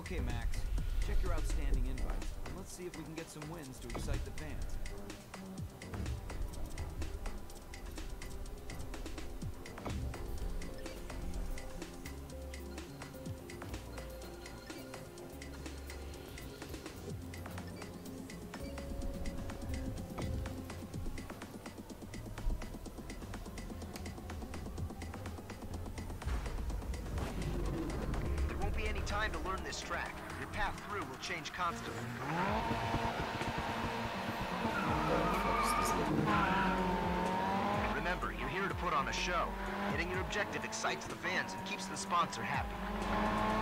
Okay, Max. Check your outstanding invite, and let's see if we can get some wins to excite the fans. Time to learn this track. Your path through will change constantly. Remember, you're here to put on a show. Hitting your objective excites the fans and keeps the sponsor happy.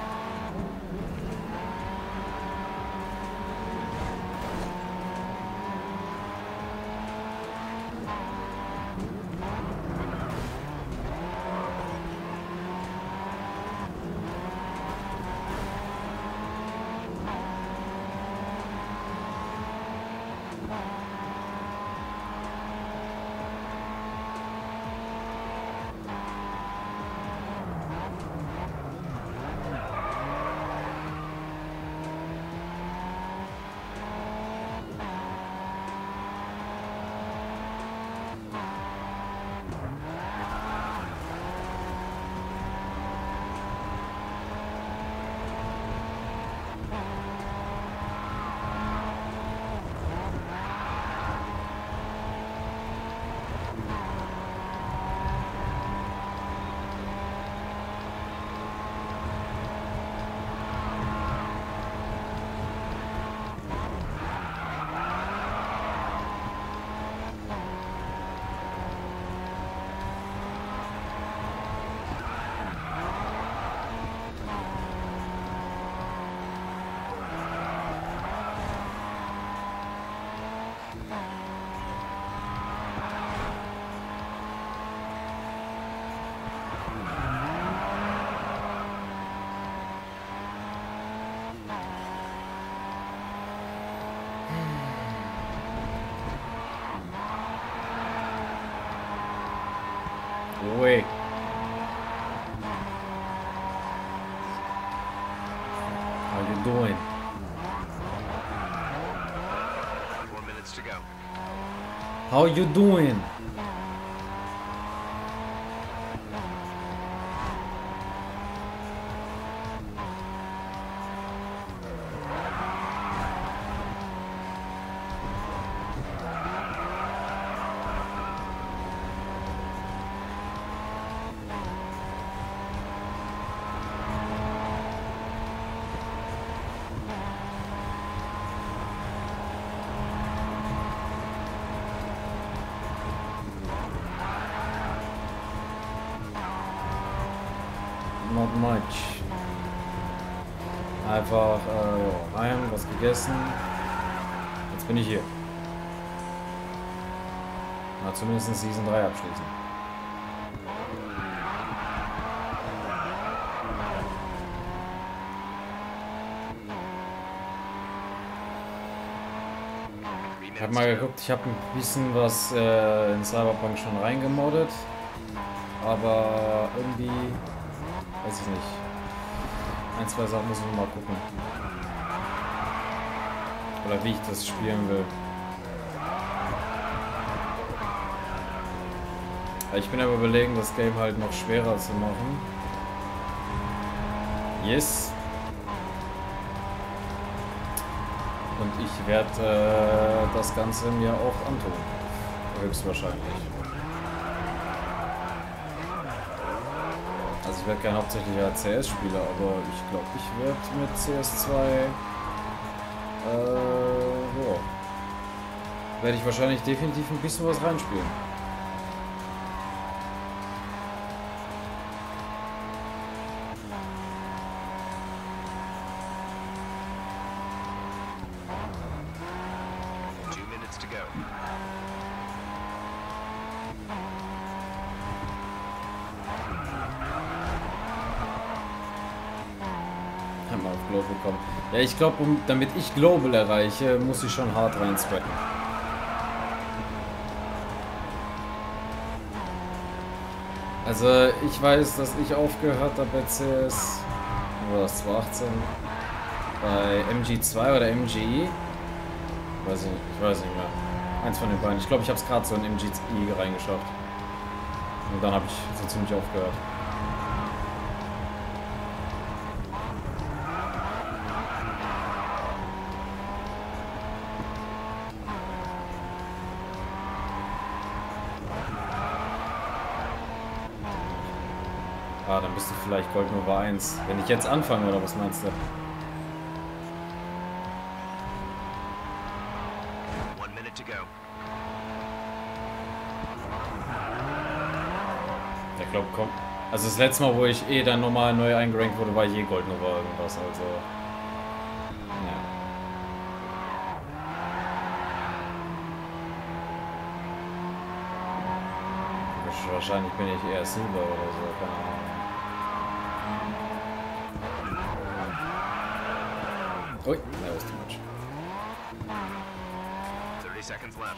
You doing? Gegessen. Jetzt bin ich hier. Na, zumindest Season 3 abschließen. Ich habe mal geguckt, ich habe ein bisschen was äh, in Cyberpunk schon reingemoddet. Aber irgendwie, weiß ich nicht. Ein, zwei Sachen ich noch mal gucken. Oder wie ich das spielen will. Ich bin aber überlegen, das Game halt noch schwerer zu machen. Yes. Und ich werde äh, das Ganze mir auch antun. Höchstwahrscheinlich. Also ich werde kein hauptsächlicher CS-Spieler, aber ich glaube, ich werde mit CS2 werde ich wahrscheinlich definitiv ein bisschen was reinspielen. Haben wir auf Global bekommen. Ja, ich glaube, um, damit ich Global erreiche, muss ich schon hart rein Also, ich weiß, dass ich aufgehört habe bei CS. Oder das 2018. Bei MG2 oder MGI? Weiß ich ich weiß nicht mehr. Eins von den beiden. Ich glaube, ich habe es gerade so in MGI reingeschafft. Und dann habe ich so ziemlich aufgehört. Vielleicht Gold Nummer 1. Wenn ich jetzt anfange, oder was meinst du? Ich glaube, komm. Also das letzte Mal, wo ich eh dann nochmal neu eingerankt wurde, war je Gold Nova irgendwas. Also. Wahrscheinlich bin ich eher Silber oder so, keine Ahnung. Ui, that was too much. 30 seconds left.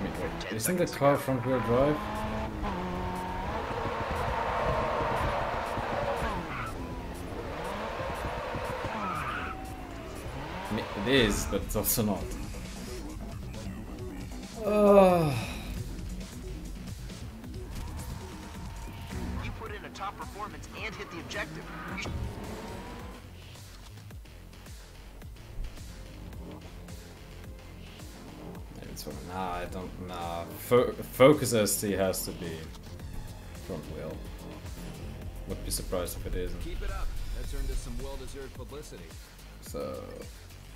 Wait, wait. Isn't the car front wheel drive? But it's also not. Oh. You put in a top performance and hit the objective. You sh- Maybe it's one. Nah, I don't. Nah. Fo- Focus ST has to be front wheel. Would be surprised if it isn't. Keep it up. That's earned us some well-deserved publicity. So,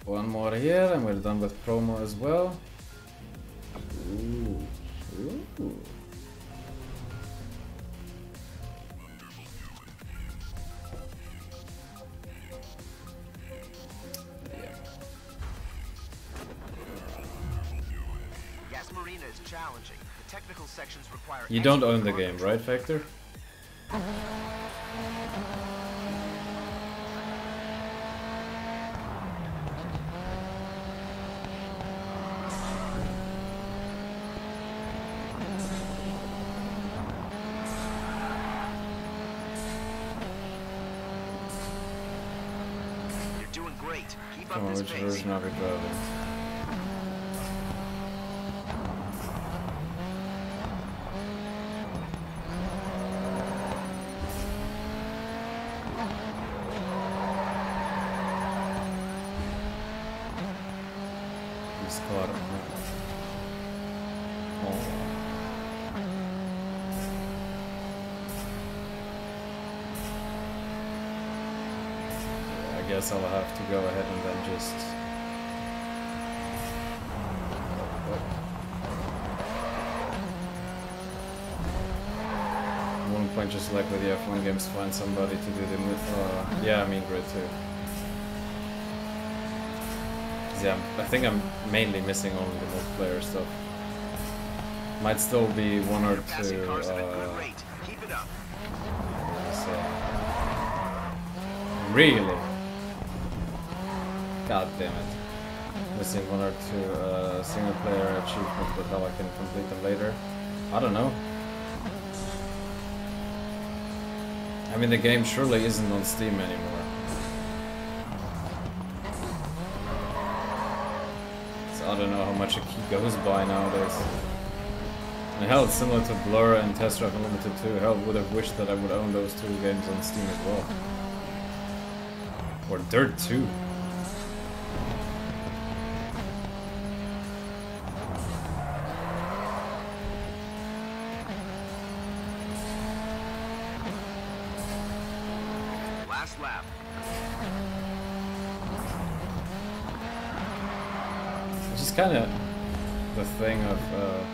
one more here, and we're done with promo as well. Ooh. Ooh. Yeah. Yas Marina is challenging. The technical sections require. You don't own the game, right, Factor? You're doing great. Keep Come up on, this which pace. version are we driving? This car. Oh. I guess I'll have to go ahead and just. One point, just like with the F1 games, find somebody to do the. move. Uh, yeah, I mean grid too. Yeah, I think I'm mainly missing only the multiplayer stuff. Might still be one or You're passing two. cars at a good Uh, it so. Really? God damn it. Missing one or two uh, single player achievements, but how I can complete them later. I don't know. I mean, the game surely isn't on Steam anymore. So I don't know how much a key goes by nowadays. And hell, it's similar to Blur and Test Drive Unlimited 2. Hell, would have wished that I would own those two games on Steam as well. Or Dirt 2. Kind of the thing of. Uh,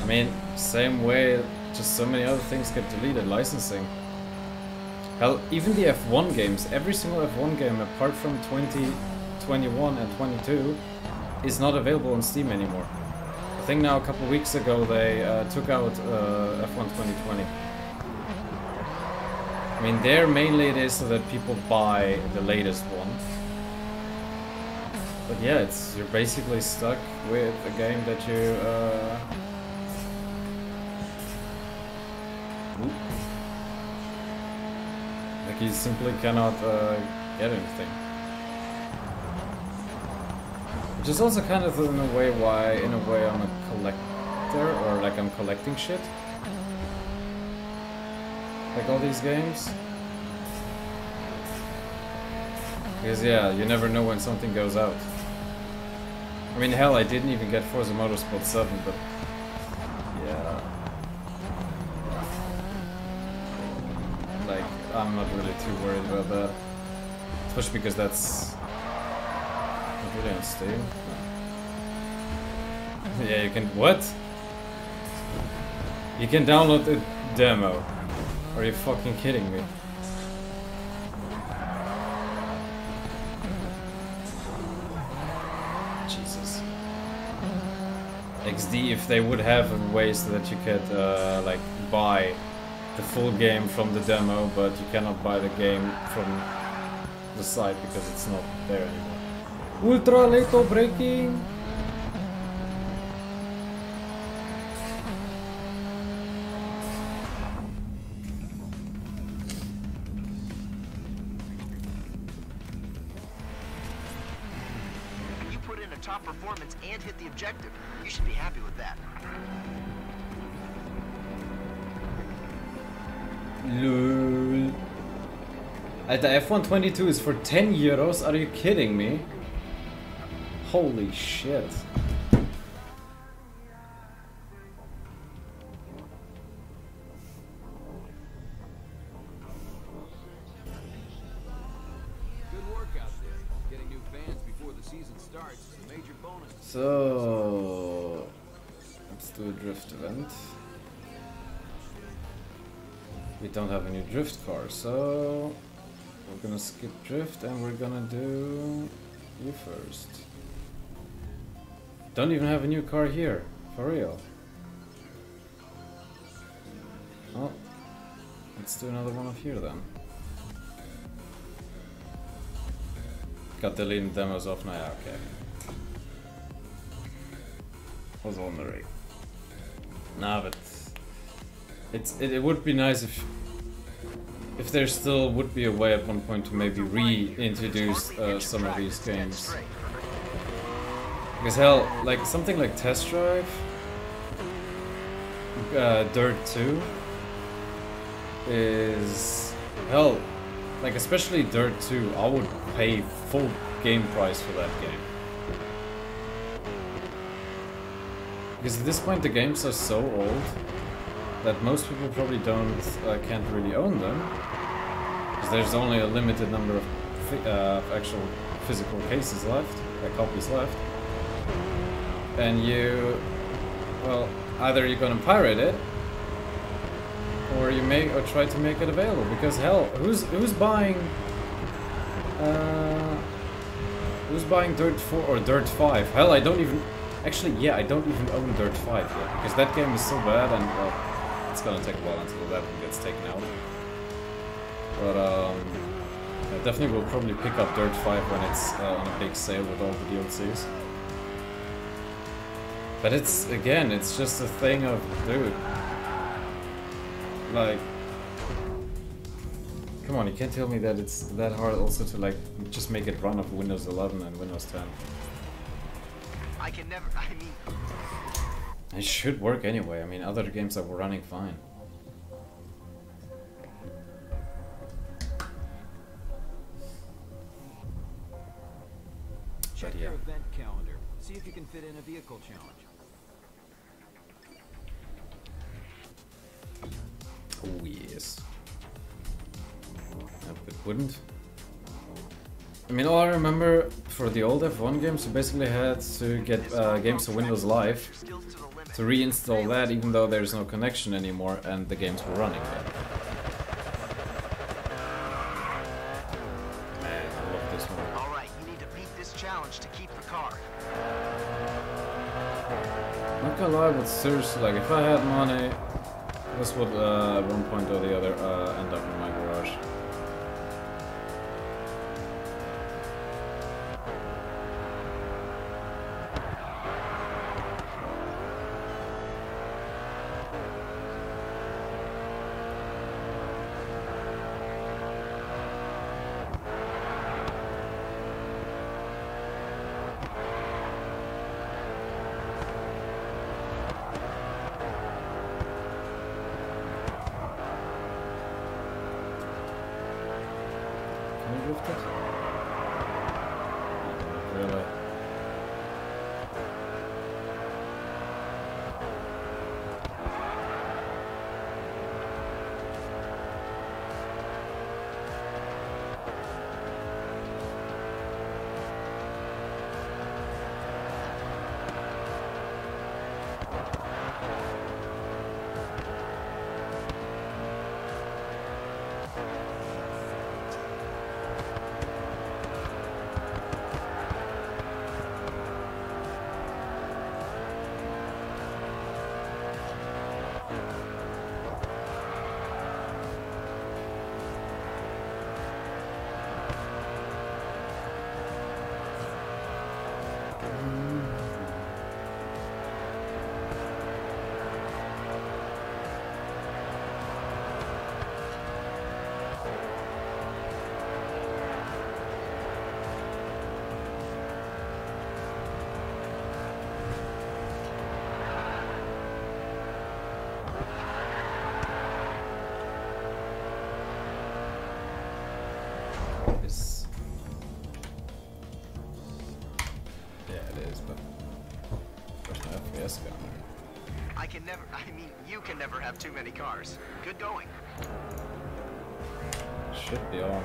I mean, same way, just so many other things get deleted. Licensing. Hell, even the F1 games, every single F1 game apart from 2021 and 22 is not available on Steam anymore. I think now a couple weeks ago they uh, took out uh, F1 2020. I mean, there mainly it is so that people buy the latest one. But yeah, it's you're basically stuck with a game that you. Uh, like you simply cannot uh, get anything. Which is also kind of in a way why, in a way, I'm a collector or like I'm collecting shit. Like all these games. Because yeah, you never know when something goes out. I mean, hell, I didn't even get Forza Motorsport 7, but yeah. Like, I'm not really too worried about that. Especially because that's really on. Yeah, you can. What? You can download the demo. Are you fucking kidding me? Jesus. XD, if they would have a ways that you could uh, like buy the full game from the demo, but you cannot buy the game from the site because it's not there anymore. Ultra Leto breaking! F122 is for 10 euros? Are you kidding me? Holy shit. Good work there. Getting new fans before the season starts major bonus. So let's do a drift event. We don't have a new drift car, so we're gonna skip drift and we're gonna do you first. Don't even have a new car here, for real. Oh, let's do another one of here then. Got the leading demos off now, yeah, okay. was on the wondering. Nah, but it's it, it would be nice if if there still would be a way at one point to maybe reintroduce uh, some of these games. Because hell, like something like Test Drive, uh, Dirt 2 is hell, like especially Dirt 2, I would pay full game price for that game. Because at this point the games are so old that most people probably don't, uh, can't really own them. Because there's only a limited number of uh, actual physical cases left, uh, copies left. And you, well, either you're gonna pirate it, or you make, or try to make it available. Because hell, who's who's buying, uh, who's buying Dirt 4 or Dirt 5? Hell, I don't even, actually, yeah, I don't even own Dirt 5 yet, because that game is so bad and, it's gonna take a while until that one gets taken out. But um, I definitely will probably pick up Dirt 5 when it's uh, on a big sale with all the DLCs. But it's, again, it's just a thing of, dude, like, come on, you can't tell me that it's that hard also to like, just make it run off Windows 11 and Windows 10. I can never. I mean, It should work anyway, I mean, other games are running fine. Check But your event calendar. See if you can fit in a vehicle challenge. Oh yes. Nope, it wouldn't. I mean, all I remember for the old F1 games, you basically had to get uh, Games for Windows Live to the limit. to reinstall that, even though there's no connection anymore and the games were running then. Man, I love this one. All right, you need to beat this challenge to keep the car. Not gonna lie, but seriously, like if I had money, this would uh, at one point or the other uh, end up in my can never have too many cars. Good going. Should be on.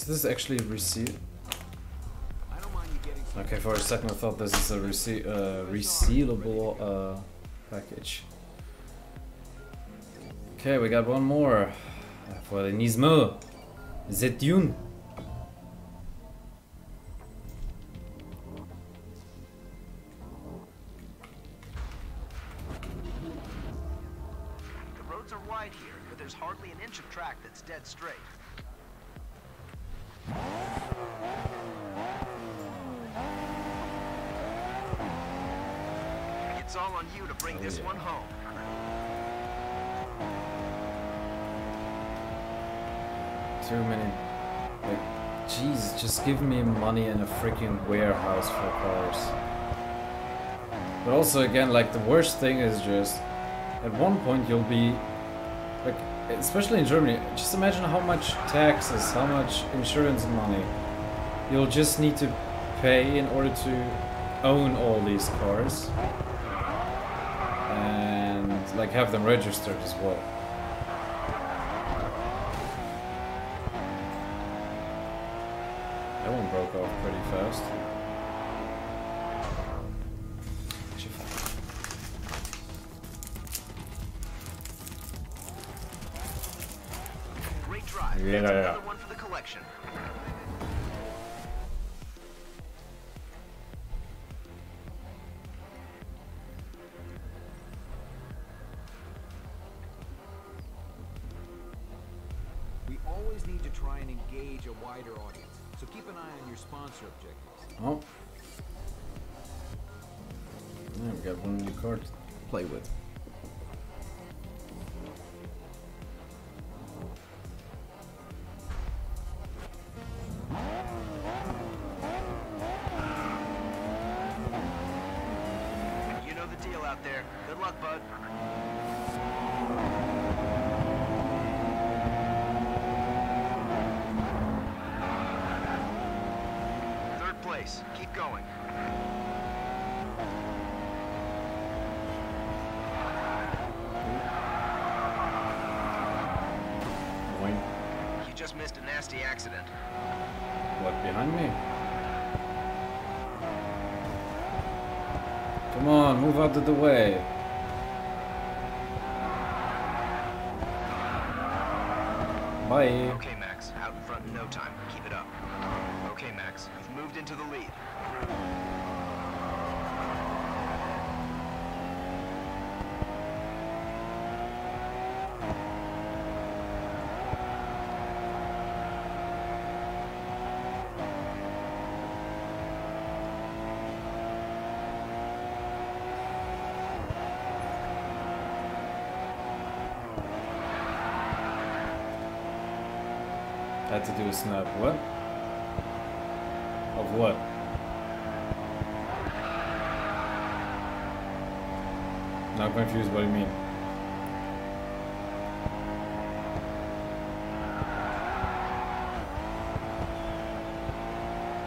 Is this actually a receipt? Okay, for a second I thought this is a rece uh, resealable uh, package. Okay, we got one more for the Nismo. Z-tune. But also, again, like, the worst thing is just, at one point you'll be, like, especially in Germany, just imagine how much taxes, how much insurance money you'll just need to pay in order to own all these cars. And, like, have them registered as well. Out there. Good luck, bud. Third place. Keep going. You just missed a nasty accident. what behind me? Come on, move out of the way. Bye. Okay, Max. Out in front in no time. Keep it up. Okay, Max. You've moved into the lead. A snap. What? Of what? Now confused what do you mean?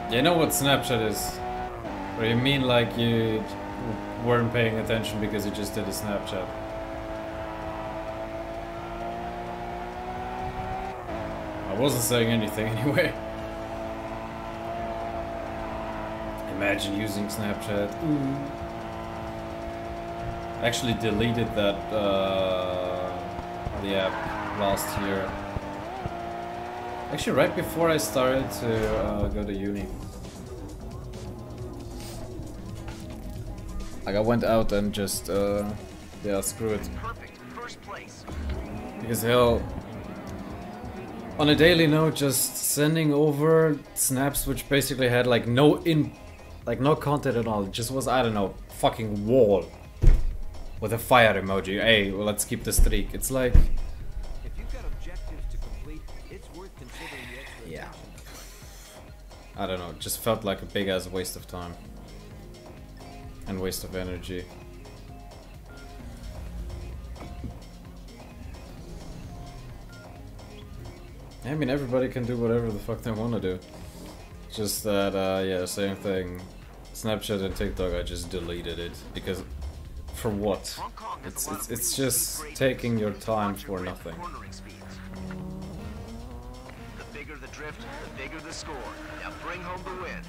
You know what Snapchat is? Or you mean like you weren't paying attention because you just did a Snapchat? Wasn't saying anything anyway. Imagine using Snapchat. I actually deleted that uh, the app last year. Actually, right before I started to uh, go to uni. Like I went out and just, uh, yeah, screw it. Perfect. First place. Because hell, on a daily note, just sending over snaps which basically had like no in, like no content at all. It just was I don't know, fucking wall with a fire emoji. Hey, well, let's keep the streak. It's like, If you've got objectives to complete, it's worth considering the extra yeah. I don't know. It just felt like a big ass waste of time and waste of energy. I mean, everybody can do whatever the fuck they want to do. Just that, uh, yeah, same thing. Snapchat and TikTok, I just deleted it because, for what? Hong Kong has It's it's it's just taking your time for nothing. The bigger the drift, the bigger the score. Now bring home the win.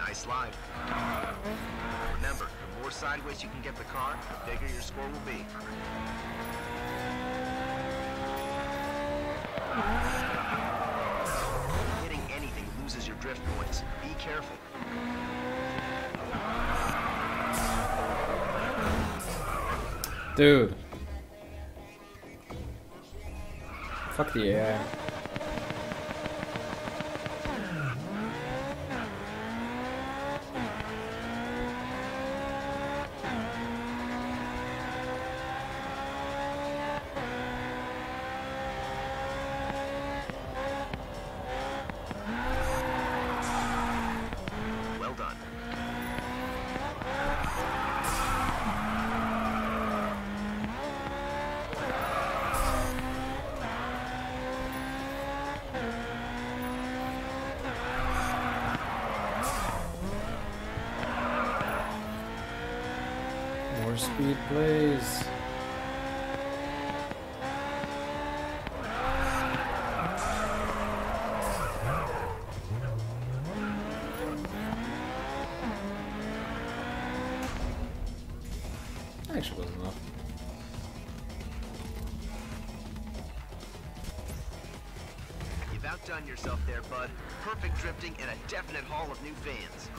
Nice line. More sideways you can get the car, the bigger your score will be. Hitting anything loses your drift points. Be careful. Dude. Fuck the AI.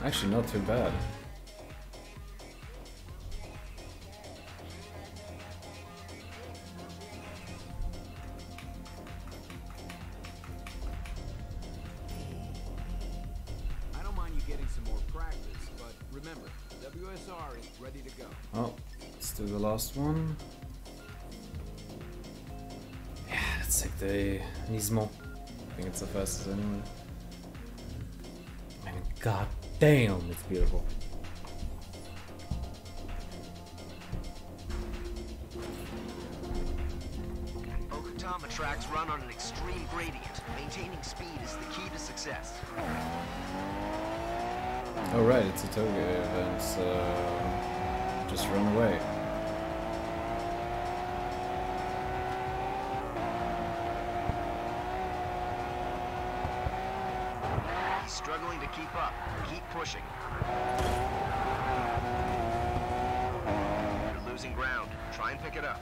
Actually, not too bad. I don't mind you getting some more practice, but remember, WSR is ready to go. Oh, let's do the last one. Yeah, let's take the Nismo. I think it's the fastest anyway. And god damn, it's beautiful. Okutama tracks run on an extreme gradient. Maintaining speed is the key to success. Oh right, it's a Touge event, so just run away. keep up. Keep pushing. You're losing ground. Try and pick it up.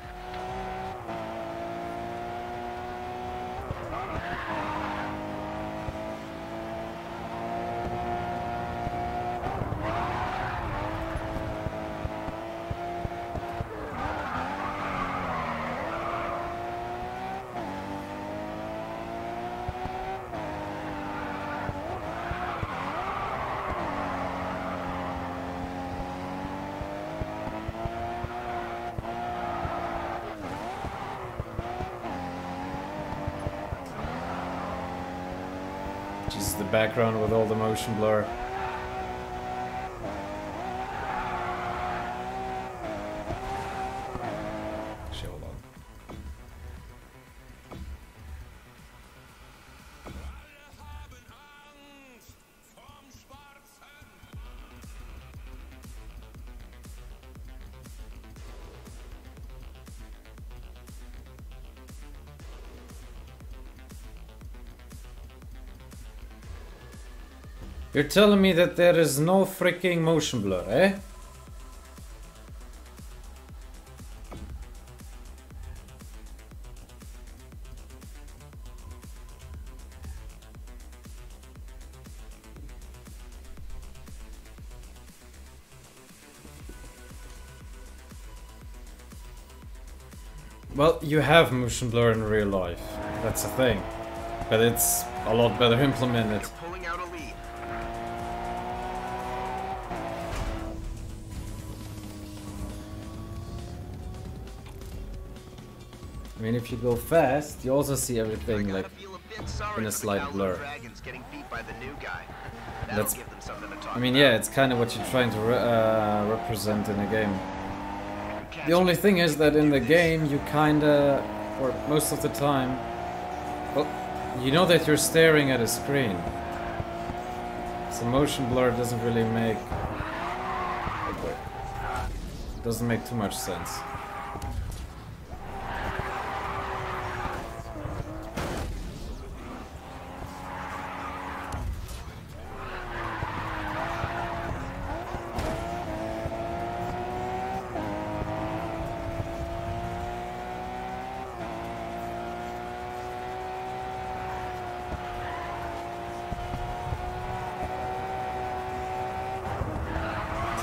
Background with all the motion blur. You're telling me that there is no freaking motion blur, eh? Well, you have motion blur in real life. That's the thing. But it's a lot better implemented. I mean, if you go fast, you also see everything like. feel a bit sorry in a slight blur. Dragons getting beat by the new guy. That'll That's- give them something to talk I mean, yeah, it's kind of what you're trying to re uh, represent in a game. The only thing is that in the game, you kinda, or most of the time, well, you know that you're staring at a screen. So motion blur doesn't really make. Doesn't make too much sense.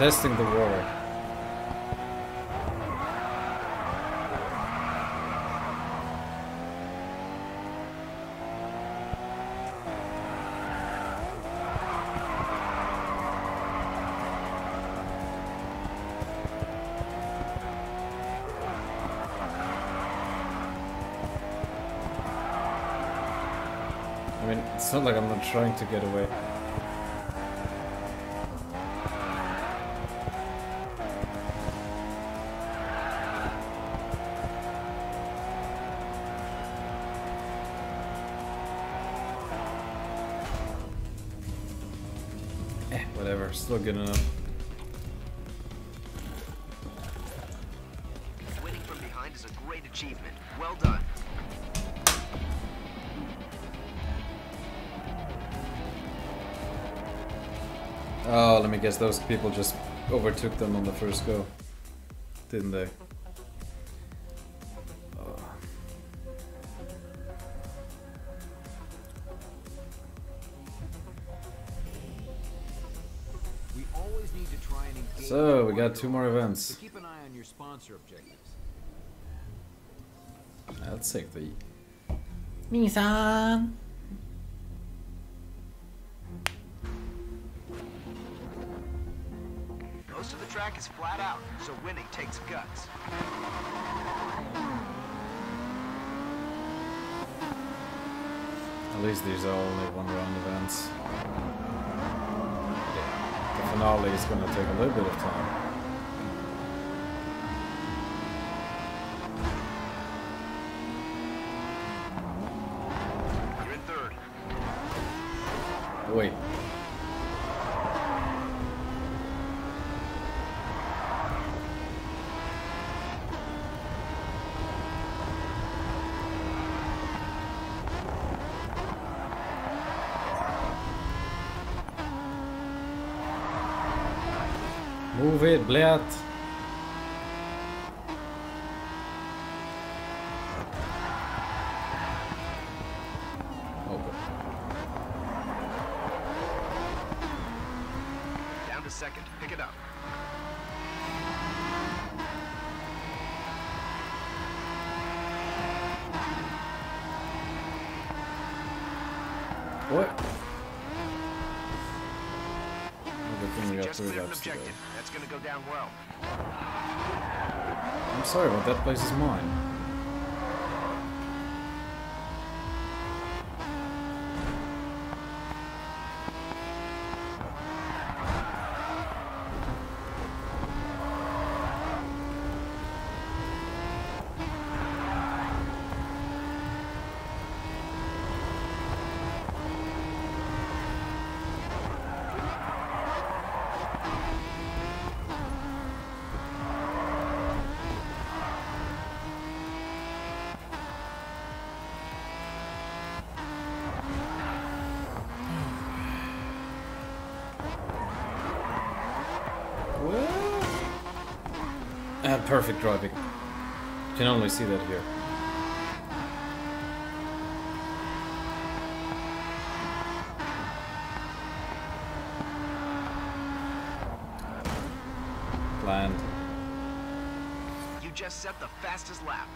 Testing the. I mean, it's not like I'm not trying to get away. Good enough. Winning from behind is a great achievement. Well done. Oh, let me guess, those people just overtook them on the first go. Didn't they? Two more events. So keep an eye on your sponsor objectives. I'll take the Most of the track is flat out, so winning takes guts. At least these are only one round events. Yeah, the finale is gonna take a little bit of time. You're in third. Wait. Move it, blät! Oh, good. Down to second. Pick it up. What? Good thing we got Just three cleared an laps to go. Objective. That's gonna go down well. I'm sorry, but that place is mine. Driving. Can only see that here. Land. You just set the fastest lap.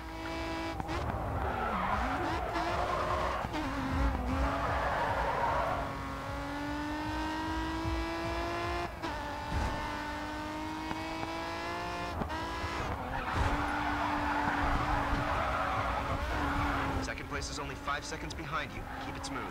Second place is only five seconds behind you. Keep it smooth.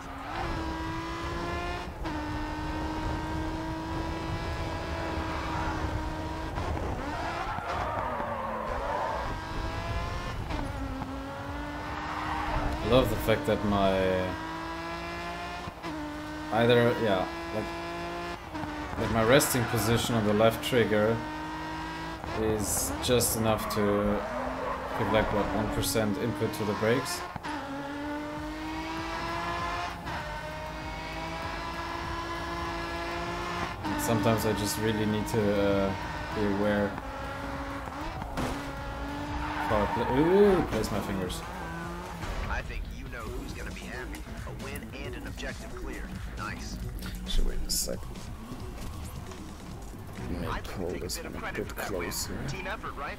I love the fact that my either yeah like like my resting position on the left trigger is just enough to give like what one percent input to the brakes. And sometimes I just really need to uh, be aware. How I pla- Ooh, place my fingers. I think you know who's gonna be happy. A win and an objective clear. Nice. Should wait a second. I'd May like to take this bit of one a bit for that win. closer. Team effort, right?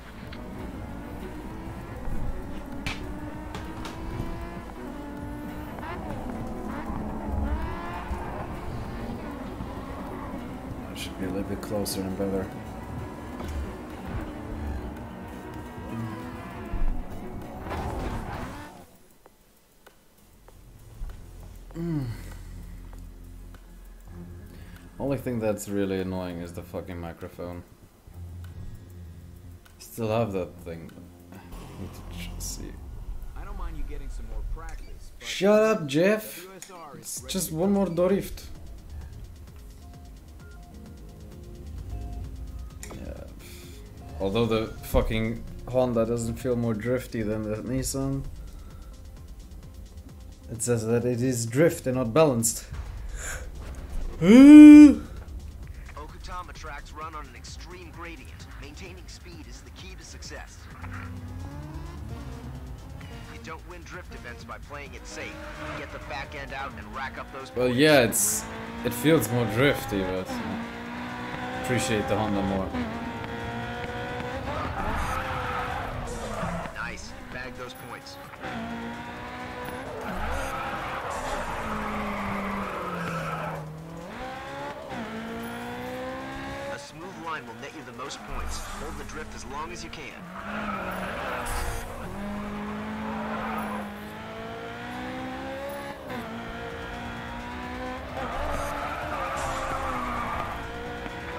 Closer and better. Mm. Only thing that's really annoying is the fucking microphone. Still have that thing. I need to ch- see. I don't mind you getting some more practice. Shut up, Jeff! It's just one more drift. Although the fucking Honda doesn't feel more drifty than the Nissan. It says that it is drift and not balanced. Okutama tracks run on an extreme gradient. Maintaining speed is the key to success. You don't win drift events by playing it safe. Get the back end out and rack up those well, points. yeah, it's it feels more drifty, but appreciate the Honda more. Will net you the most points. Hold the drift as long as you can.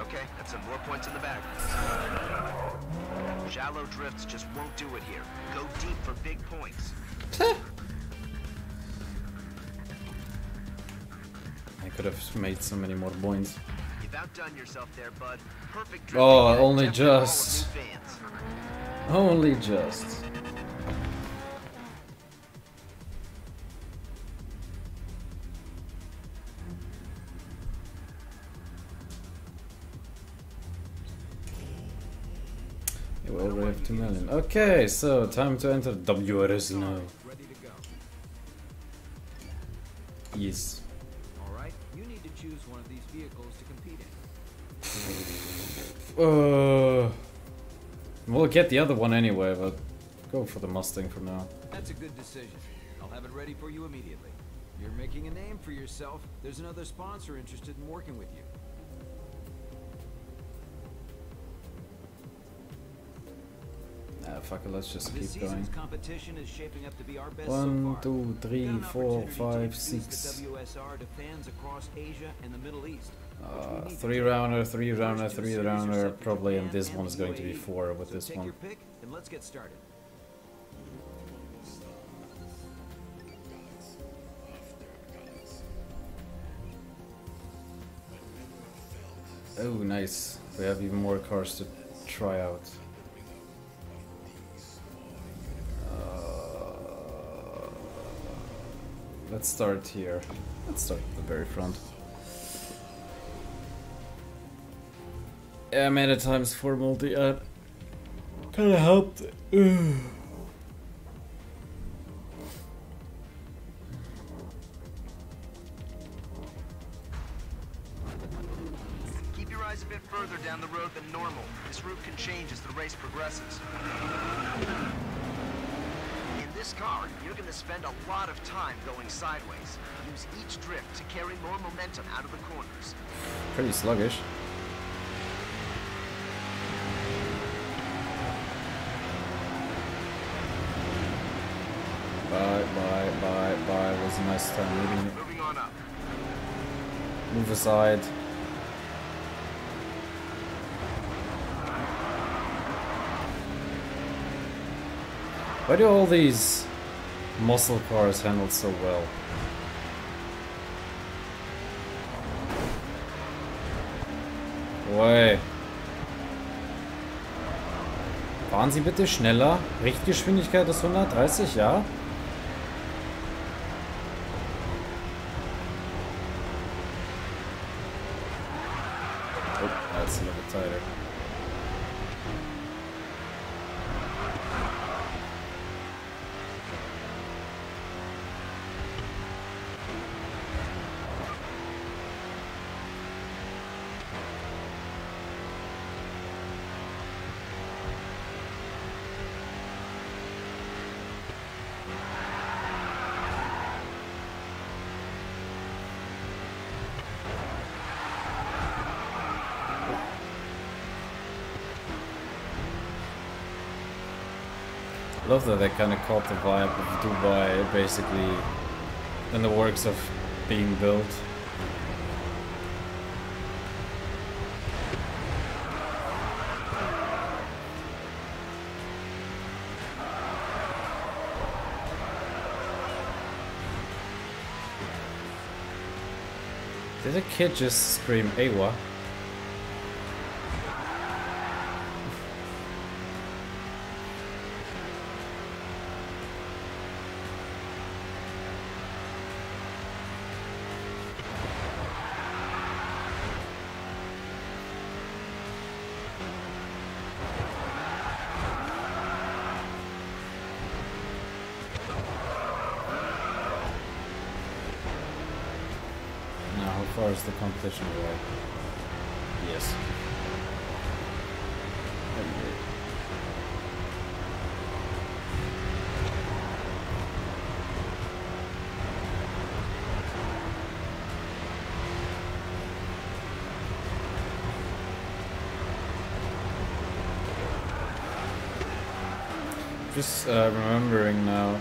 Okay, that's some more points in the bag. Shallow drifts just won't do it here. Go deep for big points. I could have made so many more points. You've outdone yourself there, bud. Oh, only Tempting all of just. Only just. You already have 2 million. Okay, so time to enter WRS now. Uh, we'll get the other one anyway, but go for the Mustang for now. That's a good decision. I'll have it ready for you immediately. You're making a name for yourself. There's another sponsor interested in working with you. Nah, fuck it, let's just This keep going. competition is shaping up to be our best One, so two, three, four, five, six. The WSR to fans across Asia and the Middle East. Uh, three rounder, three rounder, three rounder, probably, and this one is going to be four with this take one. your pick and let's get started. Oh, nice. We have even more cars to try out. Uh, let's start here. Let's start at the very front. Yeah, many times for multi-ad. Uh, Kinda helped. Ugh. Keep Bye, bye, bye, bye. It was a nice time meeting you. Moving on up. Move aside. Why do all these muscle cars handle so well? Oi. Fahren Sie bitte schneller. Richtgeschwindigkeit ist 130, ja? Love that they kind of caught the vibe of Dubai basically in the works of being built. Did a kid just scream Awa? Competition away? Yes. Just uh, remembering now,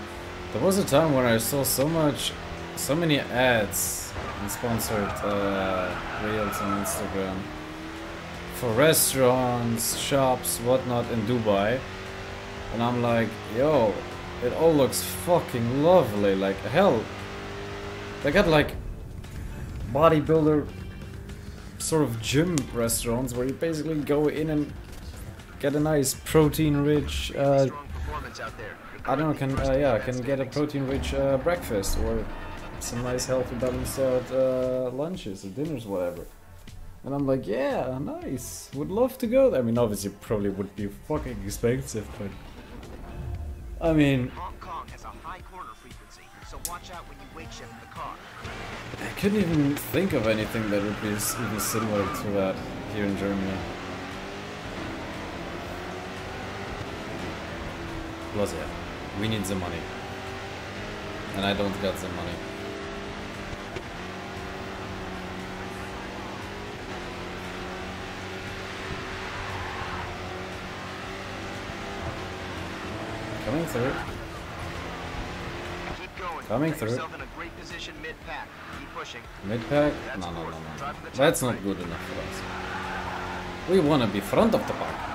there was a time when I saw so much, so many ads and sponsored uh, reels on Instagram for restaurants, shops, whatnot in Dubai, and I'm like, yo, it all looks fucking lovely. Like hell, they got like bodybuilder sort of gym restaurants where you basically go in and get a nice protein-rich uh, Strong performance out there. You're I don't know, can uh, yeah, can get a protein-rich uh, breakfast or some nice, healthy, balanced out uh, lunches or dinners, whatever. And I'm like, yeah, nice. Would love to go there. I mean, obviously, probably would be fucking expensive, but I mean, Hong Kong has a high corner frequency, so watch out when you weight shift the car. I couldn't even think of anything that would be even similar to that here in Germany. Plus, yeah, we need the money, and I don't got the money. Coming through. Coming through. in a great position mid-pack. Mid No, no, no, no. Driving the top That's not good enough for us. We want to be front of the pack.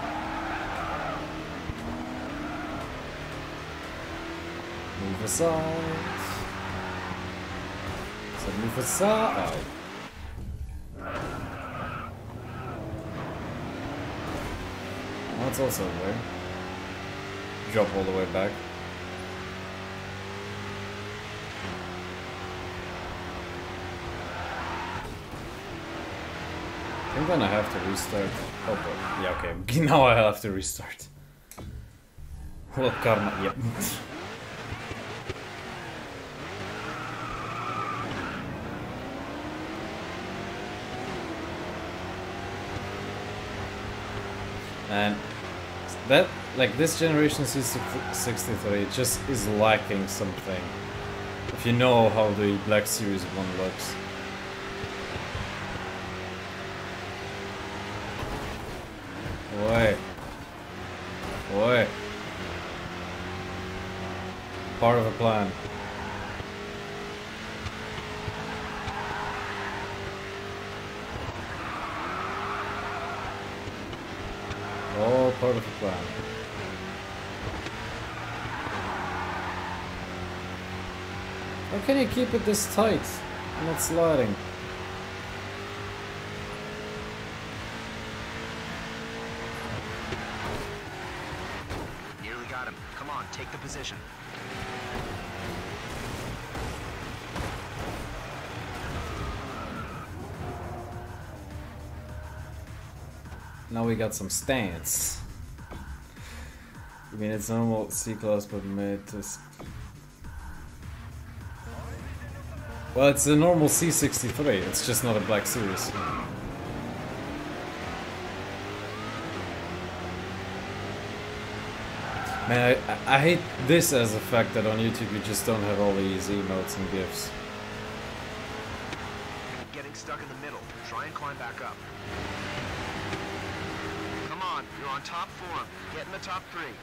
Move aside. So move aside. That's also weird. Drop all the way back. I think then I have to restart. Oh boy. Yeah, okay. Now I have to restart. Well, karma, yep. and that, like this generation C63 just is lacking something. If you know how the Black Series 1 looks. Oi. Oi. Part of a plan. All part of the plan. How can you keep it this tight? I'm not sliding. Nearly got him. Come on, take the position. Now we got some stance. I mean, it's normal C-Class, but made to... Well, it's a normal C63, it's just not a Black Series. Man, I, I- hate this as a fact that on YouTube you just don't have all these emotes and gifs. Getting stuck in the middle. Try and climb back up. Come on, you're on top form. Get in the top three.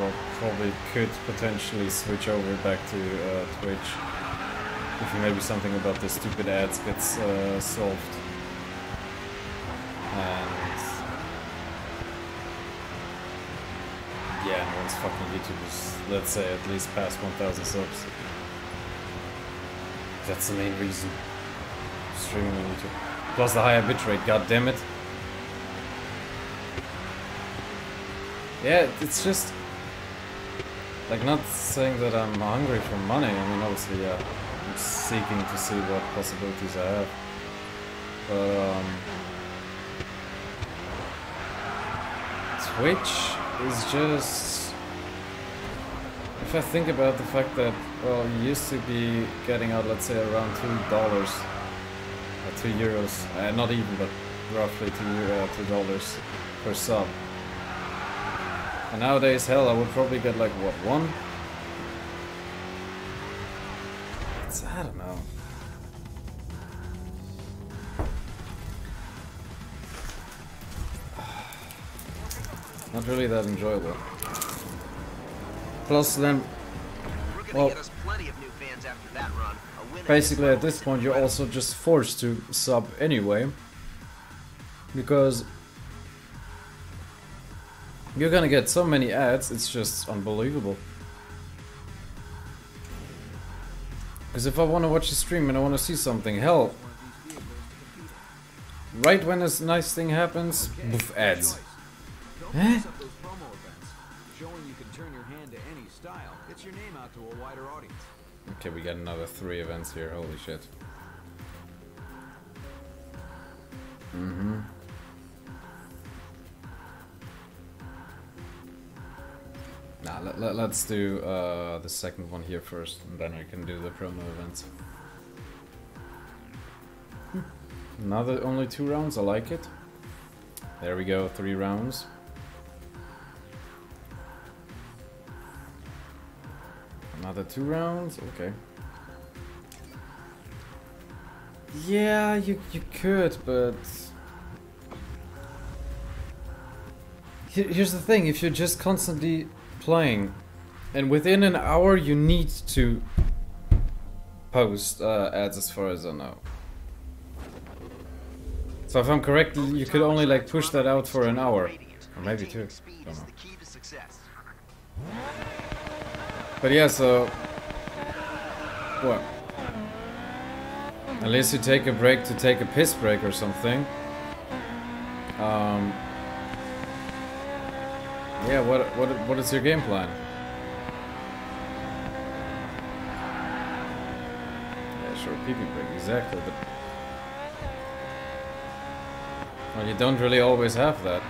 All, probably could potentially switch over back to uh, Twitch if maybe something about the stupid ads gets uh, solved. And yeah, and once fucking YouTube is, let's say, at least past 1,000 subs. That's the main reason. Streaming on YouTube. Plus the higher bitrate, god damn it. Yeah, it's just like not saying that I'm hungry for money. I mean, obviously, yeah, I'm seeking to see what possibilities I have. But um, Twitch is just. If I think about the fact that well, you used to be getting out, let's say, around two dollars, or two euros, uh, not even, but roughly two uh, two dollars per sub. And nowadays, hell, I would probably get like, what, one? It's, I don't know. Not really that enjoyable. Plus then, Well- get us plenty of new fans after that run. A win basically at this point you're also just forced to sub anyway. Because you're gonna get so many ads, it's just unbelievable. Because if I want to watch a stream and I want to see something, hell, right when this nice thing happens, boof, ads. Eh? Okay, we got another three events here, holy shit. Mm-hmm. Nah, let, let, let's do uh, the second one here first, and then we can do the promo events. Hmm. Another only two rounds, I like it. There we go, three rounds. Another two rounds, okay. Yeah, you you could, but here's the thing: if you're just constantly playing, and within an hour you need to post uh, ads, as far as I know. So if I'm correct, you could only like push that out for an hour, or maybe two. But yeah, so what? Unless you take a break to take a piss break or something. Um. Yeah. What what what is your game plan? Yeah, sure, pee break exactly, but Well, you don't really always have that.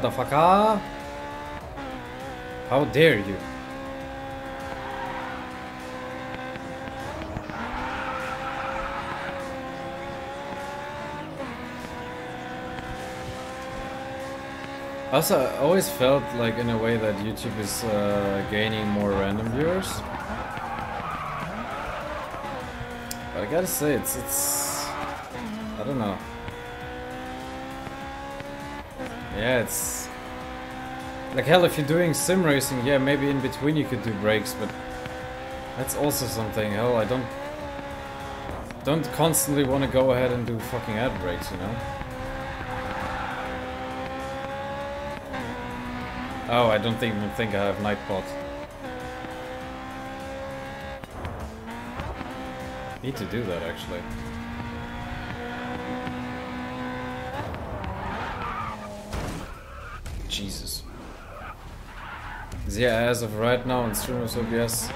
Motherfucker! How dare you? Also, I always felt like in a way that YouTube is uh, gaining more random viewers. But I gotta say, it's, it's, I don't know. Yeah, it's, like hell, if you're doing sim racing, yeah, maybe in between you could do breaks, but that's also something. Hell, I don't, don't constantly want to go ahead and do fucking ad breaks, you know? Oh, I don't even think I have Nightbot. Need to do that actually. Jesus. Yeah, as of right now on Streamlabs OBS,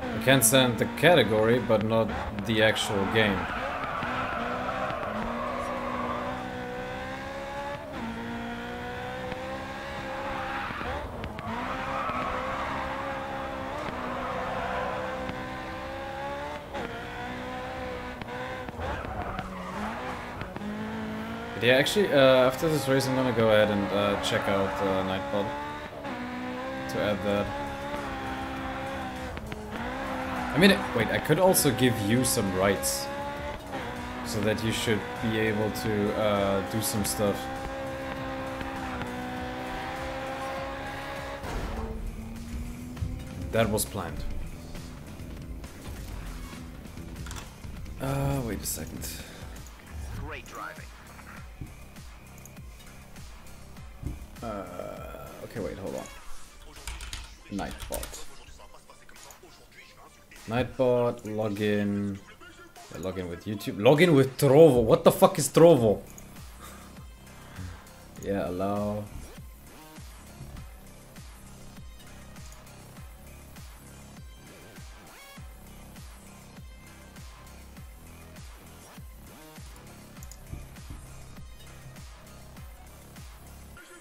I can send the category, but not the actual game. But yeah, actually, uh, after this race, I'm gonna go ahead and uh, check out uh, Nightbot to add that. I mean, wait, I could also give you some rights so that you should be able to uh, do some stuff. That was planned. Uh, wait a second. Nightbot, login. Yeah, login with YouTube. Login with Trovo. What the fuck is Trovo? yeah, allow.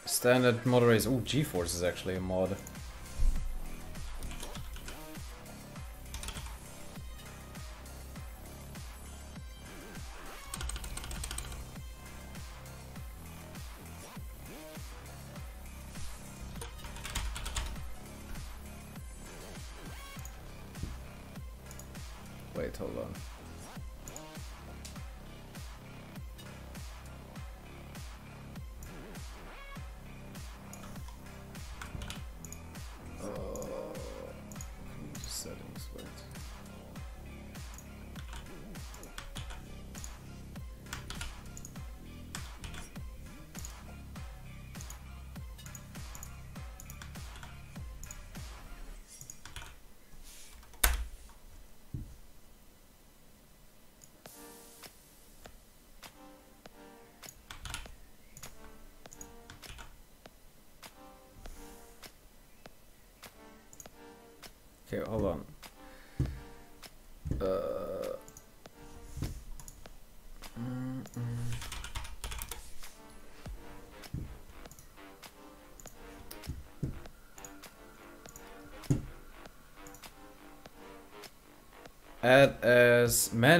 Standard moderators. Ooh, GeForce is actually a mod.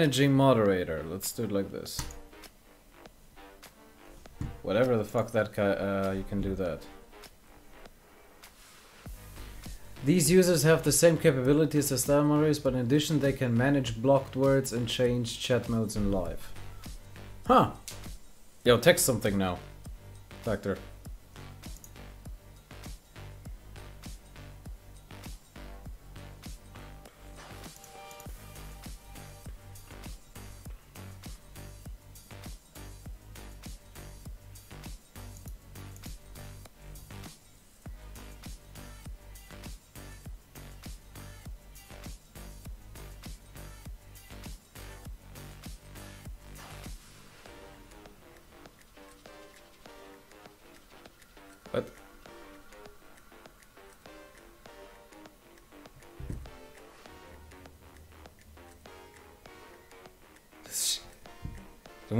Managing moderator. Let's do it like this. Whatever the fuck that guy, uh, you can do that. These users have the same capabilities as style moderators, but in addition they can manage blocked words and change chat modes in live. Huh. Yo, text something now. Factor.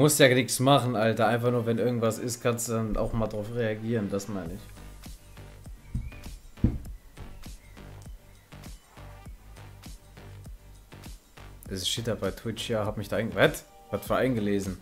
Musst ja nichts machen, Alter. Einfach nur, wenn irgendwas ist, kannst du dann auch mal drauf reagieren. Das meine ich. Das ist Shit bei Twitch, ja, hab mich da eingelesen. Was? Was war eingelesen?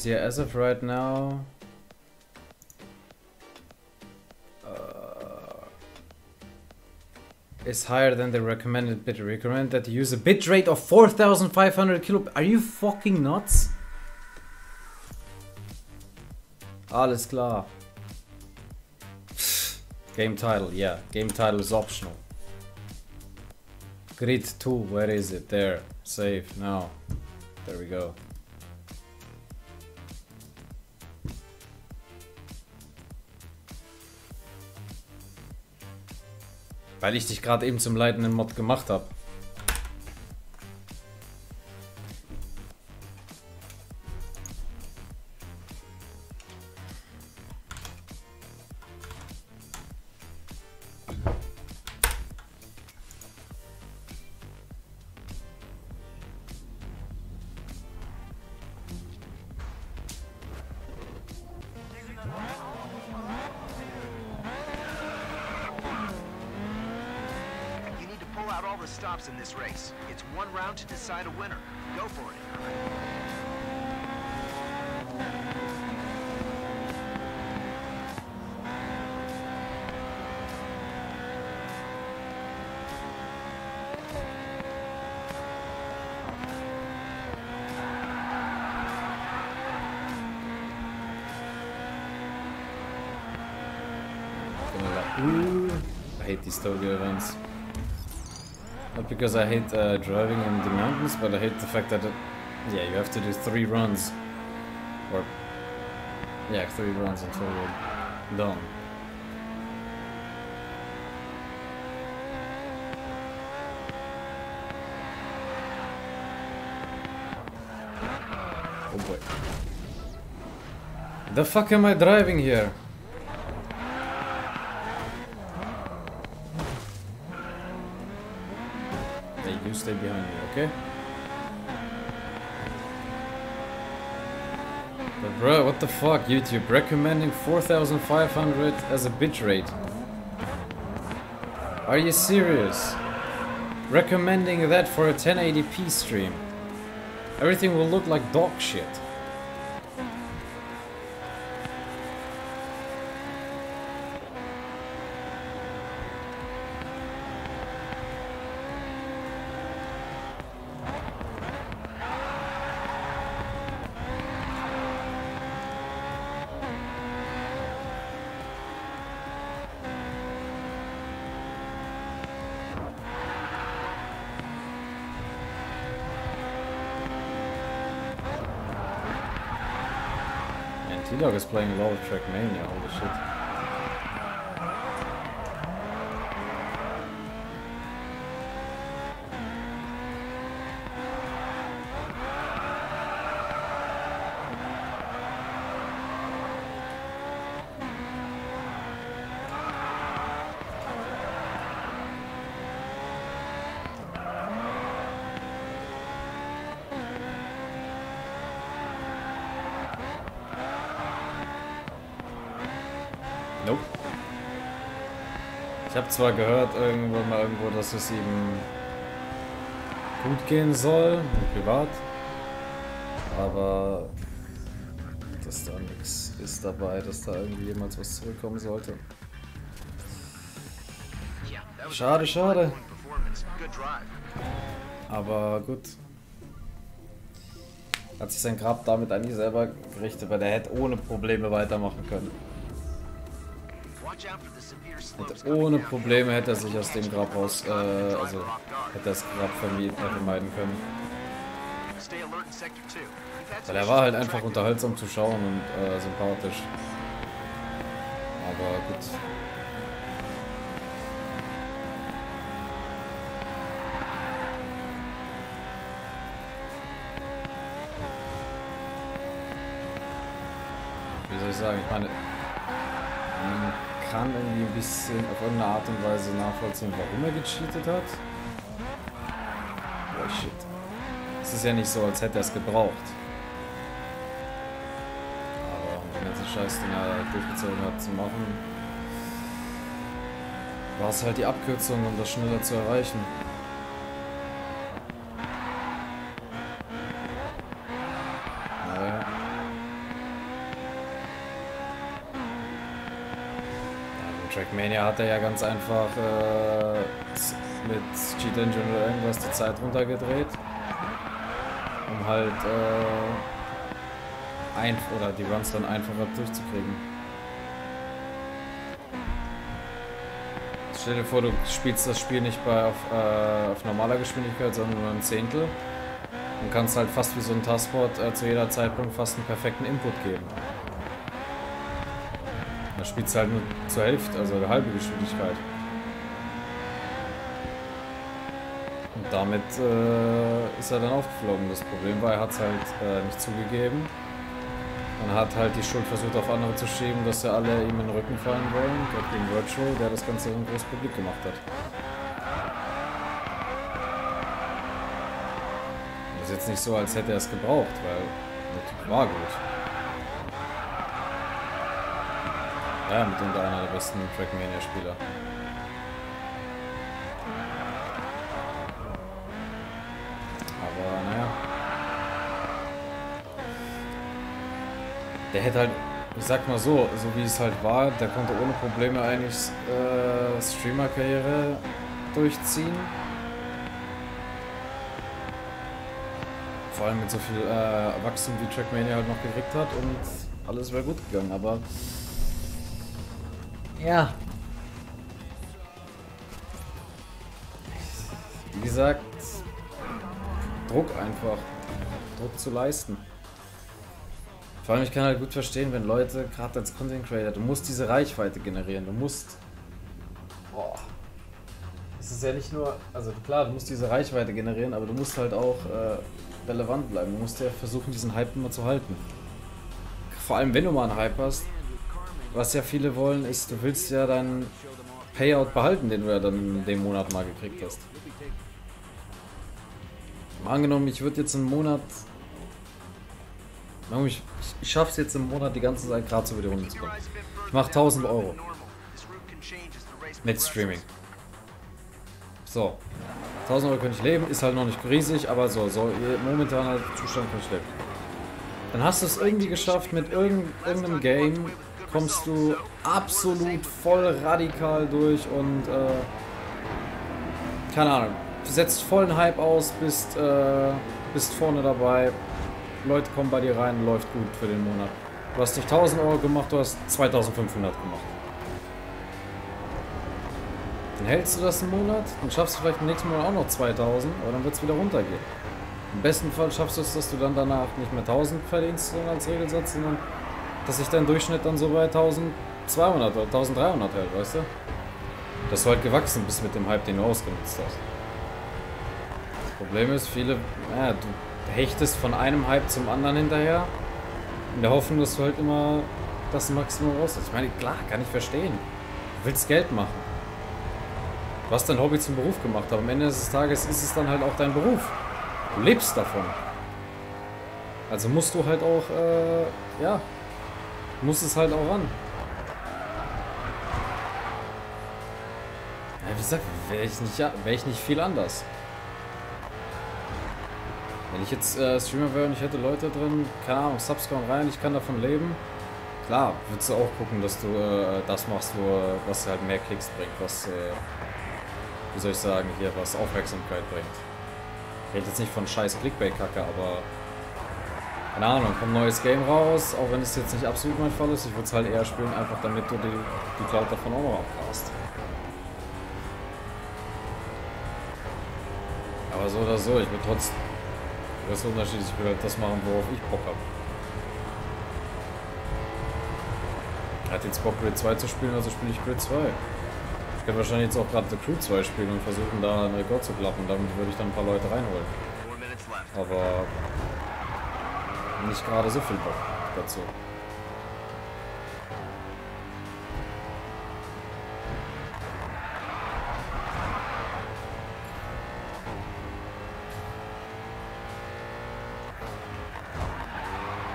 Because yeah, as of right now... Uh, is higher than the recommended bit. Recommend that you use a bit rate of 4500 kilo... Are you fucking nuts? Alles klar. Game title, yeah. Game title is optional. Grid 2, where is it? There. Save, now. There we go. Weil ich dich gerade eben zum leitenden Mod gemacht habe. Because I hate uh, driving in the mountains, but I hate the fact that, it, yeah, you have to do three runs. Or, yeah, three runs until you're done. Oh boy. The fuck am I driving here? Hey, you stay behind me, okay? But bro, what the fuck, YouTube? Recommending 4500 as a bitrate. Are you serious? Recommending that for a 1080p stream. Everything will look like dog shit. T-Dog is playing of Trackmania, holy shit. Zwar gehört irgendwo mal irgendwo, dass es ihm gut gehen soll, privat, aber dass da nichts ist dabei, dass da irgendwie jemals was zurückkommen sollte. Schade, schade. Aber gut. Hat sich sein Grab damit eigentlich selber gerichtet, weil der hätte ohne Probleme weitermachen können. Und ohne Probleme hätte er sich aus dem Grab raus, äh, also hätte das Grab äh, vermeiden können. Weil er war halt einfach unterhaltsam zu schauen und äh, sympathisch. Aber gut, bisschen auf irgendeine Art und Weise nachvollziehen, warum er gecheatet hat. Boah, shit. Es ist ja nicht so, als hätte er es gebraucht. Aber um den ganzen Scheiß, den er durchgezogen hat, zu machen, war es halt die Abkürzung, um das schneller zu erreichen. Naja. Ja, mit Trackmania hat er ja ganz einfach äh, mit Cheat Engine oder irgendwas die Zeit runtergedreht. Um halt äh, ein oder die Runs dann einfacher durchzukriegen. Stell dir vor, du spielst das Spiel nicht bei auf, äh, auf normaler Geschwindigkeit, sondern nur ein Zehntel. Und kannst halt fast wie so ein Taskboard äh, zu jeder Zeitpunkt fast einen perfekten Input geben. Da spielst du halt nur zur Hälfte, also eine halbe Geschwindigkeit. Und damit äh, ist er dann aufgeflogen. Das Problem war, er hat es halt äh, nicht zugegeben. Und hat halt die Schuld versucht auf andere zu schieben, dass sie alle ihm in den Rücken fallen wollen. Gerade gegen Virtual, der das Ganze in groß publik gemacht hat. Das ist jetzt nicht so, als hätte er es gebraucht, weil der Typ war gut. Ja, mitunter einer der besten Trackmania-Spieler. Aber naja. Der hätte halt, ich sag mal so, so wie es halt war, der konnte ohne Probleme eigentlich äh, Streamer-Karriere durchziehen. Vor allem mit so viel äh, Wachstum wie Trackmania halt noch gekriegt hat und alles wäre gut gegangen, aber ja. Wie gesagt, Druck einfach. Druck zu leisten. Vor allem, ich kann halt gut verstehen, wenn Leute, gerade als Content Creator, du musst diese Reichweite generieren. Du musst. Boah. Es ist ja nicht nur. Also klar, du musst diese Reichweite generieren, aber du musst halt auch äh, relevant bleiben. Du musst ja versuchen, diesen Hype immer zu halten. Vor allem, wenn du mal einen Hype hast, was ja viele wollen, ist, du willst ja deinen Payout behalten, den du ja dann in dem Monat mal gekriegt hast. Mal angenommen, ich würde jetzt einen Monat. Ich, ich schaff's jetzt im Monat die ganze Zeit gerade so über die Runde zu kommen. Ich mach 1000 Euro mit Streaming. So. 1000 Euro könnte ich leben, ist halt noch nicht riesig, aber so, so momentaner Zustand kann ich leben. Dann hast du es irgendwie geschafft, mit irgend, irgendeinem Game kommst du absolut voll radikal durch und äh, keine Ahnung, setzt vollen Hype aus, bist, äh, bist vorne dabei, Leute kommen bei dir rein, läuft gut für den Monat. Du hast nicht 1000 Euro gemacht, du hast 2500 gemacht. Dann hältst du das einen Monat, dann schaffst du vielleicht im nächsten Monat auch noch 2000, aber dann wird es wieder runtergehen. Im besten Fall schaffst du es, dass du dann danach nicht mehr 1000 verdienst sondern als Regelsatz, sondern dass sich dein Durchschnitt dann so bei 1200 oder 1300 hält, weißt du? Dass du halt gewachsen bist mit dem Hype, den du ausgenutzt hast. Das Problem ist, viele, ja, du hechtest von einem Hype zum anderen hinterher, in der Hoffnung, dass du halt immer das Maximum raus hast. Ich meine, klar, kann ich verstehen. Du willst Geld machen. Du hast dein Hobby zum Beruf gemacht, aber am Ende des Tages ist es dann halt auch dein Beruf. Du lebst davon. Also musst du halt auch, äh, ja, musst es halt auch ran. Ja, wie gesagt, wäre ich, nicht, wär ich nicht viel anders. Wenn ich jetzt äh, Streamer wäre und ich hätte Leute drin, keine Ahnung, Subs kommen rein, ich kann davon leben. Klar, würdest du auch gucken, dass du äh, das machst, wo, was halt mehr Klicks bringt, was, äh, wie soll ich sagen, hier, was Aufmerksamkeit bringt. Ich rede jetzt nicht von scheiß Clickbait-Kacke, aber keine Ahnung, kommt ein neues Game raus, auch wenn es jetzt nicht absolut mein Fall ist, ich würde es halt eher spielen, einfach damit du die, die Cloud davon auch noch abgrast. Aber so oder so, ich würde trotz größte Unterschied ist, ich will halt das machen, worauf ich Bock habe. Hat jetzt Bock, Grid 2 zu spielen, also spiele ich Grid 2. Ich könnte wahrscheinlich jetzt auch gerade The Crew 2 spielen und versuchen, da einen Rekord zu klappen. Damit würde ich dann ein paar Leute reinholen. Aber nicht gerade so viel Bock dazu.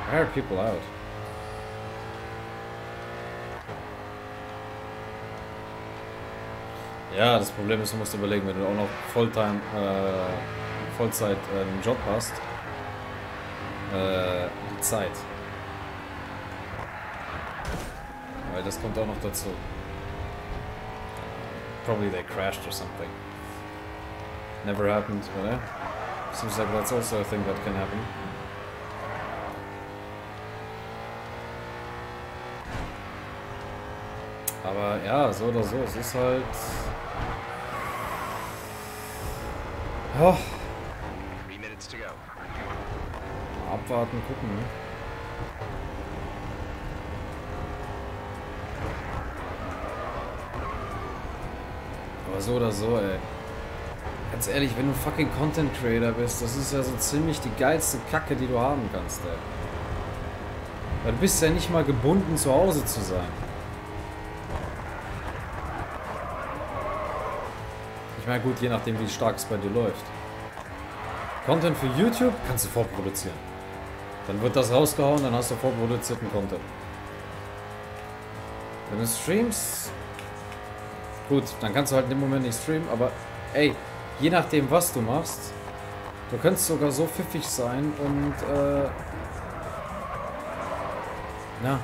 Why are people out? Ja, das Problem ist, du musst überlegen, wenn du auch noch Volltime, äh, Vollzeit äh, einen Job hast, äh, die Zeit. Weil das kommt auch noch dazu. Probably they crashed or something. Never happened, oder? Seems like that's also a thing that can happen. Aber ja, so oder so, es ist halt. Oh, Three minutes to go. Abwarten, gucken, ne? Aber so oder so, ey. Ganz ehrlich, wenn du fucking Content Creator bist, das ist ja so ziemlich die geilste Kacke, die du haben kannst, ey. Weil du bist ja nicht mal gebunden, zu Hause zu sein. Ich meine, gut, je nachdem, wie stark es bei dir läuft. Content für YouTube kannst du vorproduzieren. Dann wird das rausgehauen, dann hast du vorproduzierten Content. Wenn du streamst, gut, dann kannst du halt dem Moment nicht streamen, aber ey, je nachdem, was du machst, du kannst sogar so pfiffig sein und äh, na,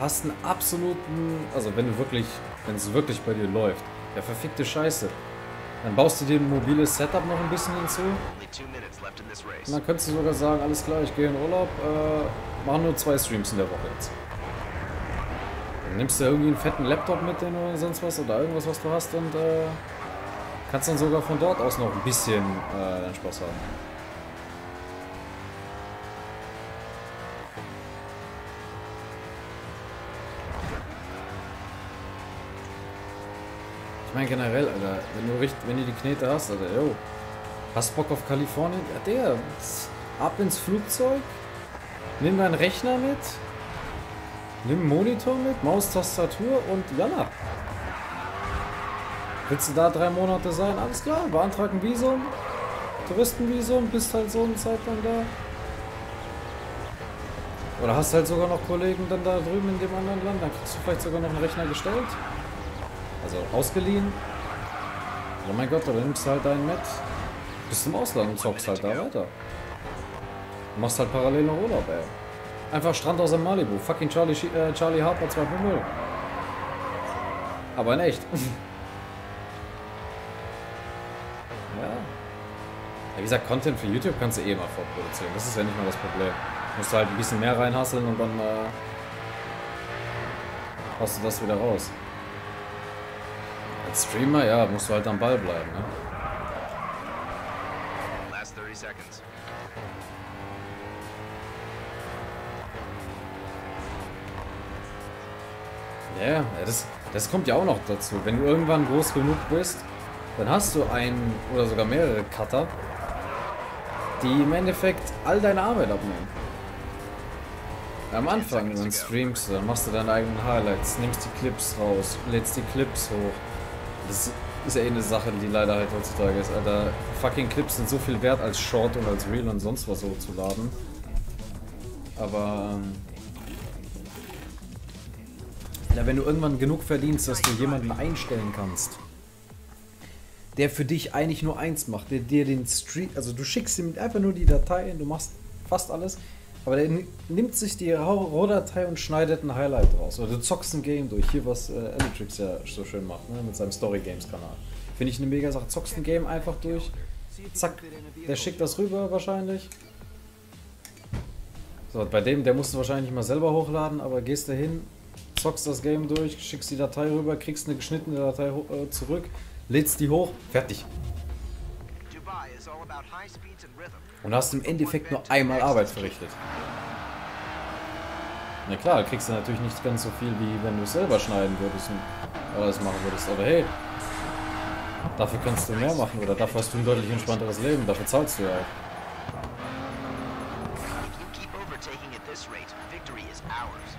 hast einen absoluten, also wenn du wirklich, wenn es wirklich bei dir läuft, ja verfickte Scheiße. Dann baust du dir ein mobiles Setup noch ein bisschen hinzu. Und dann könntest du sogar sagen, alles klar, ich gehe in Urlaub, äh, mach nur zwei Streams in der Woche jetzt. Dann nimmst du irgendwie einen fetten Laptop mit den oder sonst was oder irgendwas, was du hast und äh, kannst dann sogar von dort aus noch ein bisschen äh, deinen Spaß haben. Meine generell, Alter, wenn du, richt, wenn du die Knete hast, Alter, yo, hast Bock auf Kalifornien? Ja, der, ab ins Flugzeug, nimm deinen Rechner mit, nimm Monitor mit, Maus, Tastatur und jalla. Willst du da drei Monate sein? Alles klar, beantrag ein Visum, Touristenvisum, bist halt so eine Zeit lang da. Oder hast halt sogar noch Kollegen dann da drüben in dem anderen Land, dann kriegst du vielleicht sogar noch einen Rechner gestellt. Also ausgeliehen. Oh mein Gott, oder nimmst du halt deinen mit. Bist im Ausland und zockst halt da weiter. Du machst halt parallel noch Urlaub, ey. Einfach Strand aus dem Malibu. Fucking Charlie, äh, Charlie Harper 2.0. Aber in echt. ja. ja. Wie gesagt, Content für YouTube kannst du eh mal vorproduzieren. Das ist ja nicht mal das Problem. Du musst halt ein bisschen mehr reinhasseln und dann äh, hast du das wieder raus. Als Streamer, ja, musst du halt am Ball bleiben, ne? Last 30 seconds. Ja, ja, das, das kommt ja auch noch dazu. Wenn du irgendwann groß genug bist, dann hast du einen oder sogar mehrere Cutter, die im Endeffekt all deine Arbeit abnehmen. Am Anfang, dann streamst du, dann machst du deine eigenen Highlights, nimmst die Clips raus, lädst die Clips hoch. Das ist ja eh eine Sache, die leider halt heutzutage ist, Alter. Fucking Clips sind so viel wert als Short und als Reel und sonst was hochzuladen. Aber, ähm, ja, wenn du irgendwann genug verdienst, dass du jemanden einstellen kannst, der für dich eigentlich nur eins macht, der dir den Stream, also du schickst ihm einfach nur die Datei, du machst fast alles, aber der ni- nimmt sich die Rohdatei und schneidet ein Highlight raus. Oder du zockst ein Game durch, hier was äh, Elytrix ja so schön macht, ne, mit seinem Story Games Kanal. Finde ich eine mega Sache. Zockst ein Game einfach durch, zack, der schickt das rüber wahrscheinlich. So, bei dem, der musst du wahrscheinlich mal selber hochladen, aber gehst du hin, zockst das Game durch, schickst die Datei rüber, kriegst eine geschnittene Datei äh, zurück, lädst die hoch, fertig. Dubai is all about high speeds. Und hast im Endeffekt nur einmal Arbeit verrichtet. Na klar, kriegst du natürlich nicht ganz so viel, wie wenn du es selber schneiden würdest und alles machen würdest. Aber hey, dafür kannst du mehr machen oder dafür hast du ein deutlich entspannteres Leben. Dafür zahlst du ja auch. Rate, victory is ours.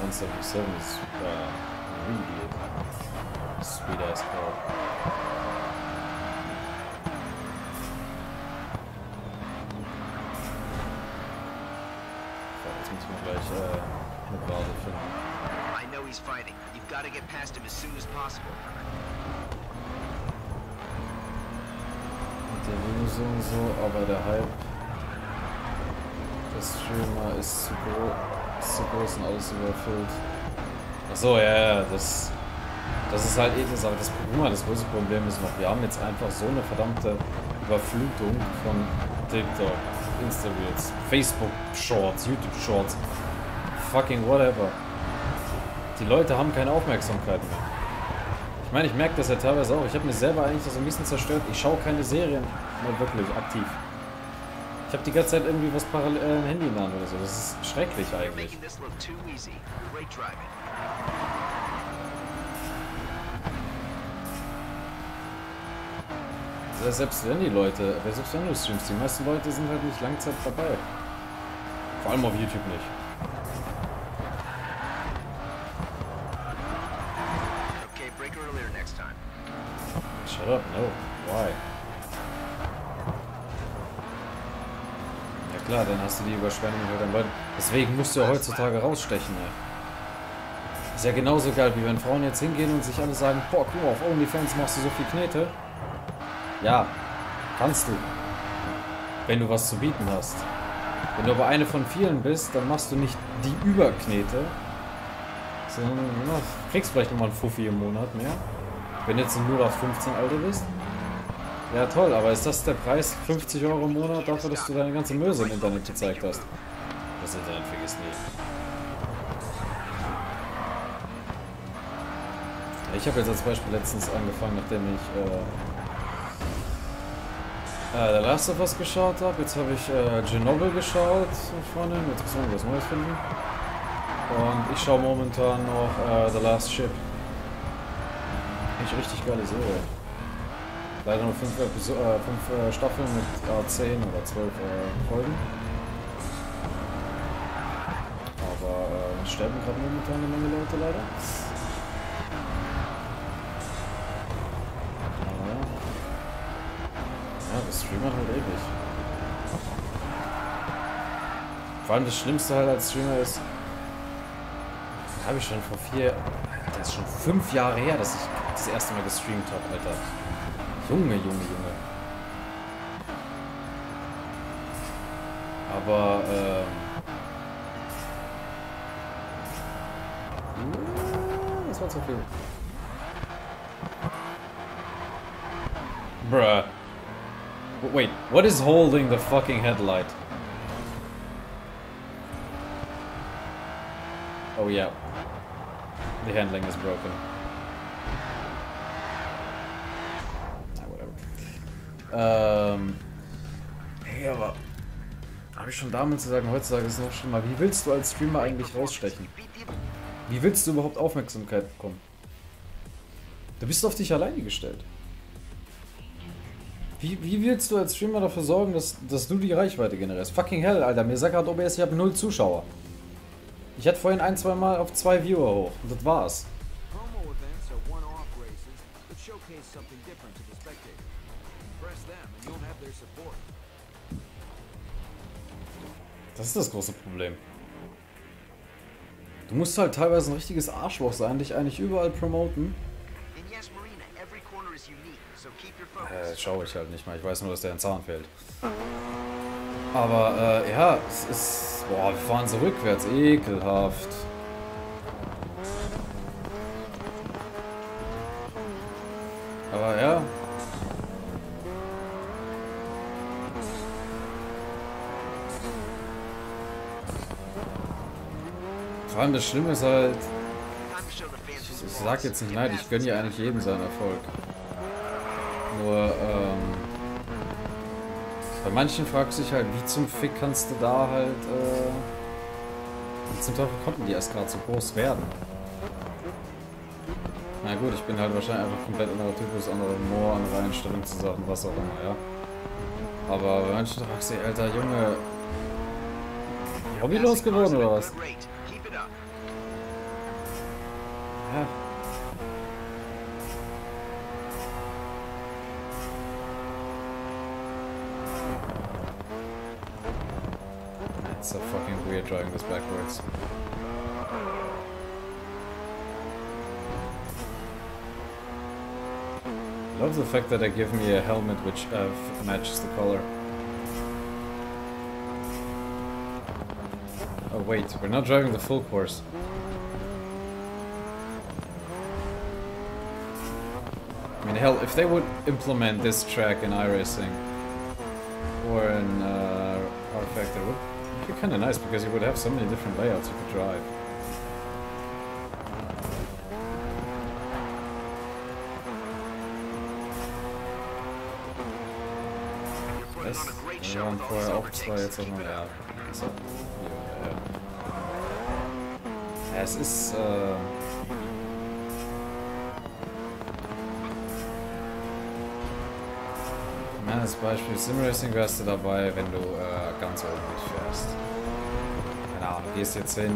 177 is uh, really sweet ass car. So, jetzt müssen wir gleich äh, eine Bade finden. I know he's fighting. You've got to get past him as soon as possible. Der Lösung so, aber der Hype des Streamer ist zu, gro ist zu groß und alles überfüllt. Achso, ja, ja, das, das ist halt eh das, aber das, mal, das große Problem ist noch, wir haben jetzt einfach so eine verdammte Überflutung von TikTok, Insta-Reels, Facebook Shorts, YouTube Shorts, fucking whatever. Die Leute haben keine Aufmerksamkeit mehr. Ich meine, ich merke das ja teilweise auch. Ich habe mir selber eigentlich das ein bisschen zerstört. Ich schaue keine Serien mehr wirklich aktiv. Ich habe die ganze Zeit irgendwie was parallel äh, im Handy in der Hand oder so. Das ist schrecklich eigentlich. selbst wenn die Leute, selbst wenn du streamst, die meisten Leute sind halt nicht Langzeit dabei. Vor allem auf YouTube nicht. Shut up, no. Why? Ja klar, dann hast du die Überschwemmung den Leuten. Deswegen musst du ja heutzutage rausstechen, ey. Ist ja genauso geil, wie wenn Frauen jetzt hingehen und sich alle sagen, boah, guck mal, auf OnlyFans machst du so viel Knete. Ja, kannst du. Wenn du was zu bieten hast. Wenn du aber eine von vielen bist, dann machst du nicht die Überknete, sondern ja, kriegst vielleicht nochmal einen Fuffi im Monat mehr. Wenn jetzt ein 0815 Alter bist. Ja toll, aber ist das der Preis 50 Euro im Monat dafür, dass du deine ganze Möse im Internet gezeigt hast? Das Internet vergiss nie. Ich habe jetzt als Beispiel letztens angefangen, nachdem ich äh, äh, The Last of Us geschaut habe. Jetzt habe ich äh, Chernobyl geschaut, Freundin. Jetzt müssen wir was Neues finden. Und ich schaue momentan noch äh, The Last Ship. Echt richtig geile Serie. Leider nur fünf, Episo äh, fünf äh, Staffeln mit äh, 10 oder 12 äh, Folgen. Aber äh, sterben gerade momentan eine Menge Leute leider. Ja, das Streamer halt ewig. Vor allem das Schlimmste halt als Streamer ist, habe ich schon vor vier, das ist schon fünf Jahre her, dass ich das erste Mal gestreamt habe, Alter. Junge, Junge, Junge. Aber, ähm... äh, Das war zu viel. Bruh. Wait, what is holding the fucking headlight? Oh yeah. The handling is broken. Ähm. Hey, aber. Habe ich schon damals gesagt, heutzutage ist es noch schlimmer. Wie willst du als Streamer eigentlich rausstechen? Wie willst du überhaupt Aufmerksamkeit bekommen? Du bist auf dich alleine gestellt. Wie, wie willst du als Streamer dafür sorgen, dass, dass du die Reichweite generierst? Fucking hell, Alter. Mir sagt gerade OBS, ich habe null Zuschauer. Ich hatte vorhin ein, zwei Mal auf zwei Viewer hoch. Und das war's. Promo events are one-off races that showcase something different to the Das ist das große Problem. Du musst halt teilweise ein richtiges Arschloch sein, dich eigentlich überall promoten. Äh, schaue ich halt nicht mal. Ich weiß nur, dass der ein Zahn fehlt. Aber, äh, ja, es ist... Boah, wir fahren so rückwärts. Ekelhaft. Aber ja. Vor allem das Schlimme ist halt, ich the sag jetzt nicht nein, ich gönne ja eigentlich jedem seinen Erfolg. Nur, ähm. Bei manchen fragt sich halt, wie zum Fick kannst du da halt, äh, wie zum Teufel konnten die erst gerade so groß werden? Na gut, ich bin halt wahrscheinlich einfach komplett anderer Typus, andere Humor, andere Einstellung zu Sachen, was auch immer, ja. Aber bei manchen fragst du, alter Junge, hobbylos geworden oder was? It's so fucking weird driving this backwards. Love the fact that they give me a helmet which uh, matches the color. Oh wait, we're not driving the full course. Mean, hell, if they would implement this track in iRacing or in uh, rFactor, it would be kind of nice because you would have so many different layouts you could drive. Das wir waren vorher auch zwei, jetzt auch mal, ja. Als Beispiel Simracing wärst du dabei, wenn du äh, ganz oben mitfährst. Keine Ahnung, gehst jetzt hin,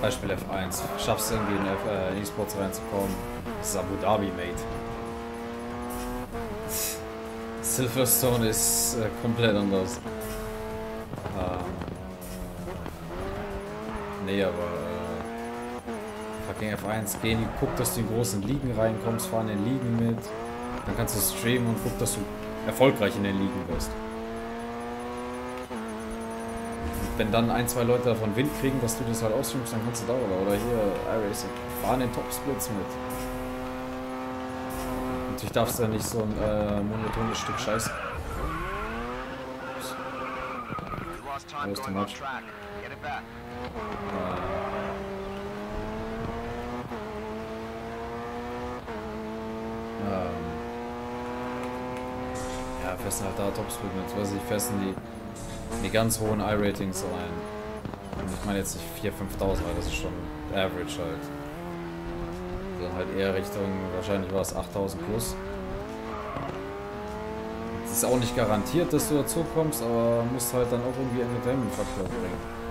Beispiel F1, schaffst irgendwie in äh, E-Sports reinzukommen, das ist Abu Dhabi, Mate. Silverstone ist äh, komplett anders. Ähm, nee, aber äh, fucking F1, geh in die, guck, dass du in großen Ligen reinkommst, fahr in den Ligen mit. Dann kannst du streamen und guck, dass du erfolgreich in den Ligen wirst. Wenn dann ein, zwei Leute davon Wind kriegen, dass du das halt ausstreamst, dann kannst du da oder, hier iRacing, fahren den Top-Splits mit. Natürlich darfst du ja nicht so ein äh, monotones Stück Scheiß. That was too going off much. track. Get it back. Ähm, ja, festen halt da Topsplit mit, weiß ich, festen die, die ganz hohen I-Ratings rein. Und ich meine jetzt nicht 4.000, 5.000, weil das ist schon Average halt. Sondern halt eher Richtung, wahrscheinlich war es 8.000 plus. Es ist auch nicht garantiert, dass du dazu kommst, aber musst halt dann auch irgendwie Entertainment-Faktor bringen.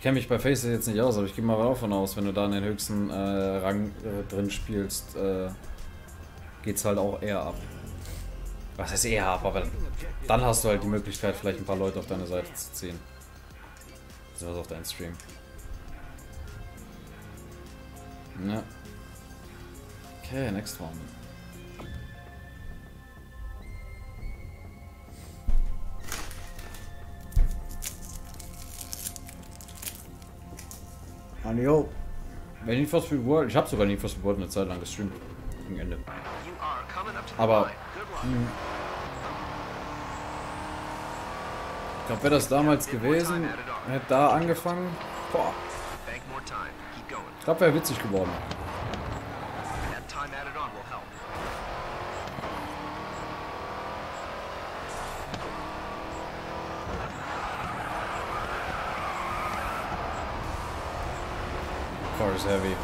Ich kenne mich bei Face jetzt nicht aus, aber ich gehe mal davon aus, wenn du da in den höchsten äh, Rang äh, drin spielst, äh, geht's halt auch eher ab. Was heißt eher ab, aber dann hast du halt die Möglichkeit, vielleicht ein paar Leute auf deine Seite zu ziehen. So was auf deinen Stream. Ja. Okay, next one. Anjo. Wenn Need for Speed World, ich habe sogar Need for Speed World eine Zeit lang gestreamt. Gegen Ende. Aber- luck. Ich glaube, wäre das damals gewesen, hätte da angefangen. Boah, ich glaube, wäre witzig geworden. That time added on will help. Car is heavy.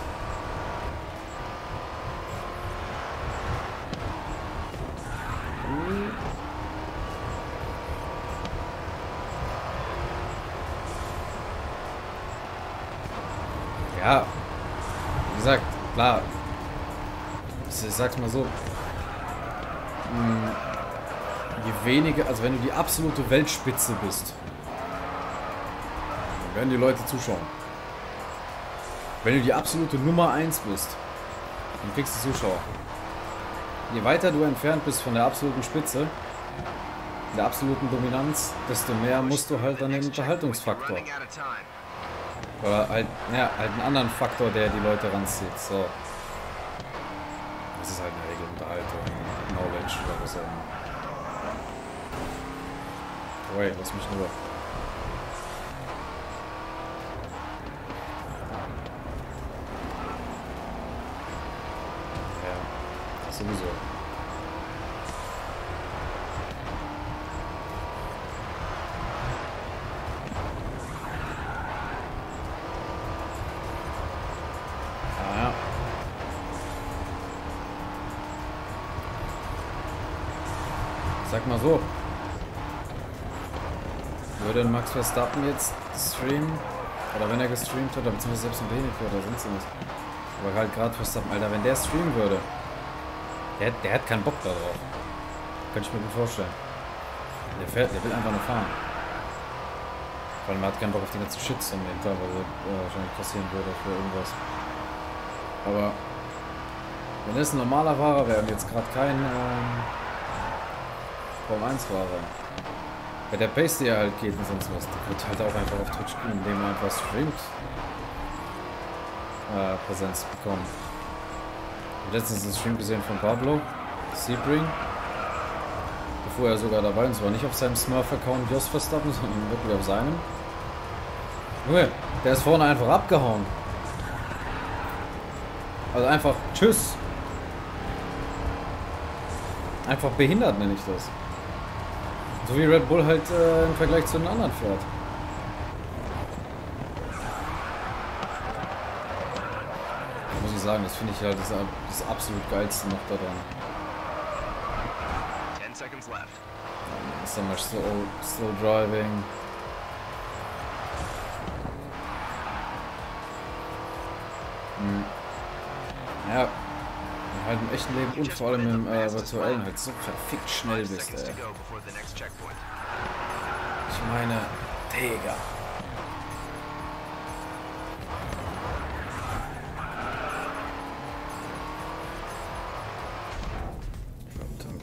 Ja, wie gesagt, klar. Ich sag's mal so. mh, Je weniger, also wenn du die absolute Weltspitze bist, dann werden die Leute zuschauen. Wenn du die absolute Nummer 1 bist, dann kriegst du Zuschauer. Je weiter du entfernt bist von der absoluten Spitze, der absoluten Dominanz, desto mehr musst du halt an den Unterhaltungsfaktor. Oder halt, ja, halt einen anderen Faktor, der die Leute ranzieht. So. Das ist halt eine Regel, Unterhaltung, Knowledge oder was auch immer. Wait, lass mich nur. Max Verstappen jetzt streamen? Oder wenn er gestreamt hat, oder beziehungsweise selbst ein wenig oder sonst was. Aber halt gerade Verstappen, Alter, wenn der streamen würde, der, der hat keinen Bock darauf. Könnte ich mir gut vorstellen. Der fährt, der will einfach nur fahren. Allem er hat keinen Bock auf den ganzen Shitstorm, den teilweise äh, wahrscheinlich passieren würde für irgendwas. Aber wenn es ein normaler Fahrer wäre und jetzt gerade kein ähm, Formel 1 Fahrer, bei der Pace, die er halt geht und sonst was, die wird halt auch einfach auf Twitch gehen, indem er einfach streamt äh, Präsenz bekommen. Ich hab letztens einen Stream gesehen von Pablo, Sebring. Bevor er sogar dabei, und zwar nicht auf seinem Smurf-Account Jos Verstappen, sondern wirklich auf seinem. Junge, der ist vorne einfach abgehauen. Also einfach Tschüss. Einfach behindert nenne ich das. So wie Red Bull halt äh, im Vergleich zu den anderen fährt. Muss ich sagen, das finde ich halt das, das absolut geilste noch daran. 10 seconds left. So much slow, slow driving. Echten Leben und vor allem im äh, virtuellen halt so verfickt schnell bist, ey. Ich meine, Digga.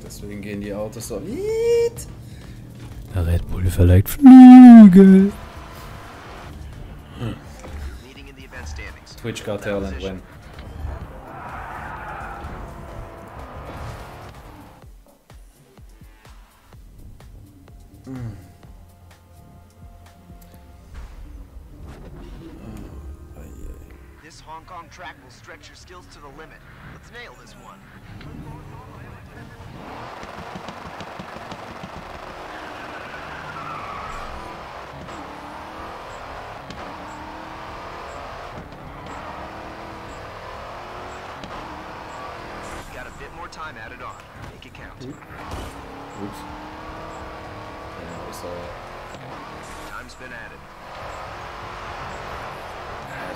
Deswegen gehen die Autos so. Lied. Red Bull verleiht Flügel. Standings. Twitch Cartel and win.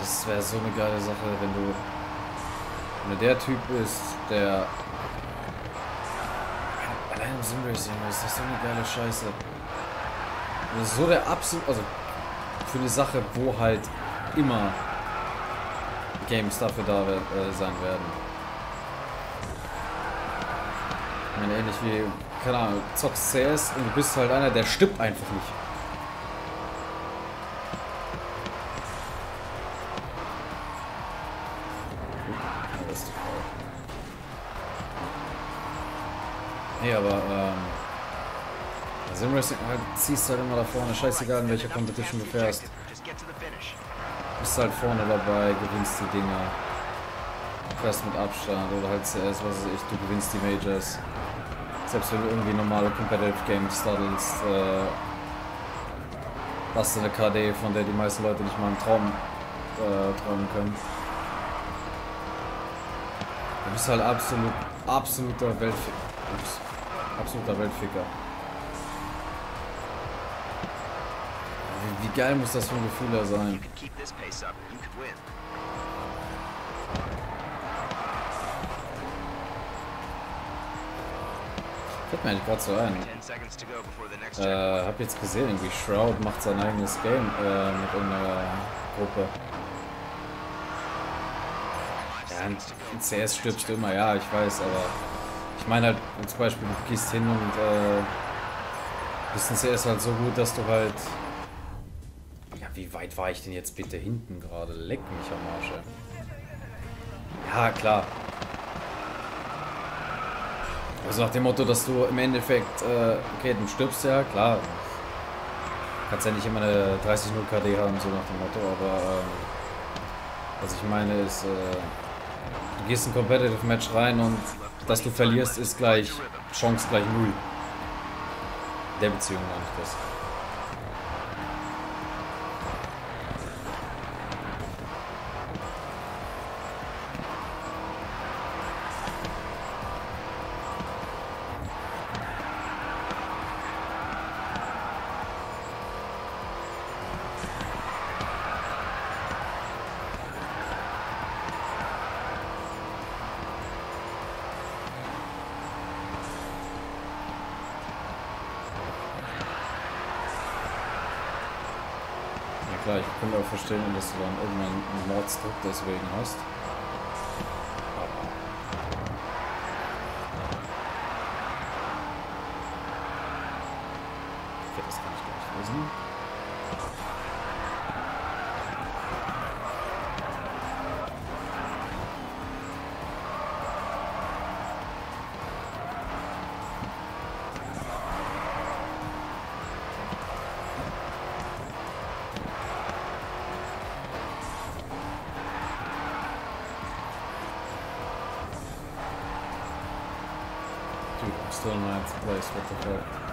Das wäre so eine geile Sache, wenn du, wenn du der Typ bist, der allein im Simracing ist das so eine geile Scheiße. Das ist so der absolut, also für eine Sache, wo halt immer Games dafür da äh, sein werden. Ich meine, ähnlich wie, keine Ahnung, zockst CS und du bist halt einer, der stirbt einfach nicht. Ziehst halt immer da vorne, scheißegal in welcher Competition du fährst. Bist halt vorne dabei, gewinnst die Dinger. Fährst mit Abstand oder halt CS, was weiß ich, du gewinnst die Majors. Selbst wenn du irgendwie normale Competitive Games startelst, äh, hast du eine KD, von der die meisten Leute nicht mal einen Traum äh, träumen können. Du bist halt absolut, absoluter Weltficker. Ups, absoluter Weltficker. Geil muss das für ein Gefühl da sein? Fällt mir eigentlich gerade so ein. 10 seconds to go before the next checkpoint. Äh, hab jetzt gesehen, irgendwie Shroud macht sein eigenes Game äh, mit irgendeiner Gruppe. Ja, in CS stirbst du immer, ja, ich weiß, aber ich meine halt, zum Beispiel du gehst hin und äh, bist in CS halt so gut, dass du halt. Wie weit war ich denn jetzt bitte hinten gerade? Leck mich am Arsch. Ja, klar. Also nach dem Motto, dass du im Endeffekt, äh, okay, du stirbst ja, klar. Kannst ja nicht immer eine 30-0 KD haben, so nach dem Motto, aber ähm, was ich meine ist, äh, du gehst in ein Competitive Match rein und dass du verlierst, ist gleich Chance gleich null. Der Beziehung meine ich das. Verstehen, dass du dann irgendwann einen Mordsdruck deswegen hast. Dude, I'm still in ninth place, what the fuck?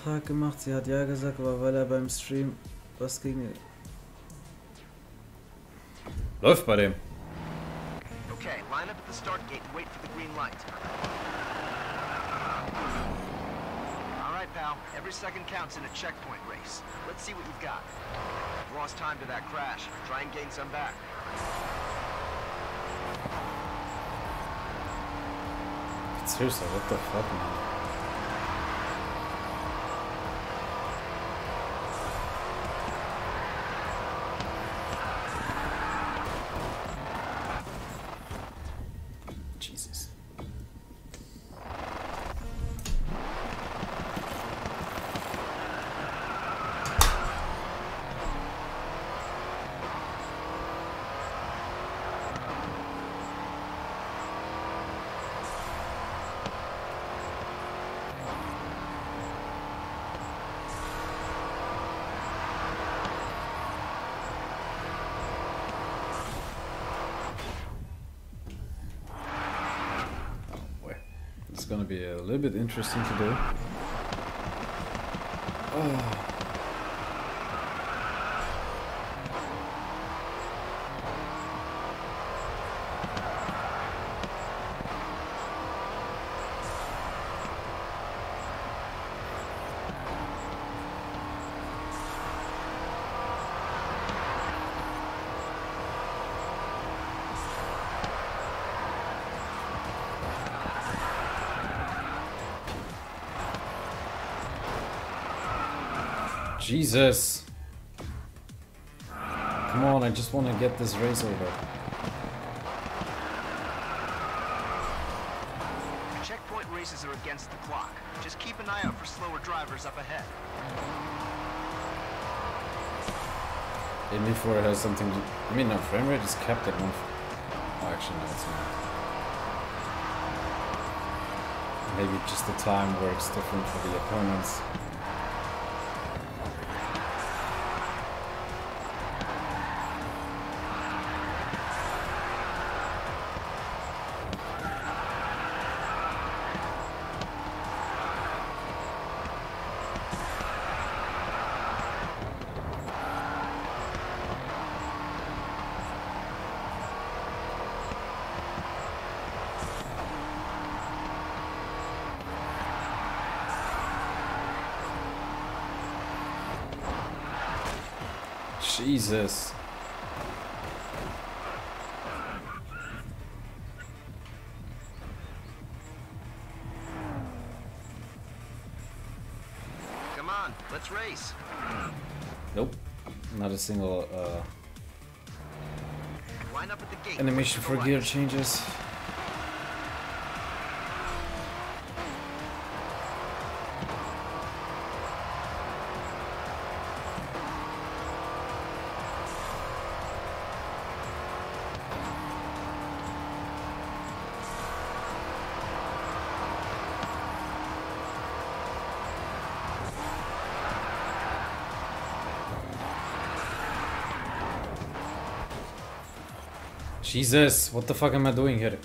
Antrag gemacht, sie hat ja gesagt, aber weil er beim Stream was gegen... Läuft bei dem. Okay, line up at the start gate and wait for the green light. All right, pal. Every second counts in a checkpoint race. Let's see what you've got. You've lost time to that crash. Try and gain some back. Seriously, what the fuck, man? Be a little bit interesting today. Oh. Jesus. Come on, I just want to get this race over. Checkpoint races are against the clock. Just keep an eye out for slower drivers up ahead. Even before it has something to... I mean, no, frame rate is kept at one... Oh, actually, no, it's not. Maybe just the time works different for the opponents. Jesus. Come on, let's race. Nope. Not a single uh, Line up at the gate. animation for gear changes. Jesus, what the fuck am I doing here?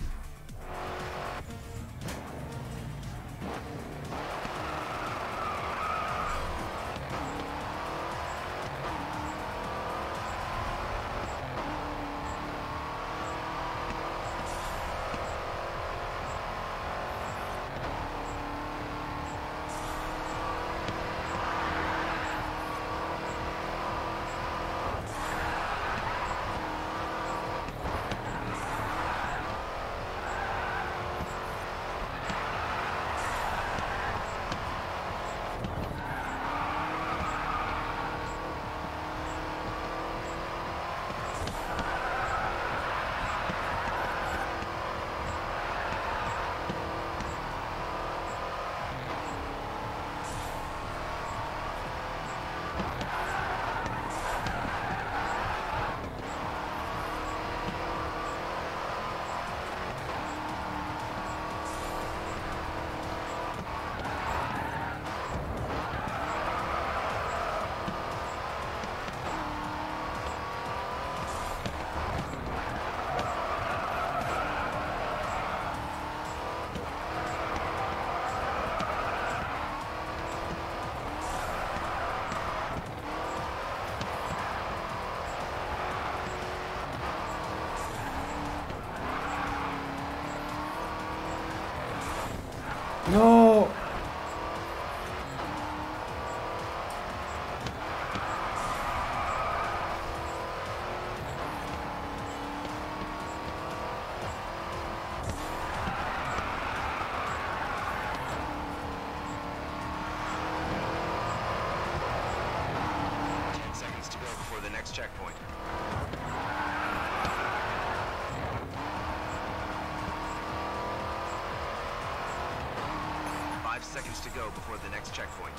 Go before the next checkpoint.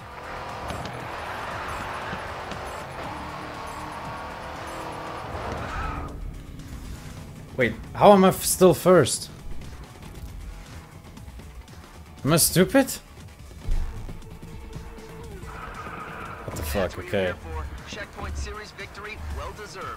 Wait, how am I still first? Am I stupid? What the fuck, okay. Checkpoint series victory, well deserved.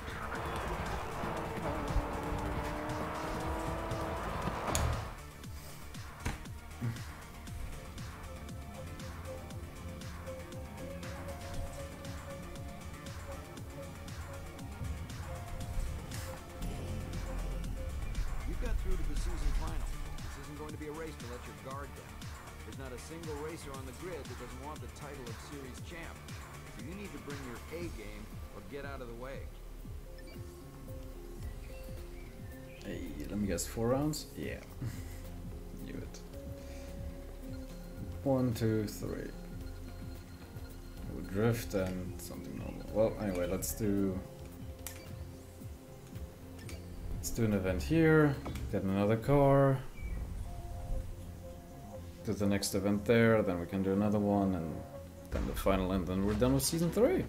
Season final. This isn't going to be a race to let your guard down. There's not a single racer on the grid that doesn't want the title of series champ. So you need to bring your A game or get out of the way. Hey, let me guess, four rounds? Yeah. Knew it. One, two, three. We'll drift and something normal. Well, anyway, let's do... do an event here, get another car, do the next event there, then we can do another one, and then the final, and then we're done with season 3.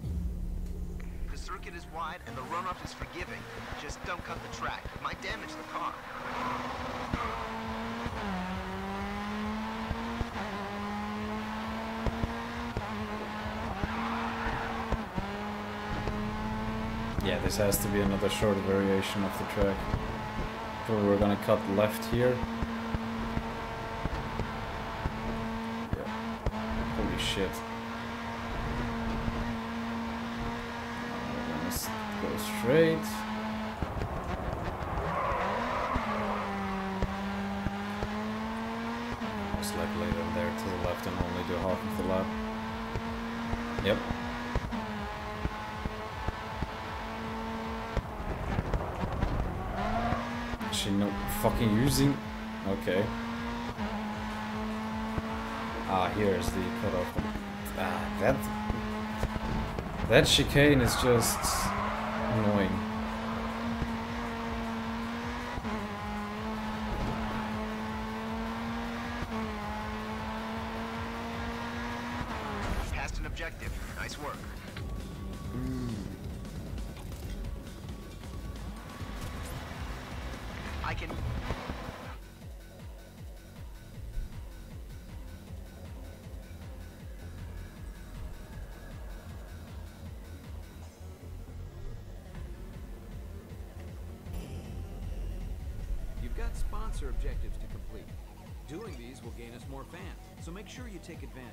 The circuit is wide and the runoff is forgiving. Just don't cut the track. It might damage the car. Yeah, this has to be another short variation of the track. Probably we're gonna cut left here. That chicane is just sure you take advantage.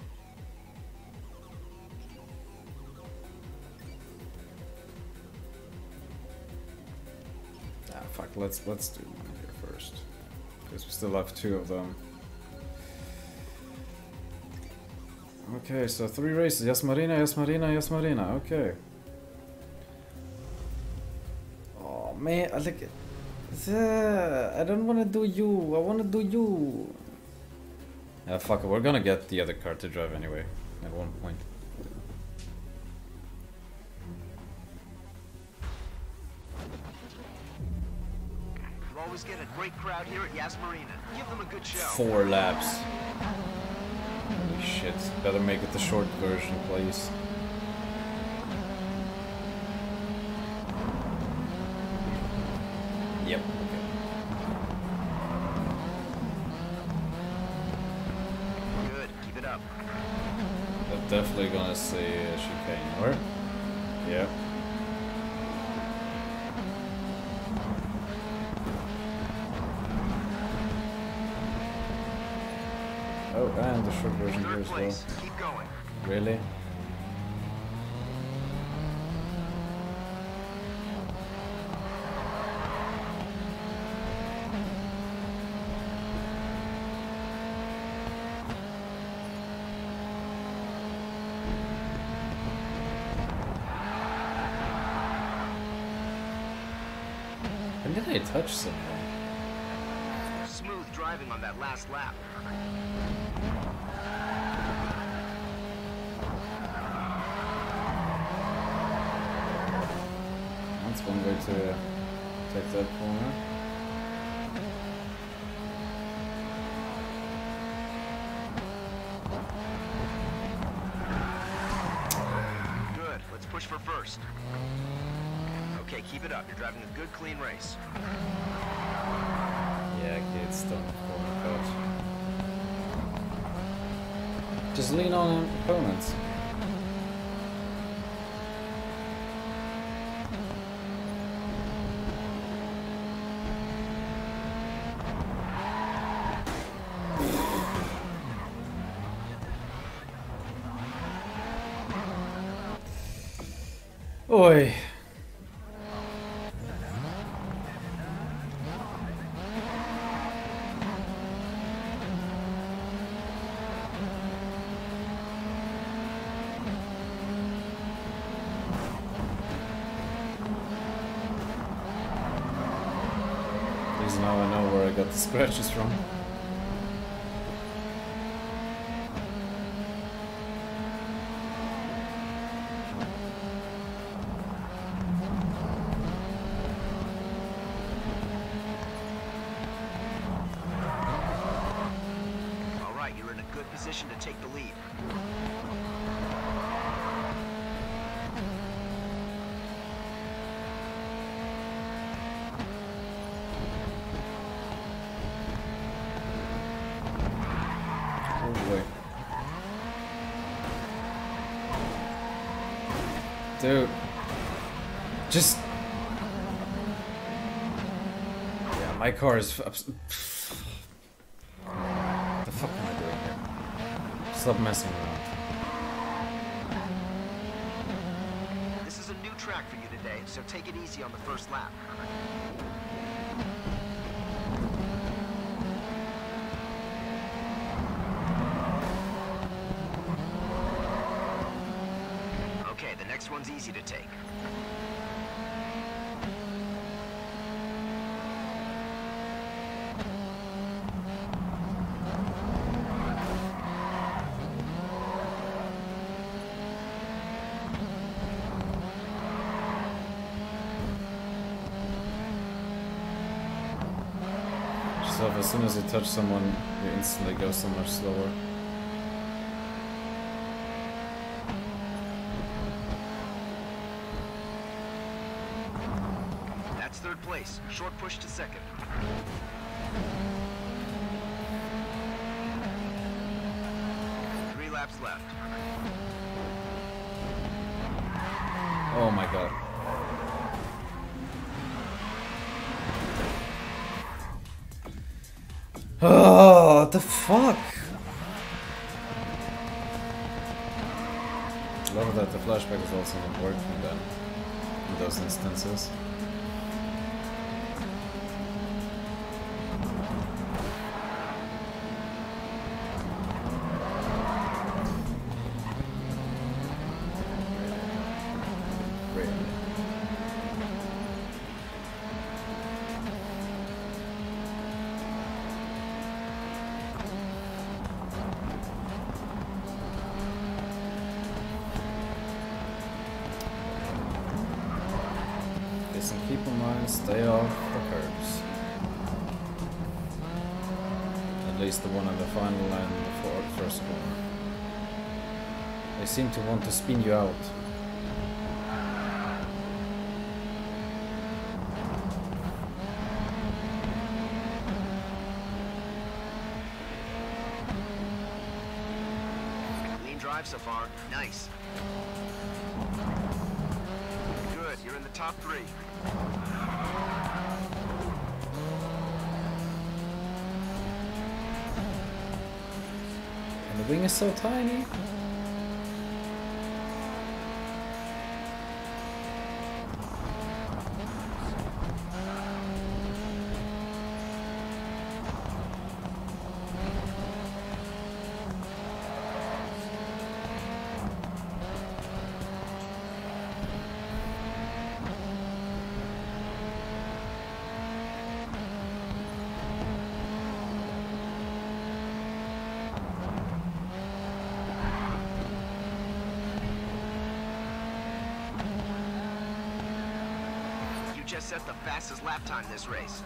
Ah, fuck. Let's let's do one here first, because we still have two of them. Okay, so three races. Yas Marina. Yas Marina. Yas Marina. Okay. Oh man, I like. Uh, I don't want to do you. I want to do you. Yeah, fuck it. We're gonna get the other car to drive anyway. At one point. You always get a great crowd here at Yas Marina. Give them a good show. Four laps. Holy shit. Better make it the short version, please. Yep. Okay. Good. Keep it up. I'm gonna say uh, chicane, or? Yeah. Oh, and the short version here as well. Keep going. Really? Touch? Smooth driving on that last lap. That's one way to take that corner. Good. Let's push for first. Keep it up. You're driving a good, clean race. Yeah, kids don't cut. Just lean on opponents. Scratches from. All right, you're in a good position to take the lead. Oh boy. Dude. Just. Yeah, my car is. ups- the fuck am I doing here? Stop messing around. This is a new track for you today, so take it easy on the first lap. Okay, the next one's easy to take. yourself as soon as you touch someone, you instantly go so much slower. That's third place. Short push to second. Three laps left. Oh my god. Oh, what the fuck? Love that the flashback is also then in those instances. Seem to spin you out. Clean drive so far. Nice. Good. You're in the top three. And the wing is so tiny. Fastest lap time this race.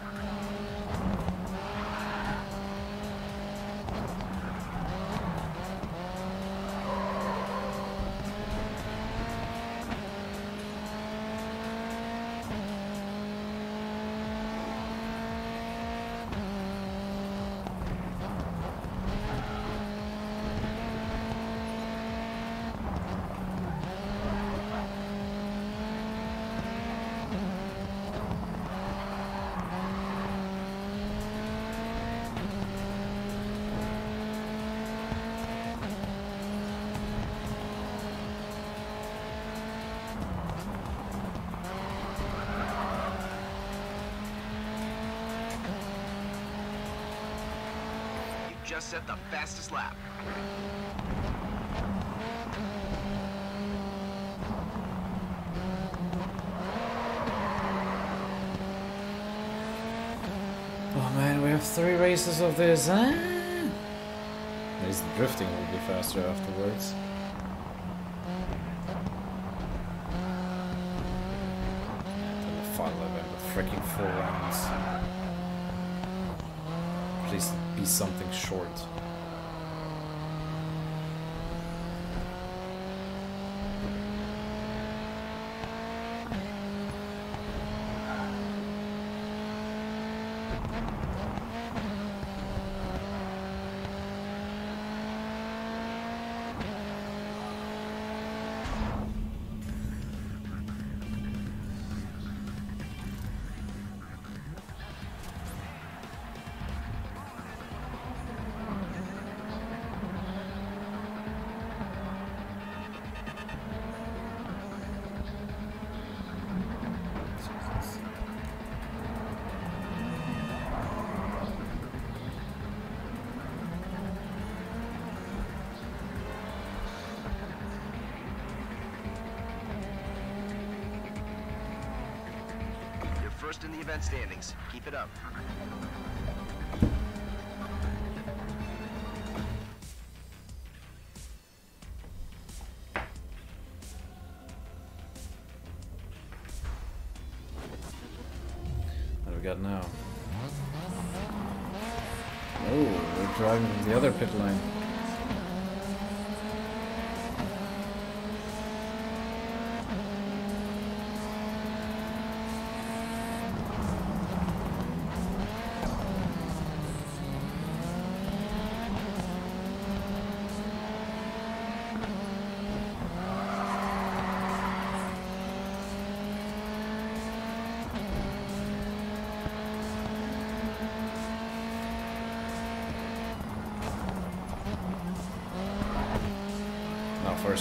Just set the fastest lap. Oh man, we have three races of this. Ah. At least the drifting will be faster afterwards. The final event with freaking four rounds. Please be something short. First in the event standings. Keep it up. What do we got now? Oh, we're driving in the other pit lane.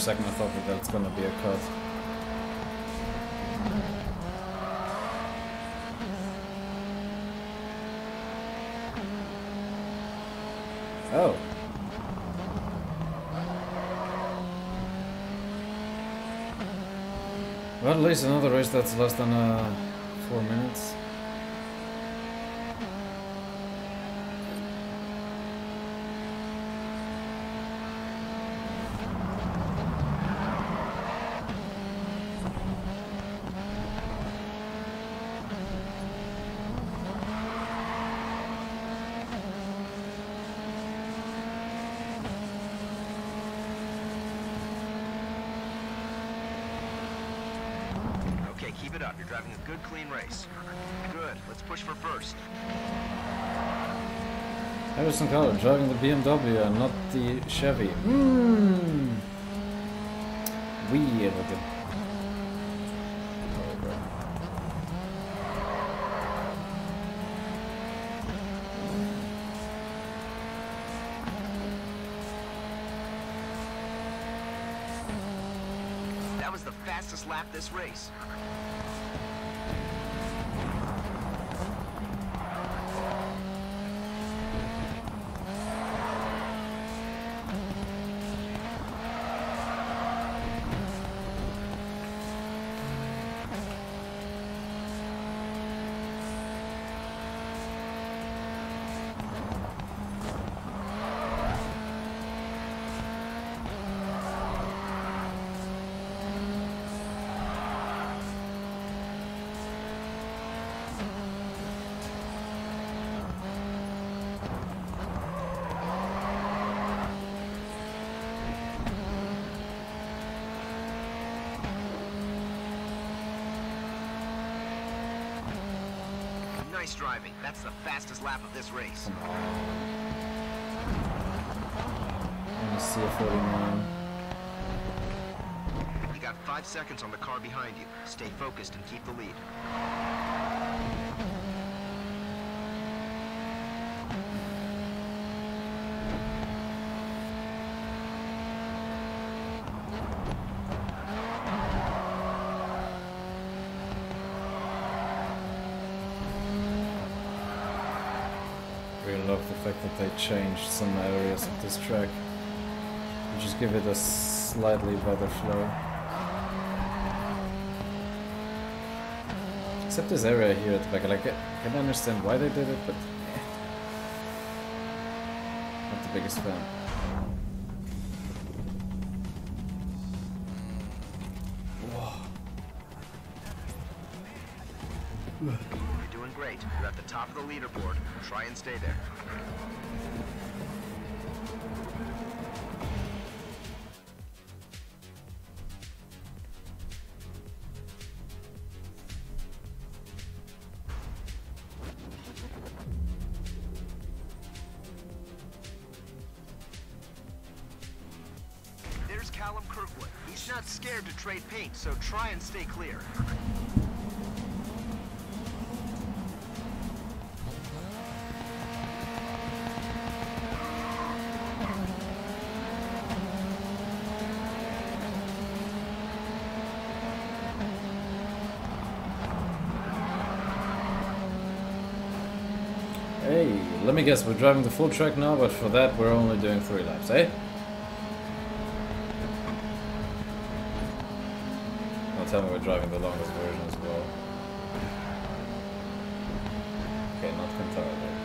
Second, I thought that that's gonna be a cut. Oh. Well, at least another race that's less than uh, four minutes. Okay, keep it up. You're driving a good, clean race. Good. Let's push for first. Harrison Color driving the BMW and not the Chevy. Hmm. Weird. That was the fastest lap this race. Nice driving. That's the fastest lap of this race. Come on. Let me see a 49. You got five seconds on the car behind you. Stay focused and keep the lead. Really love the fact that they changed some areas of this track. Just give it a slightly better flow. Except this area here at the back, like, I can understand why they did it, but. Not the biggest fan. You're doing great. You're at the top of the leaderboard. Try and stay there. He's not scared to trade paint, so try and stay clear. Hey, let me guess, we're driving the full track now, but for that we're only doing three laps, eh? Tell me we're driving the longest version as well. Okay, not though.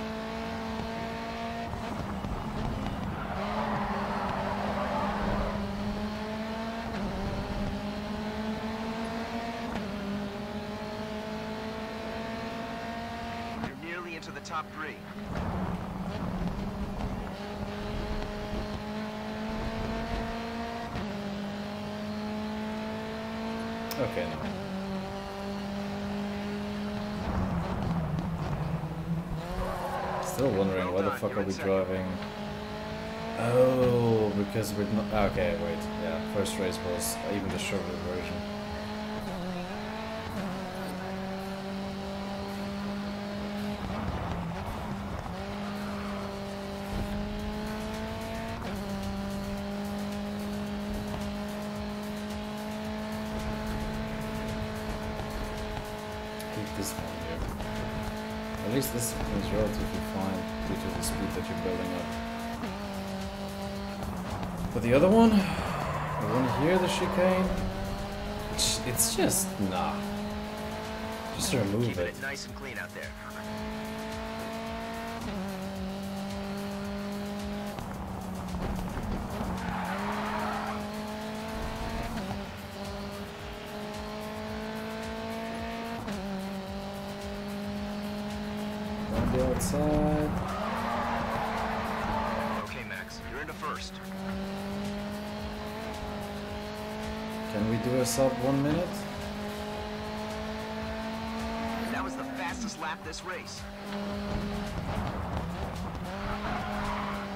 You're nearly into the top three. Okay, no. Still wondering why the fuck are we driving? Oh, because we're not. Okay, wait. Yeah, first race was even the shorter version. This is relatively fine due to the speed that you're building up. But the other one, the one here, the chicane, it's, it's just nah. Just remove Keeping it. it nice and clean out there. Outside. Okay, Max, you're into first. Can we do a sub one minute? That was the fastest lap this race.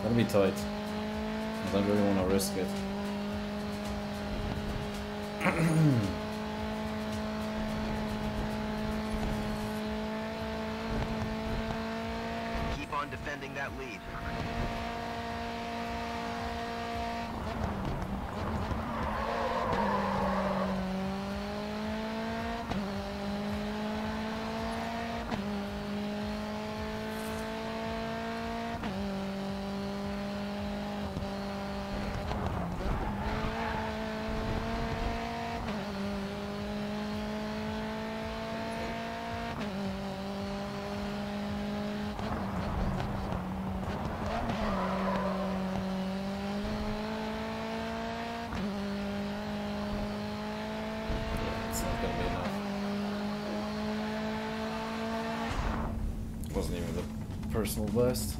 That'll be tight. I don't really want to risk it. Keep on defending that lead. It's not gonna be enough. Wasn't even the personal best.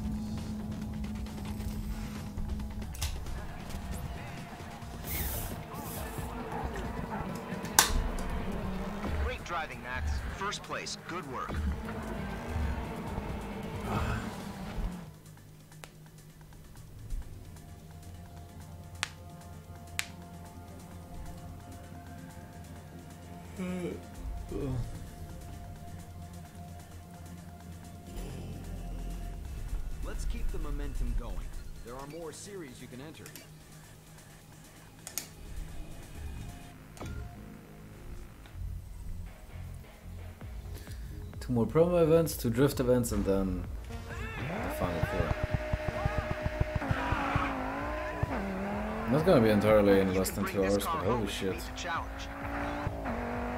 Great driving, Max. First place. Good work. Momentum going. There are more series you can enter. Two more promo events, two drift events, and then the final four. Not gonna be entirely in less than two hours, but holy home if you shit. meet the challenge.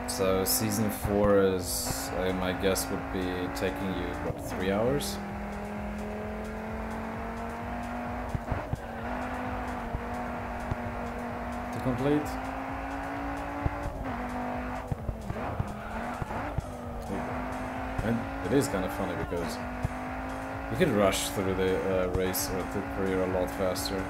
So season four is, uh, my guess would be taking you what three hours? And it is kind of funny because you could rush through the uh, race or the career a lot faster.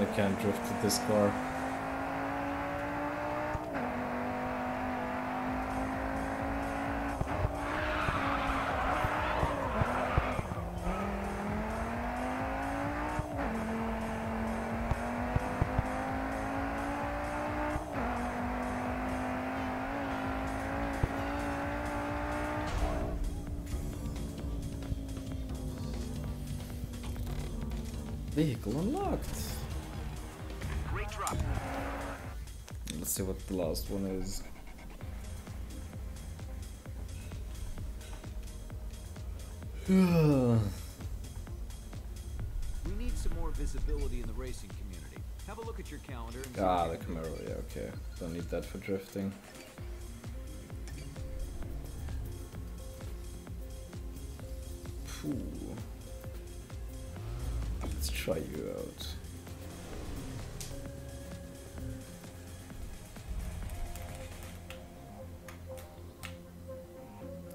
I can't drift with this car. Vehicle unlocked. See what the last one is. We need some more visibility in the racing community. Have a look at your calendar and ah, the you. Camaro, yeah, okay. Don't need that for drifting. Phew. Let's try you out.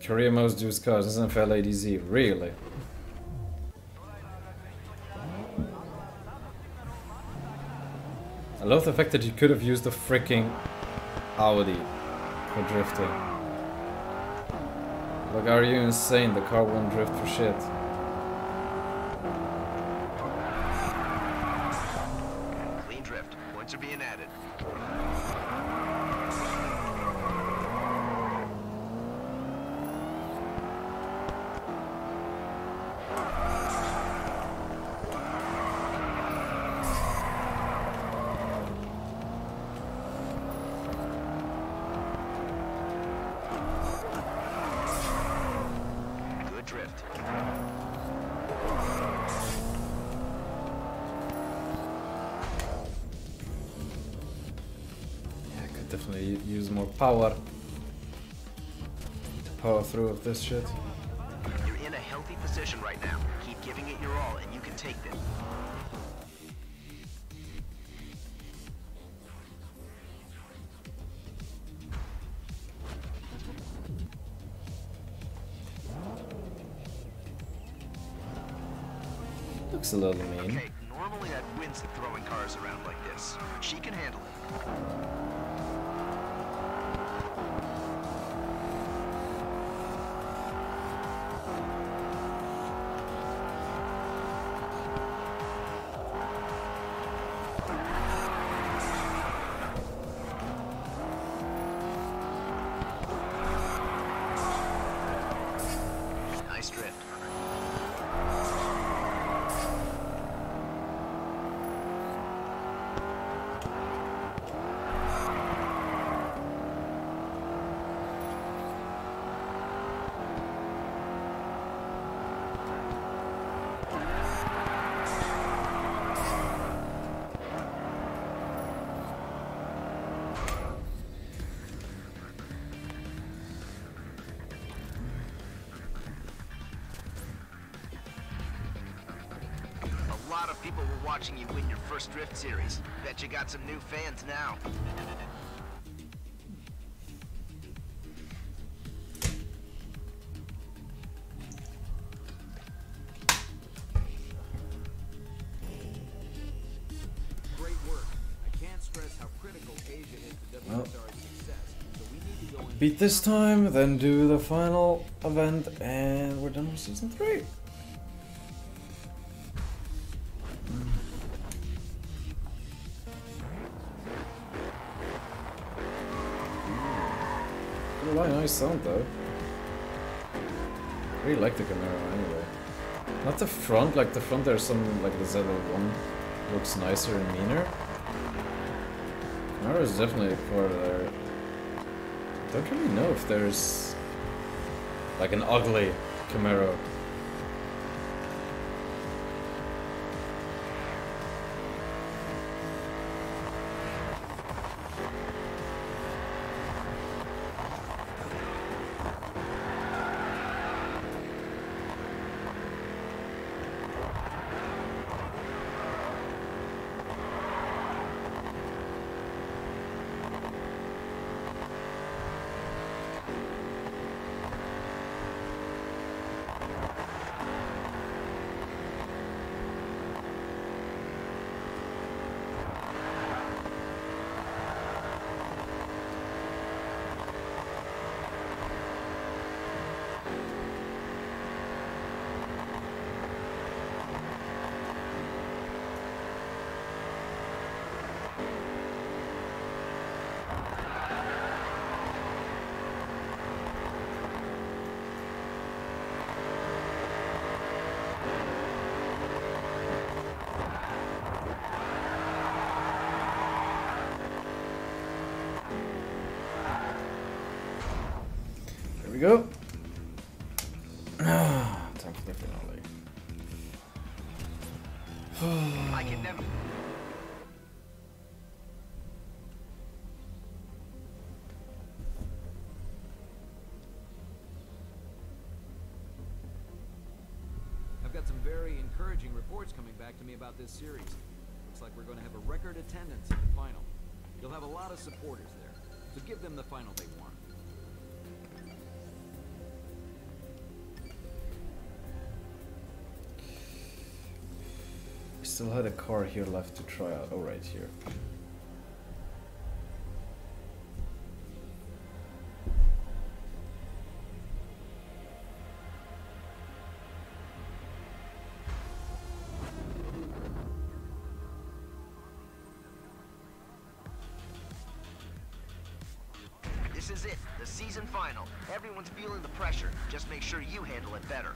Korea most used cars, is SNFL ADZ, really? I love the fact that you could have used a freaking Audi for drifting. Like, are you insane? The car won't drift for shit. With this shit. You're in a healthy position right now. Keep giving it your all, and you can take this. Looks a little watching you win your first Drift Series. Bet you got some new fans now. Great work. I can't stress how critical Asia is to Well. Success. So we need to go Beat this time, then do the final event, and we're done with season 3. Sound though. I Really like the Camaro anyway. Not the front, like the front there's some, like the ZL1 looks nicer and meaner. Camaro is definitely of there. Don't really know if there's like an ugly Camaro. About this series. Looks like we're going to have a record attendance at the final. You'll have a lot of supporters there, so give them the final they want. We still had a car here left to try out. Oh, right here. The season final. Everyone's feeling the pressure. Just make sure you handle it better.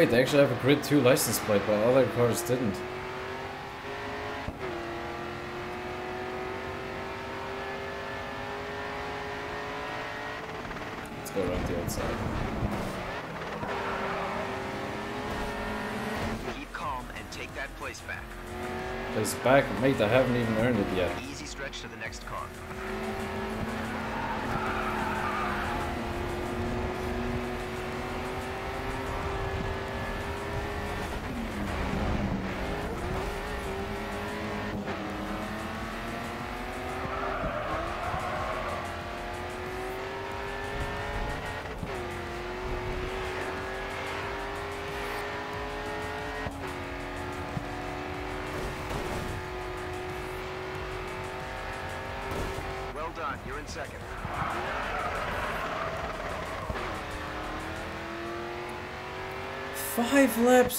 Wait, they actually have a Grid 2 license plate, but other cars didn't. Let's go around the outside. Keep calm and take that place back. Place back, mate, I haven't even earned it yet.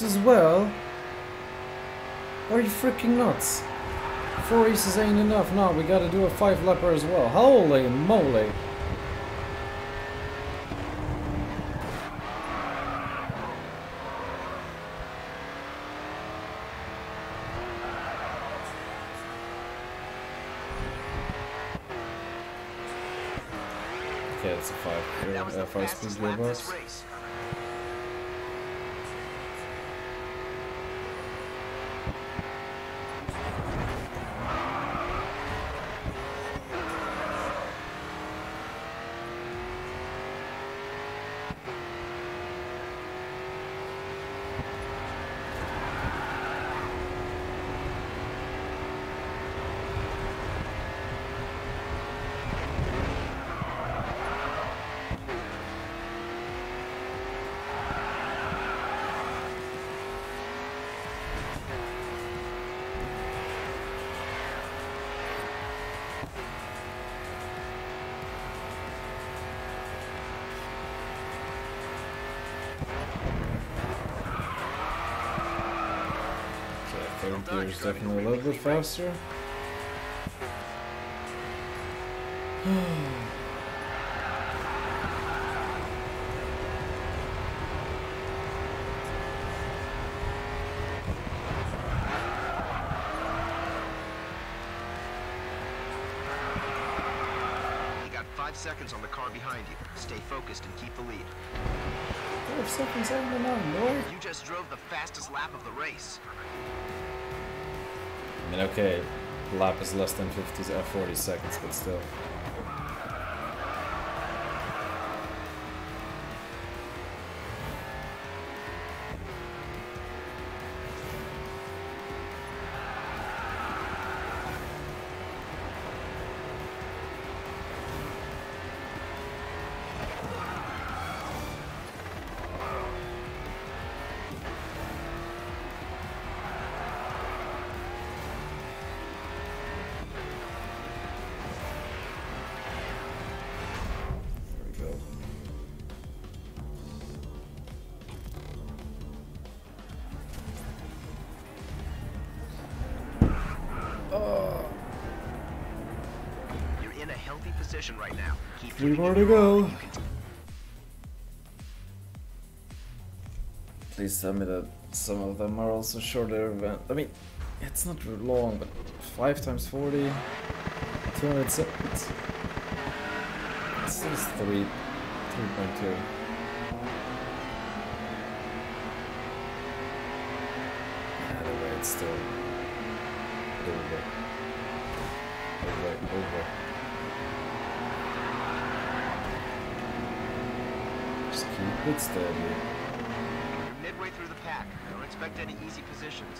As well? Are you freaking nuts? Four aces ain't enough, no, we gotta do a five lapper as well. Holy moly! Okay, it's a five, uh, five speed gearbox. race. Okay, third done, gear is definitely a little bit faster. You got five seconds on the car behind you. Stay focused and keep the lead. Five seconds ain't enough, boy. You just drove the fastest lap of the race. I mean, okay, lap is less than 50, uh, 40 seconds, but still. Three more to go. Please tell me that some of them are also shorter. I mean, it's not long, but 5 times 40, 200 seconds. This is 3, 3.2. Either way, it's still over. Over, over. Keep it. You're midway through the pack. Don't expect any easy positions.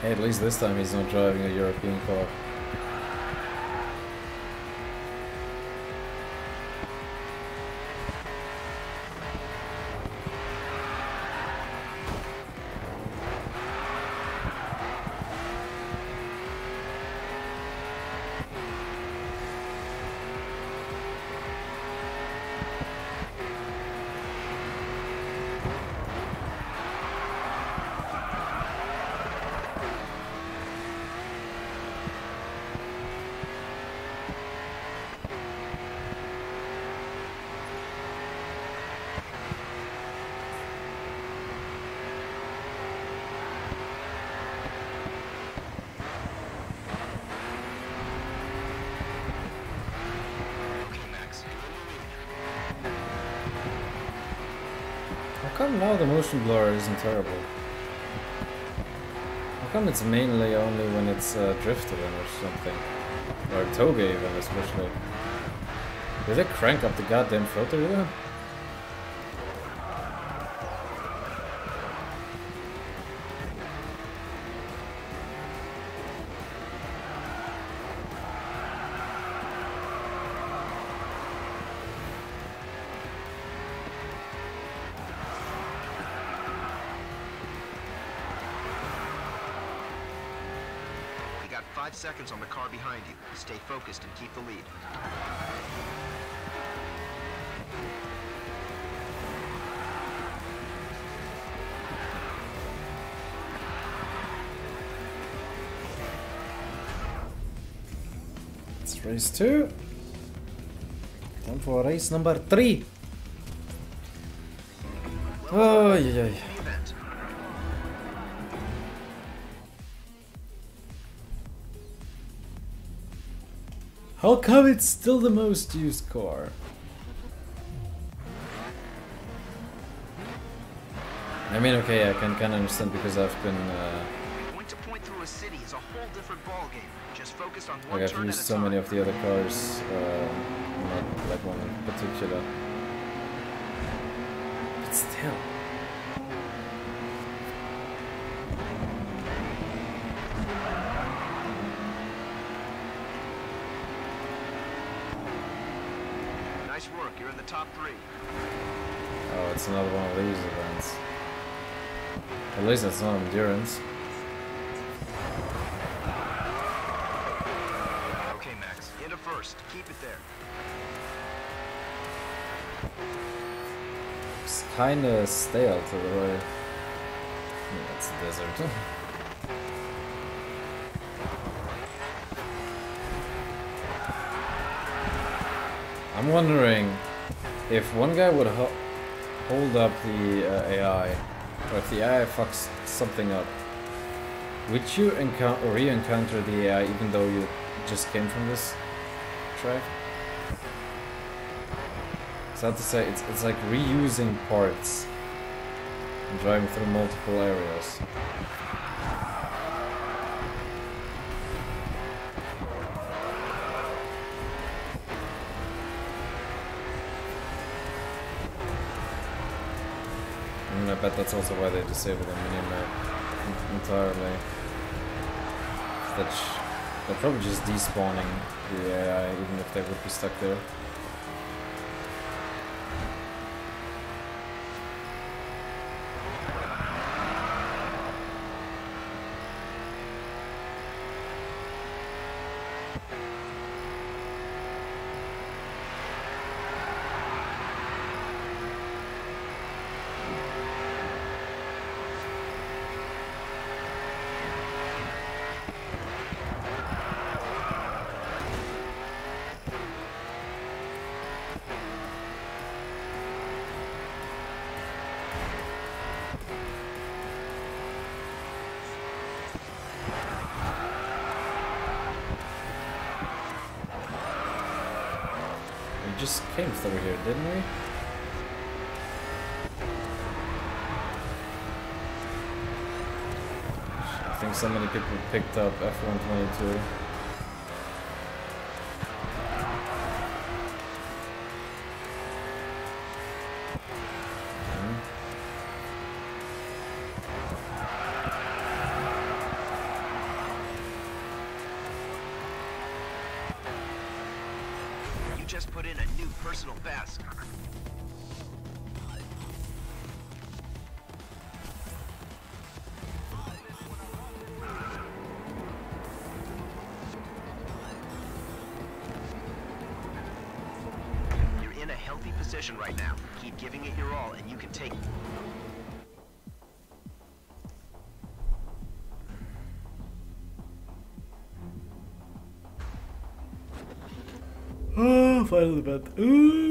Hey, at least this time he's not driving a European car. Now the motion blur isn't terrible? How come it's mainly only when it's uh, drift event or something? Or Touge even especially. Did they crank up the goddamn filter? Stay focused and keep the lead. It's race two. Time for race number three. Oh, yeah, yeah. How come it's still the most used car? I mean, okay, I can kind of understand because I've been, uh, Point to point through a city is a whole different ballgame. Just focus on one like I've used so many of the other cars, uh, not like one in particular. But still. Nice work. You're in the top three. Oh, it's another one of these events. At least it's not endurance. Okay, Max. Into first. Keep it there. It's kinda stale to the right. Yeah, it's a desert. I'm wondering if one guy would ho hold up the uh, AI, or if the AI fucks something up, would you encounter or re-encounter the AI even though you just came from this track? Sad to say, it's, it's like reusing parts and driving through multiple areas. Bet that's also why they disabled the minimap en- uh, entirely. That's they're probably just despawning the AI even if they would be stuck there. didn't we? I think so many people picked up F1 22. excited about. Ooh.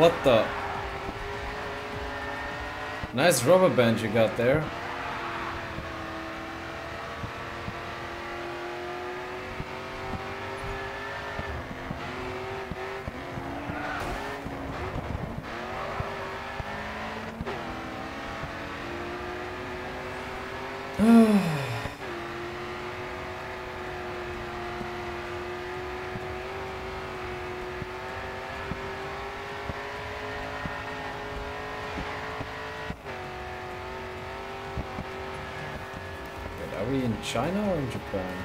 What the? Nice rubber band you got there. Are we in China or in Japan?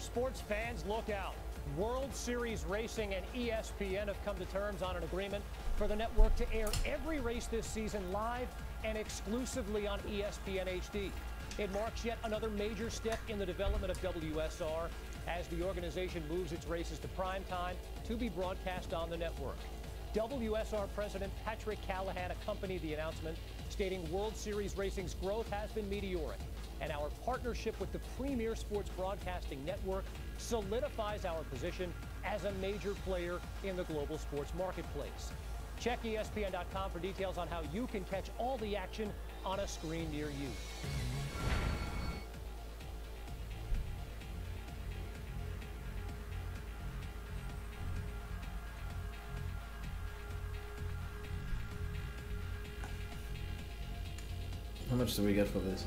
Sports fans, look out. World Series Racing and ESPN have come to terms on an agreement for the network to air every race this season live and exclusively on ESPN HD. It marks yet another major step in the development of WSR as the organization moves its races to primetime to be broadcast on the network. WSR President Patrick Callahan accompanied the announcement, stating World Series Racing's growth has been meteoric and our partnership with the premier sports broadcasting network solidifies our position as a major player in the global sports marketplace. Check ESPN.com for details on how you can catch all the action on a screen near you. How much do we get for this?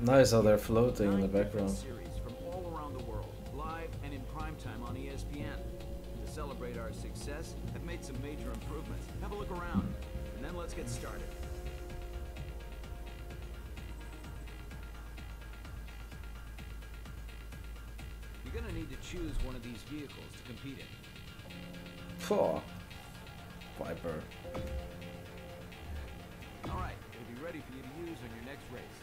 Nice how they're floating in the background. Series from all around the world, live and in prime time on ESPN. To celebrate our success, I've made some major improvements. Have a look around, and then let's get started. You're gonna need to choose one of these vehicles to compete in. Viper. For you to use on your next race.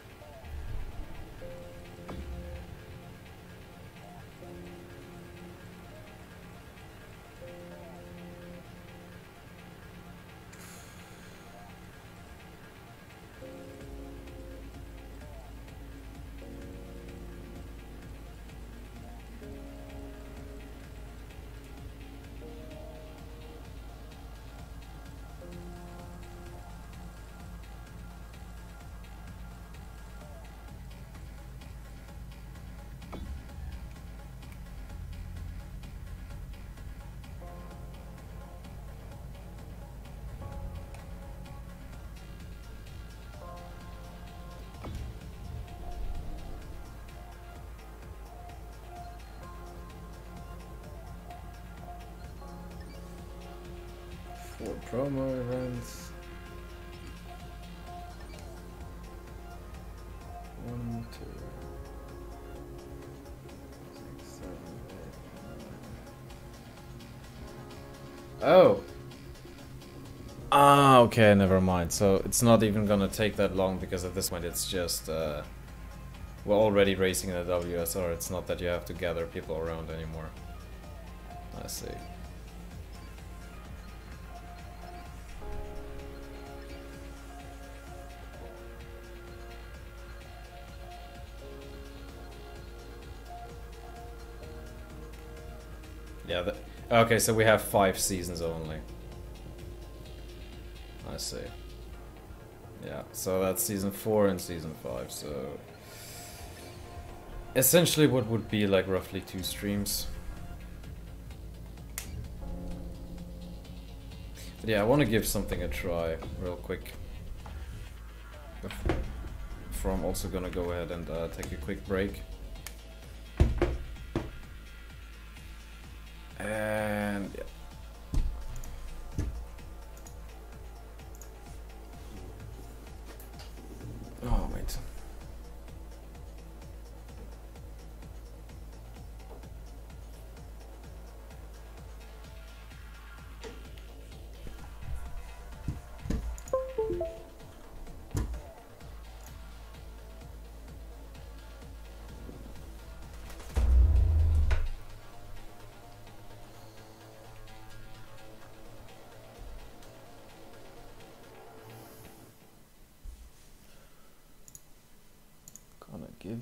Four promo events. One, two. Oh. Ah, okay, never mind. So it's not even gonna take that long because at this point it's just uh, we're already racing in the WSR. It's not that you have to gather people around anymore. I see. Okay, so we have five seasons only. I see. Yeah, so that's season four and season five. So essentially, what would be like roughly two streams. But yeah, I want to give something a try real quick. I'm also gonna go ahead and uh, take a quick break.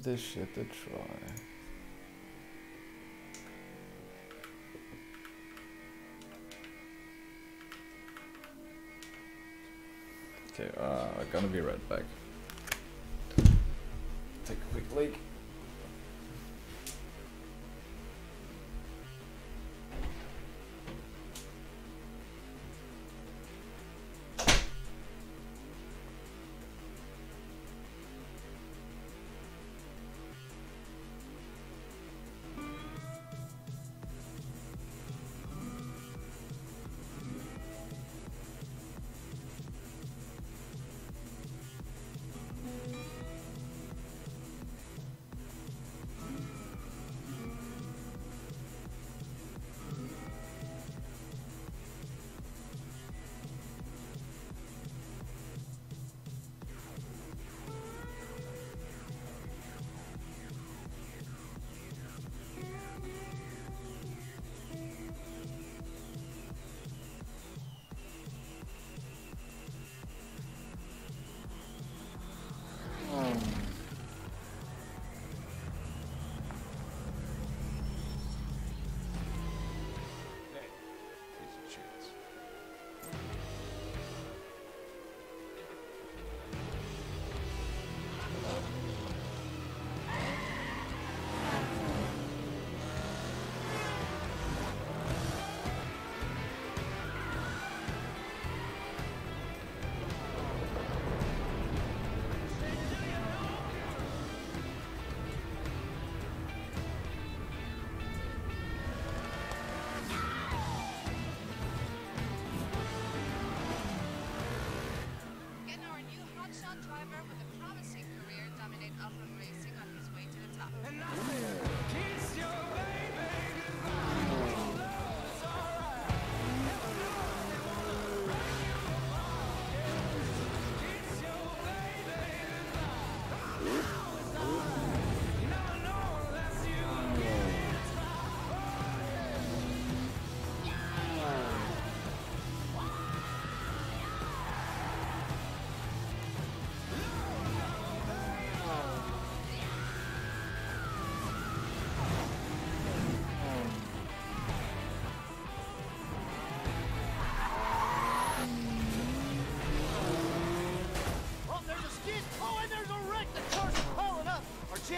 This shit a try. Okay, uh, I'm gonna be right back. Take a quick leak. driver with a promising career dominate Alpha Racing on his way to the top.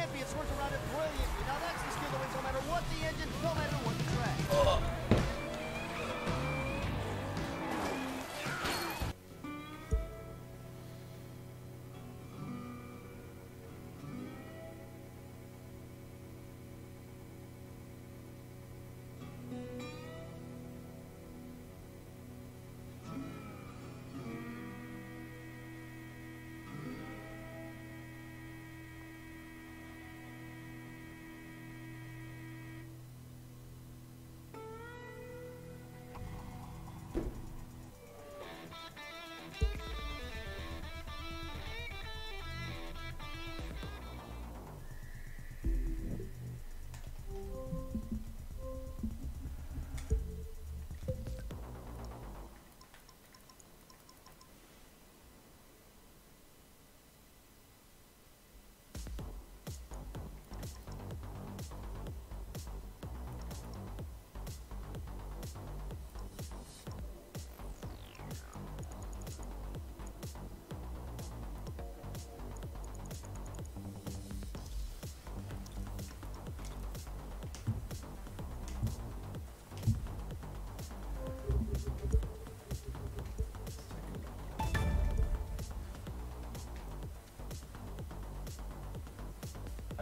Champion swerves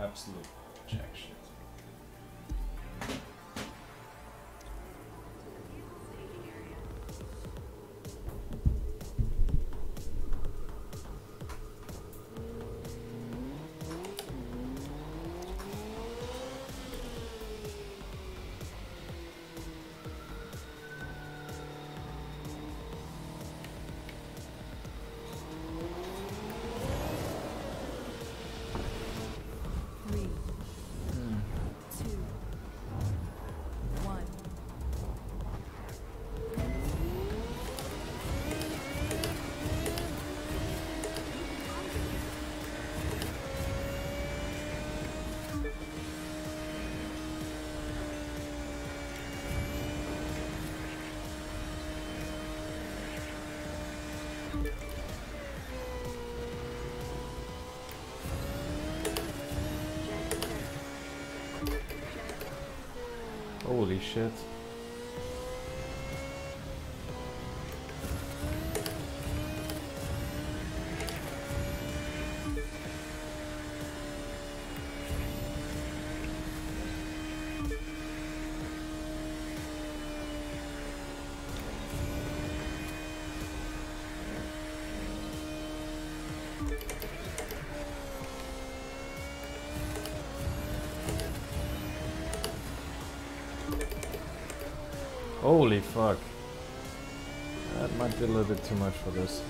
Absolute jack shit. Holy fuck. That might be a little bit too much for this.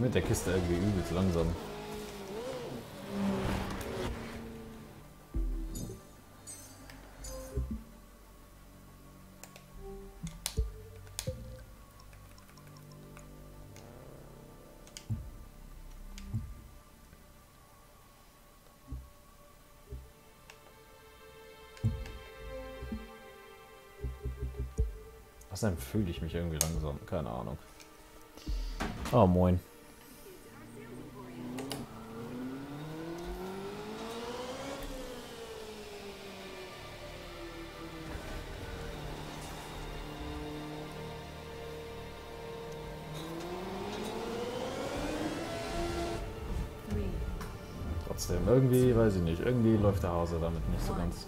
Mit der Kiste irgendwie übelst langsam. Außerdem fühle ich mich irgendwie langsam. Keine Ahnung. Oh, moin. Irgendwie, weiß ich nicht, irgendwie läuft der Hase damit nicht so ganz.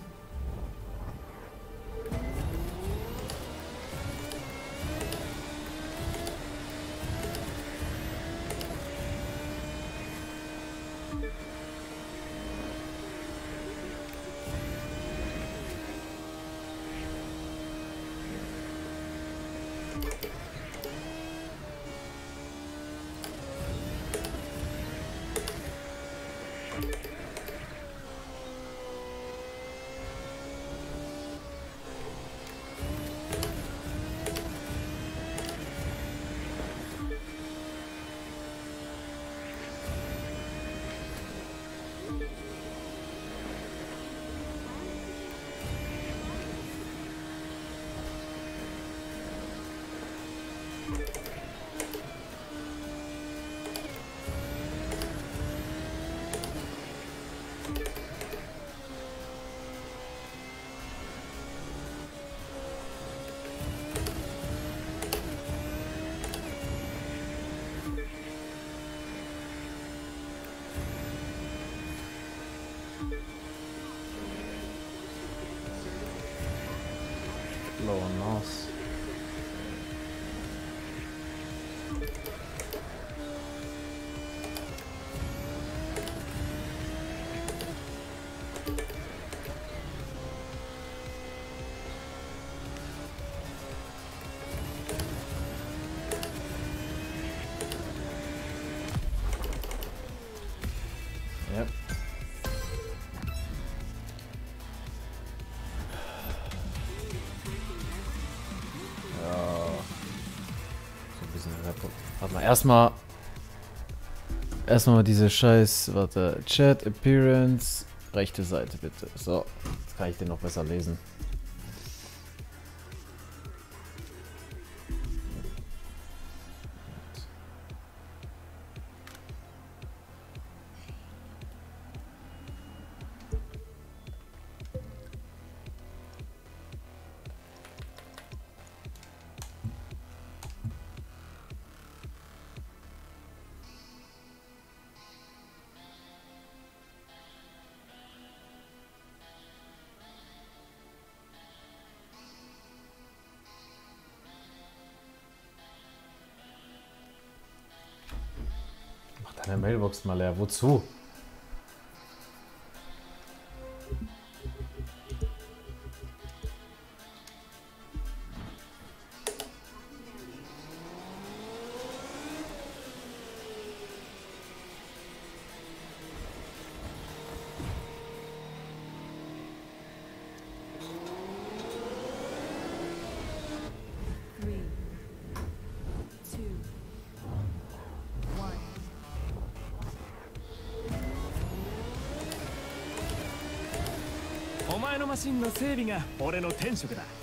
Erstmal. Erstmal mal diese scheiß. Warte. Chat, Appearance. Rechte Seite bitte. So. Jetzt kann ich den noch besser lesen. Mailbox mal leer. Wozu? 身の整備が俺の天職だ「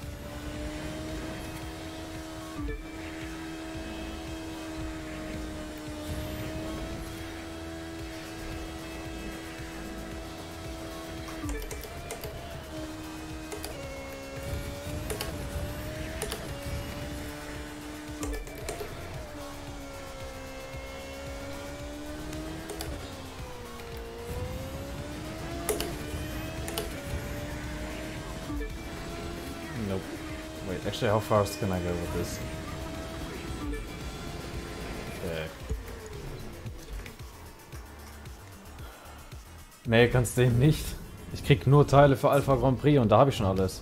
actually, how fast can I go with this? Okay. Nee, kannst du eben nicht. Ich krieg nur Teile für Alpha Grand Prix und da habe ich schon alles.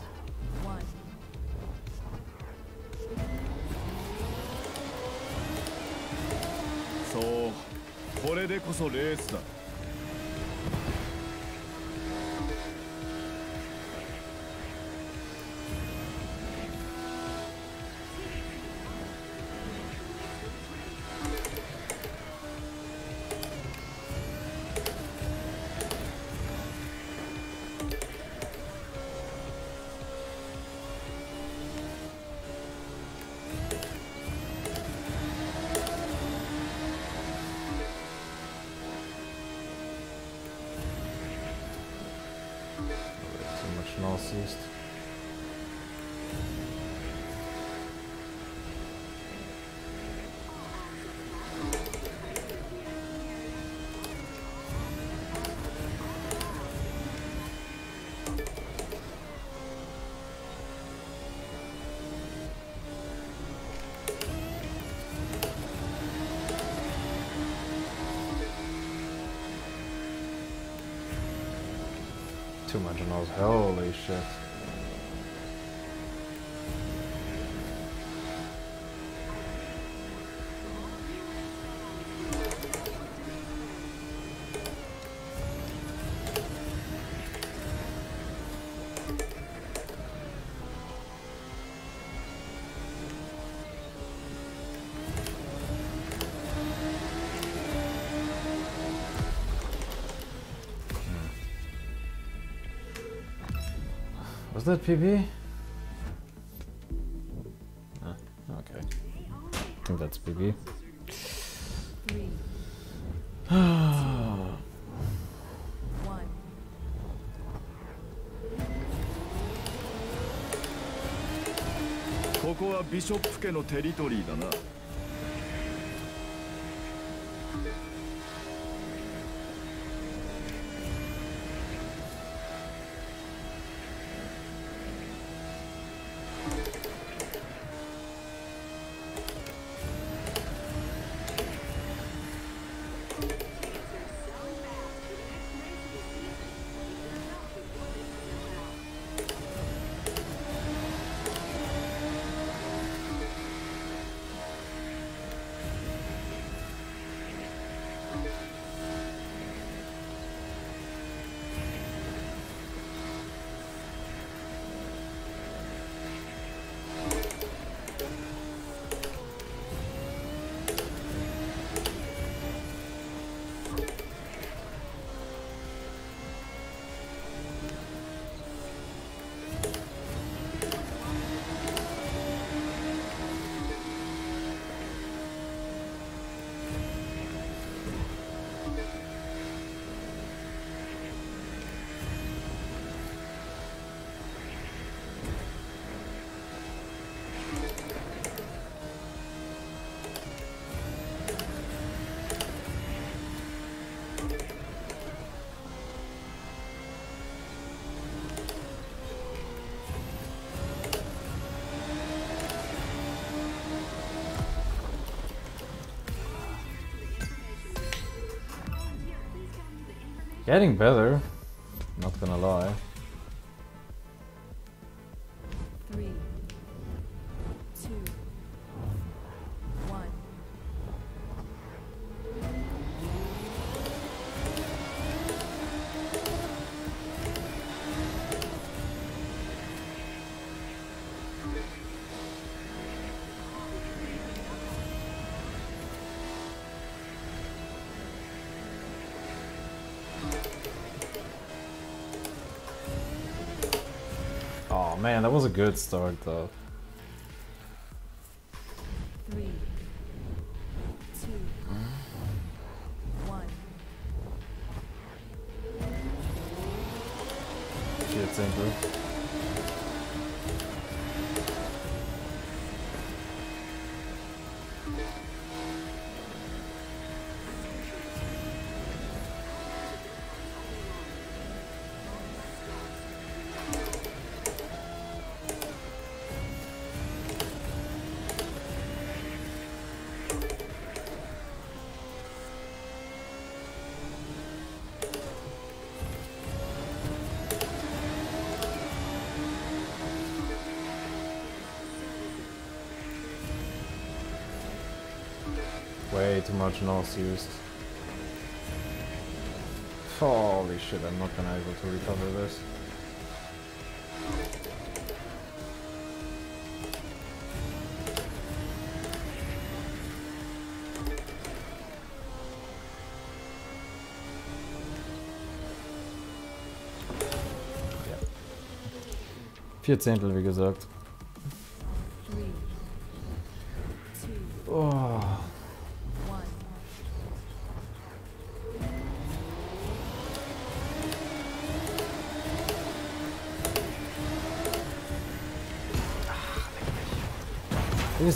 That PB? Ah, okay. I think that's PB. Three, one. ここはビショップ家のテリトリーだな Getting better. Not gonna lie. Man, that was a good start though. Three, two, one. Shit, simple. Way too much NOS used. Holy shit, I'm not gonna able to recover this. Vier Zehntel, wie gesagt.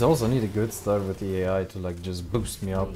Also need a good start with the AI to like just boost me up.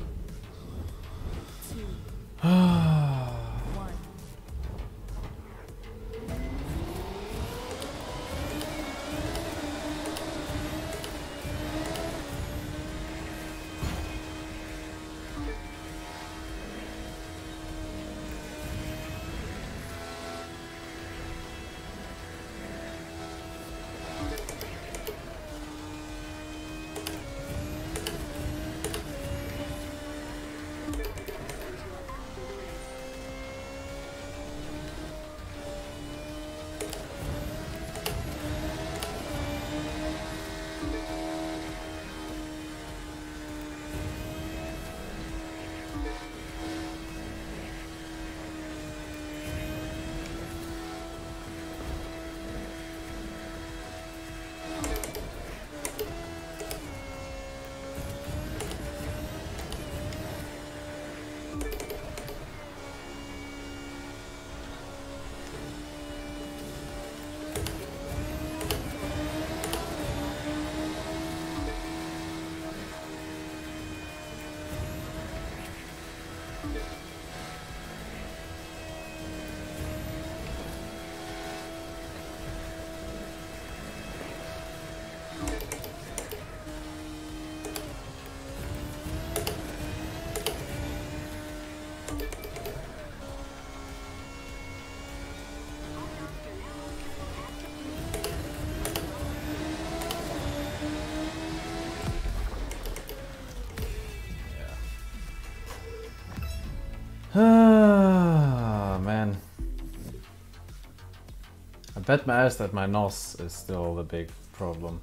bet my ass that my NOS is still the big problem.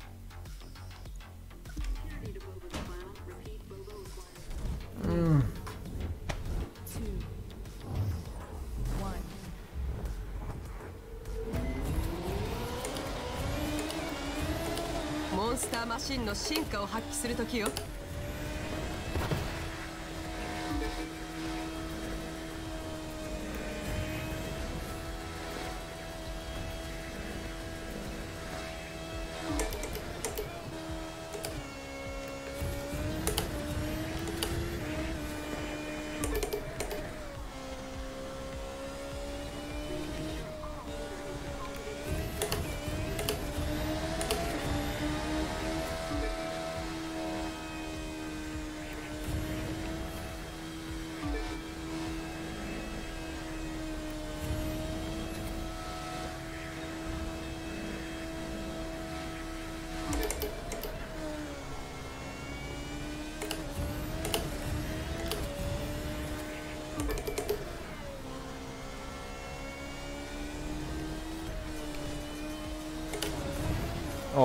two, one. モンスターマシンの進化を発揮する時よ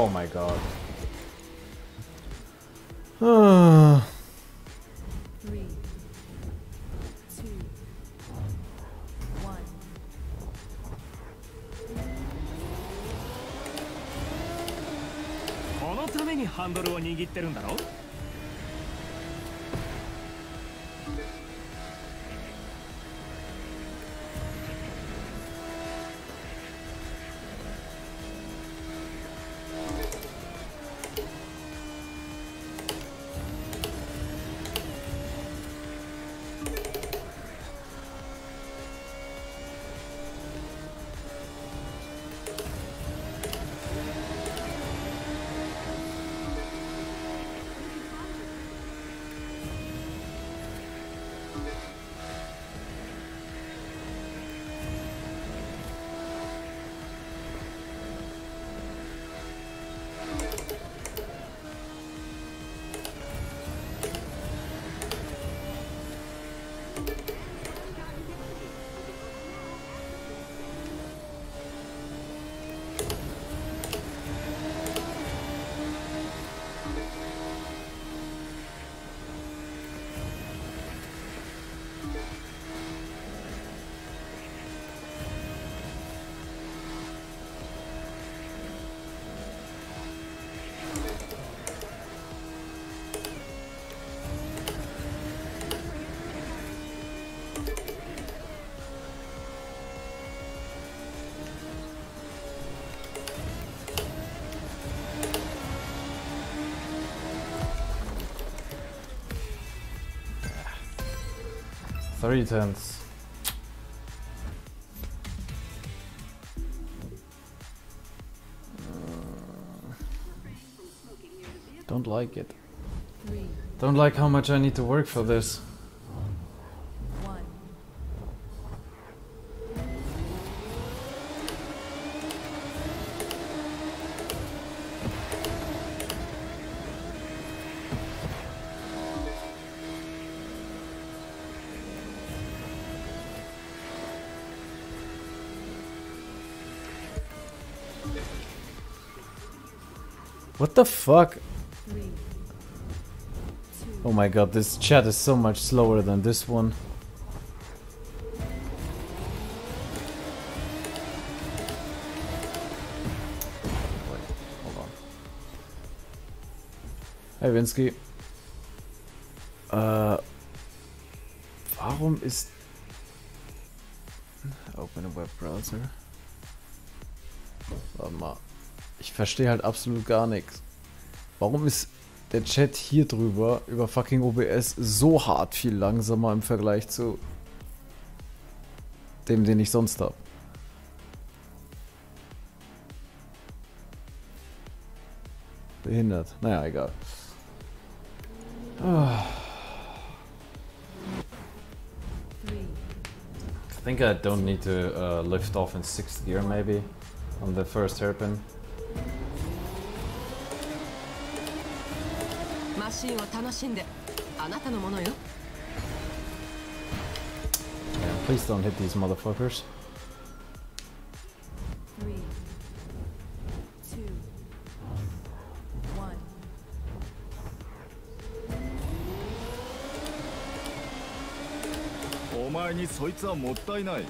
my god. このためにハンドルを握ってるんだろう？Three tenths. Don't like it. Don't like how much I need to work for this. What the fuck? Three, two, Oh my god, this chat is so much slower than this one. Wait, hold on. Hey Winsky. Äh, uh, warum ist... Open a Web Browser. Warte mal. Ich verstehe halt absolut gar nichts. Warum ist der Chat hier drüber über fucking OBS so hart viel langsamer im Vergleich zu dem, den ich sonst habe. Behindert. Naja, egal. I think I don't need to uh, lift off in sixth gear maybe on the first hairpin. マシンを楽しんであなたのものよ Yeah, please don't hit these motherfuckers. three, two, one. お前にそいつはもったいない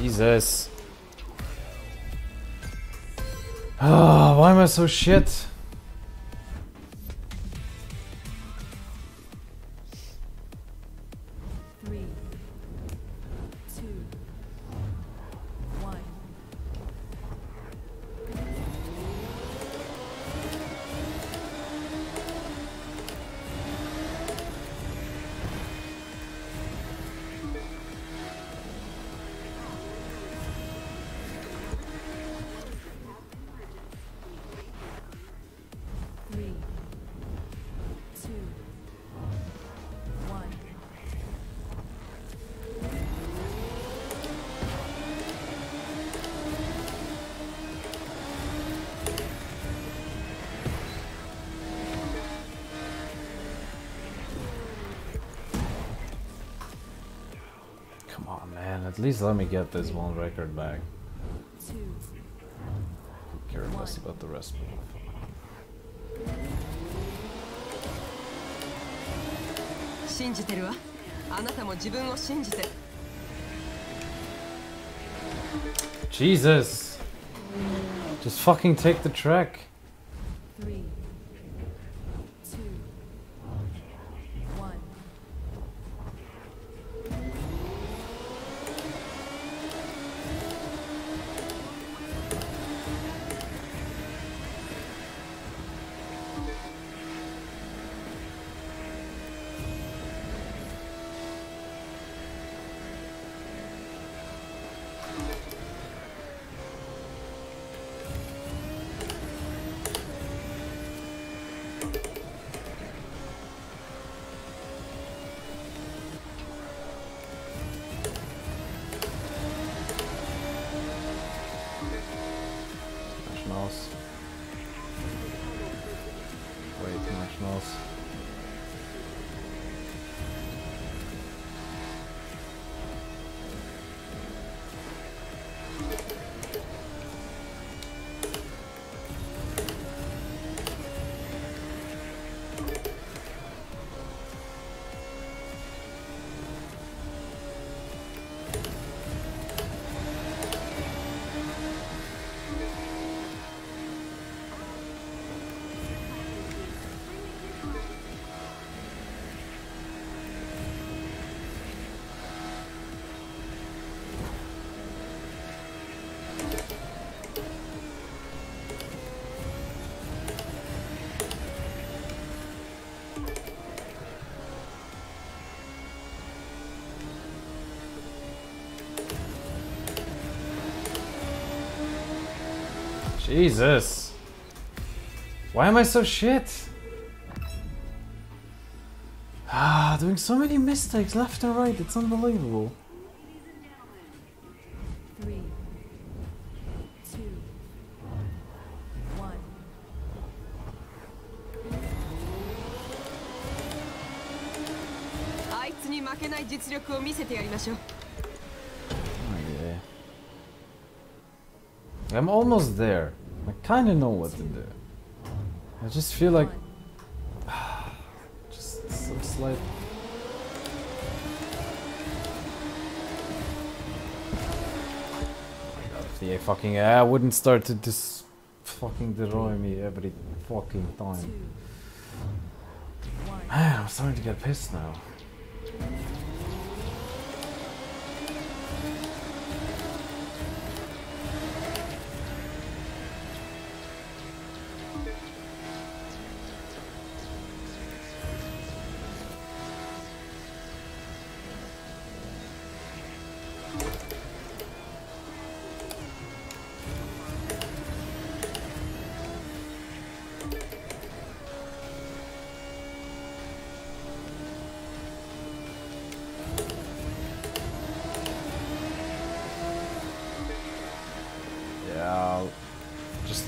Jesus. Ah, why am I so shit? At least let me get this one record back. Two, Care less about the rest. 信じてるわあなたも自分を信じて Jesus! Just fucking take the track. Jesus. Why am I so shit? Ah, doing so many mistakes left and right, it's unbelievable. I'm almost there. I kinda know what to do. I just feel like... just so slight... The fucking I wouldn't start to just fucking destroy me every fucking time. Man, I'm starting to get pissed now.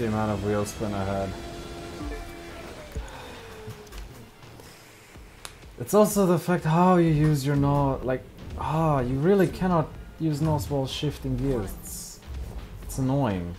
The amount of wheel spin I had. It's also the fact how you use your no like ah you really cannot use NOS while shifting gears. It's, it's annoying.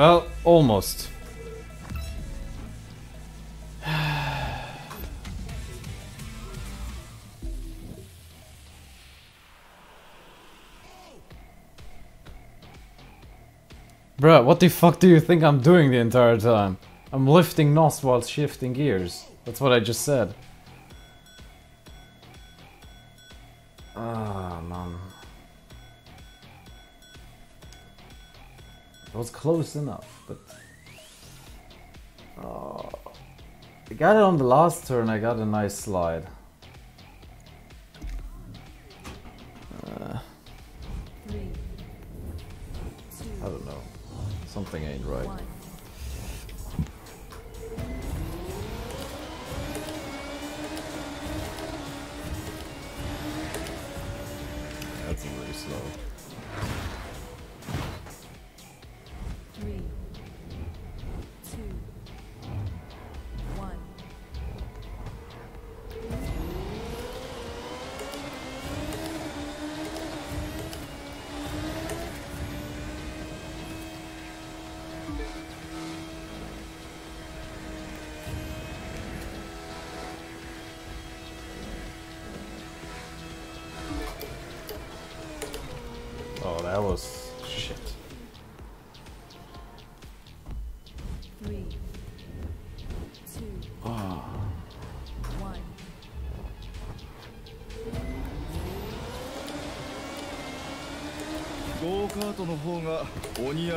Well, almost. Bruh, what the fuck do you think I'm doing the entire time? I'm lifting NOS while shifting gears. That's what I just said. Close enough, but... Oh. I got it on the last turn, I got a nice slide.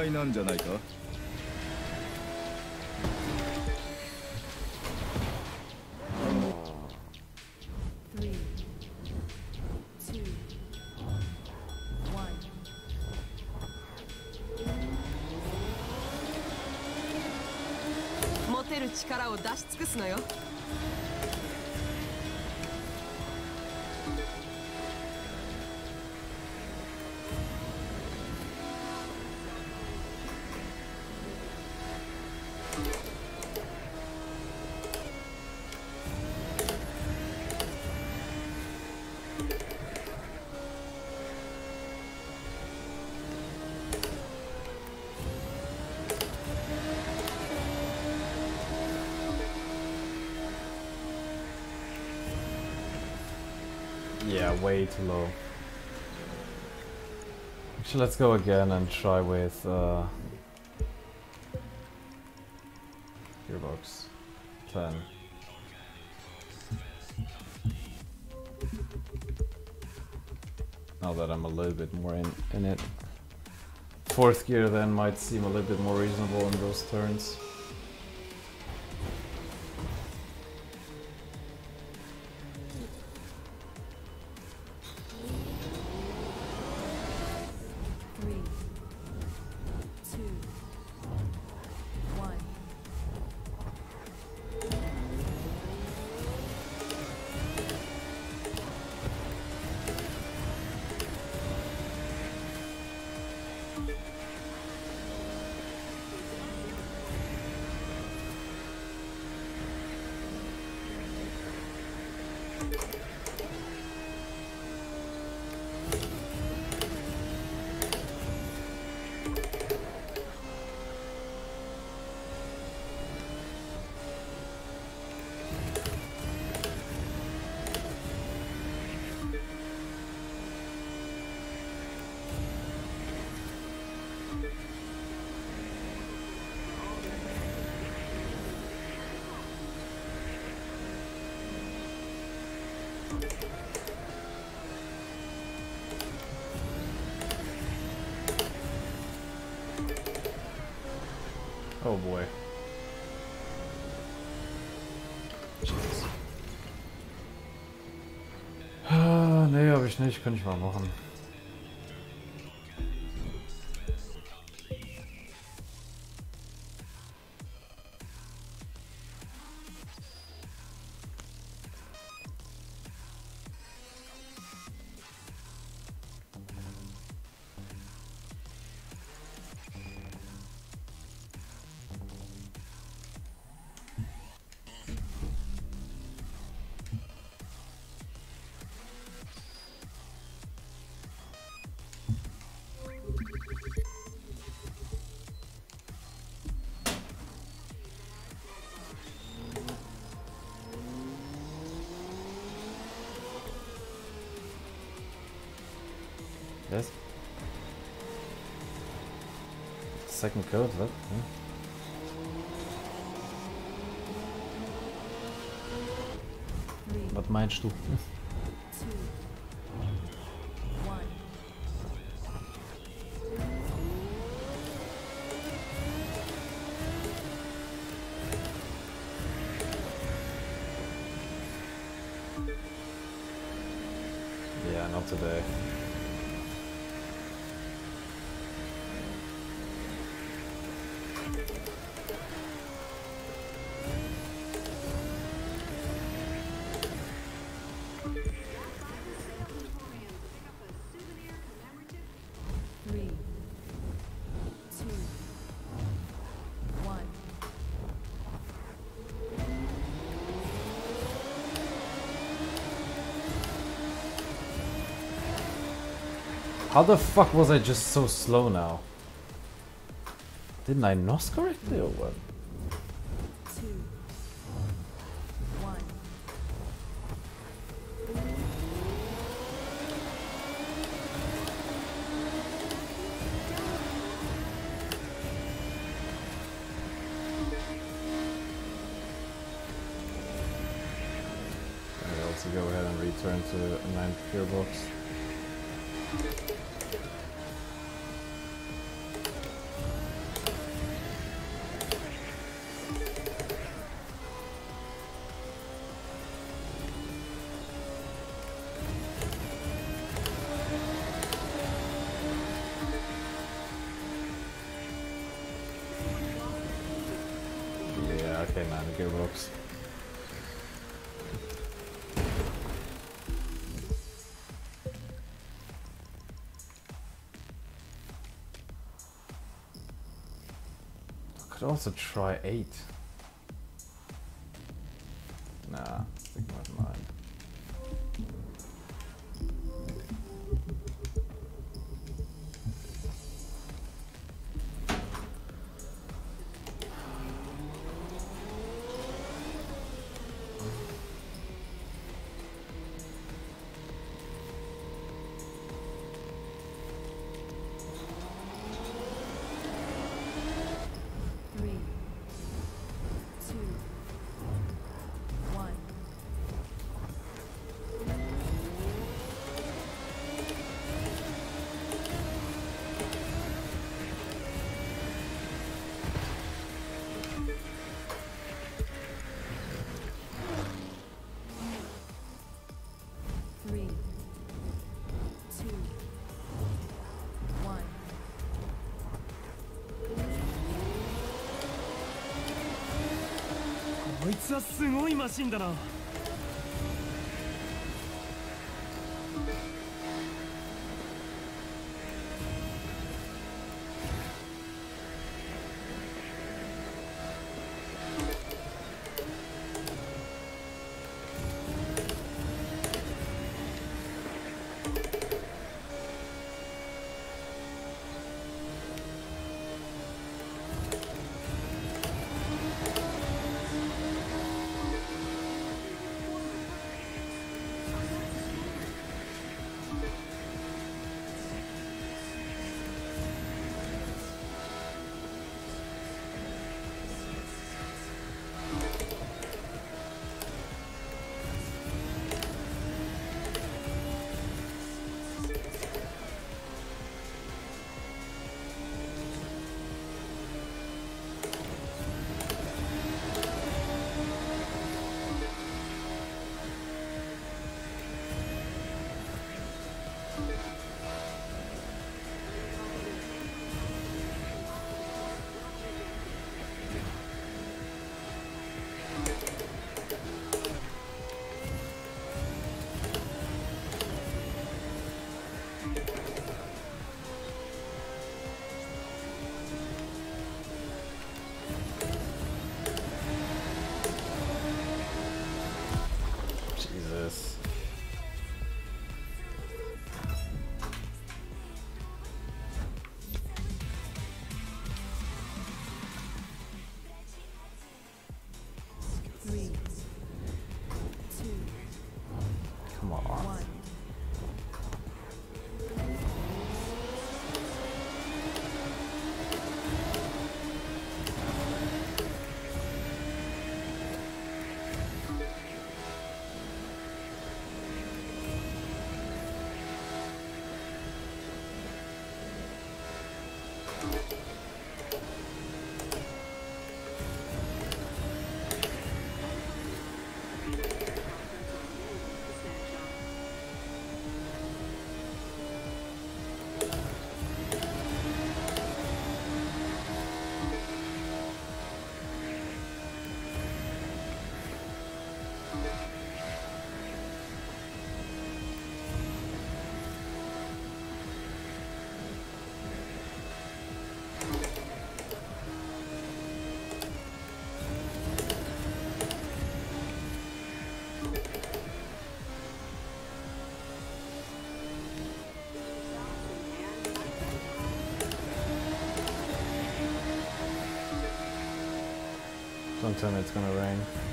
いなんじゃないか？Low. Actually, let's go again and try with uh, gearbox 10. Now that I'm a little bit more in, in it. Fourth gear then might seem a little bit more reasonable in those turns. Nicht. Könnte ich mal machen. Second code, what? Hmm? Three, Was meinst du? How the fuck was I just so slow now? Didn't I NOS correctly or what? Also try 8. マシンだな。Don't tell me it's gonna rain.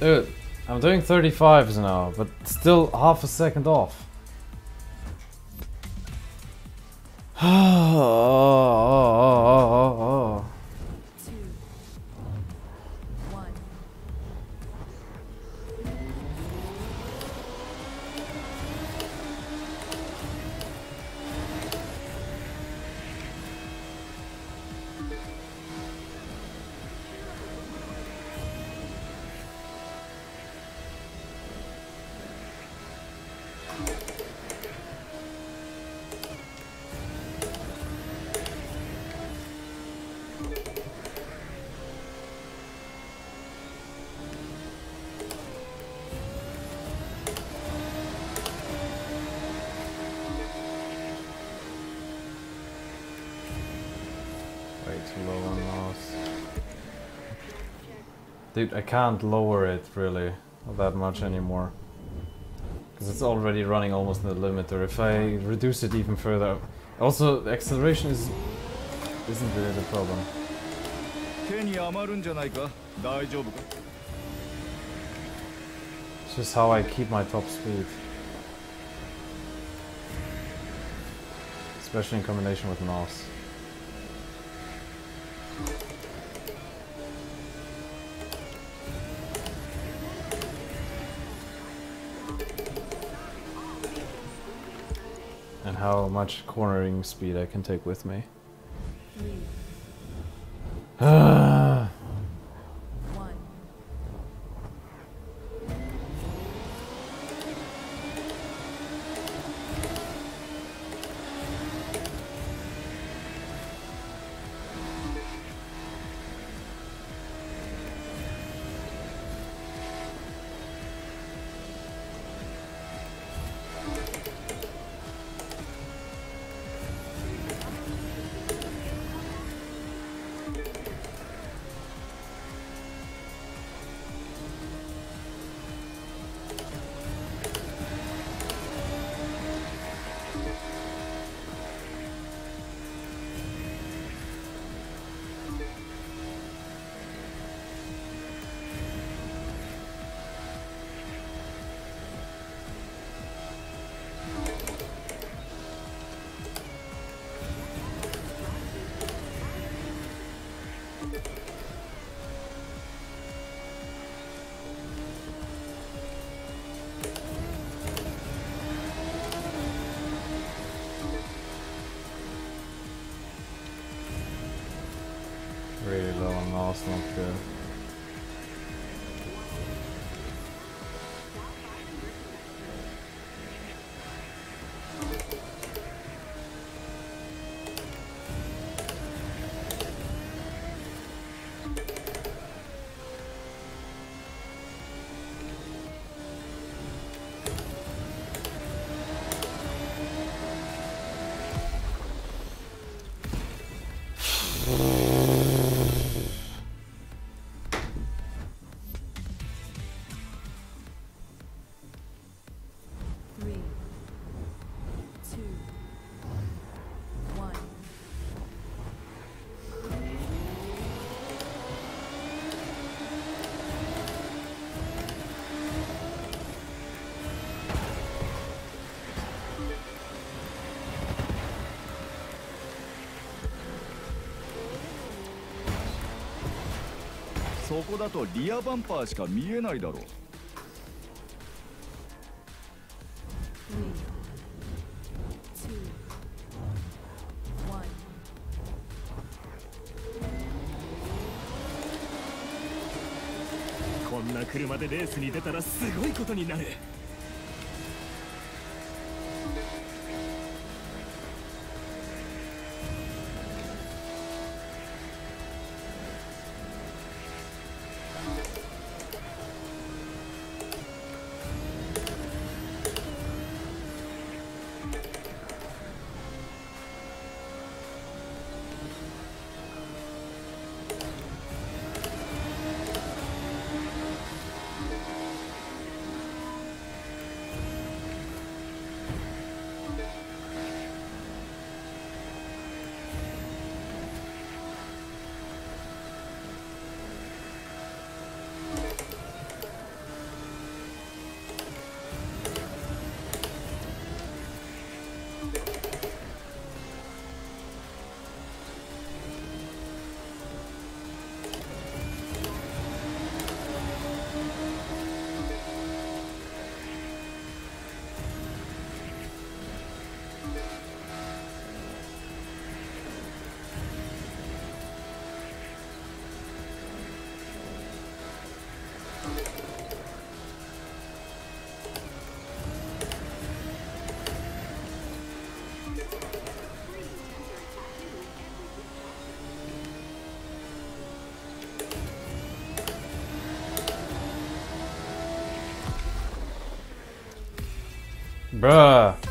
Dude, I'm doing 35s now, but still half a second off. Two, one. Ah, ah, ah, Dude, I can't lower it really that much mm. anymore. Because it's already running almost in the limiter. If I reduce it even further... Also, acceleration is... isn't really the problem. It's just how I keep my top speed. Especially in combination with mouse. How much cornering speed I can take with me. そこだとリアバンパーしか見えないだろう。こんな車でレースに出たらすごいことになる「Bruh.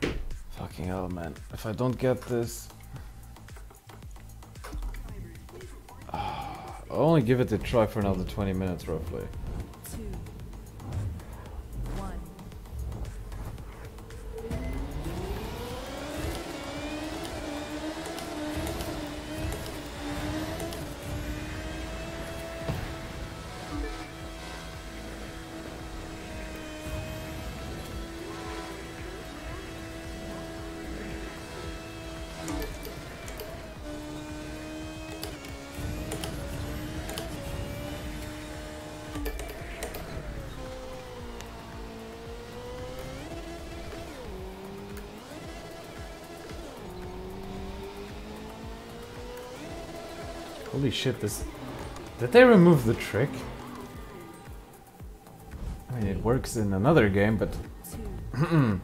Back. Fucking hell, man. If I don't get this... I'll only give it a try for another 20 minutes, roughly. Shit, this... Did they remove the trick? I mean, it works in another game, but... Hmm.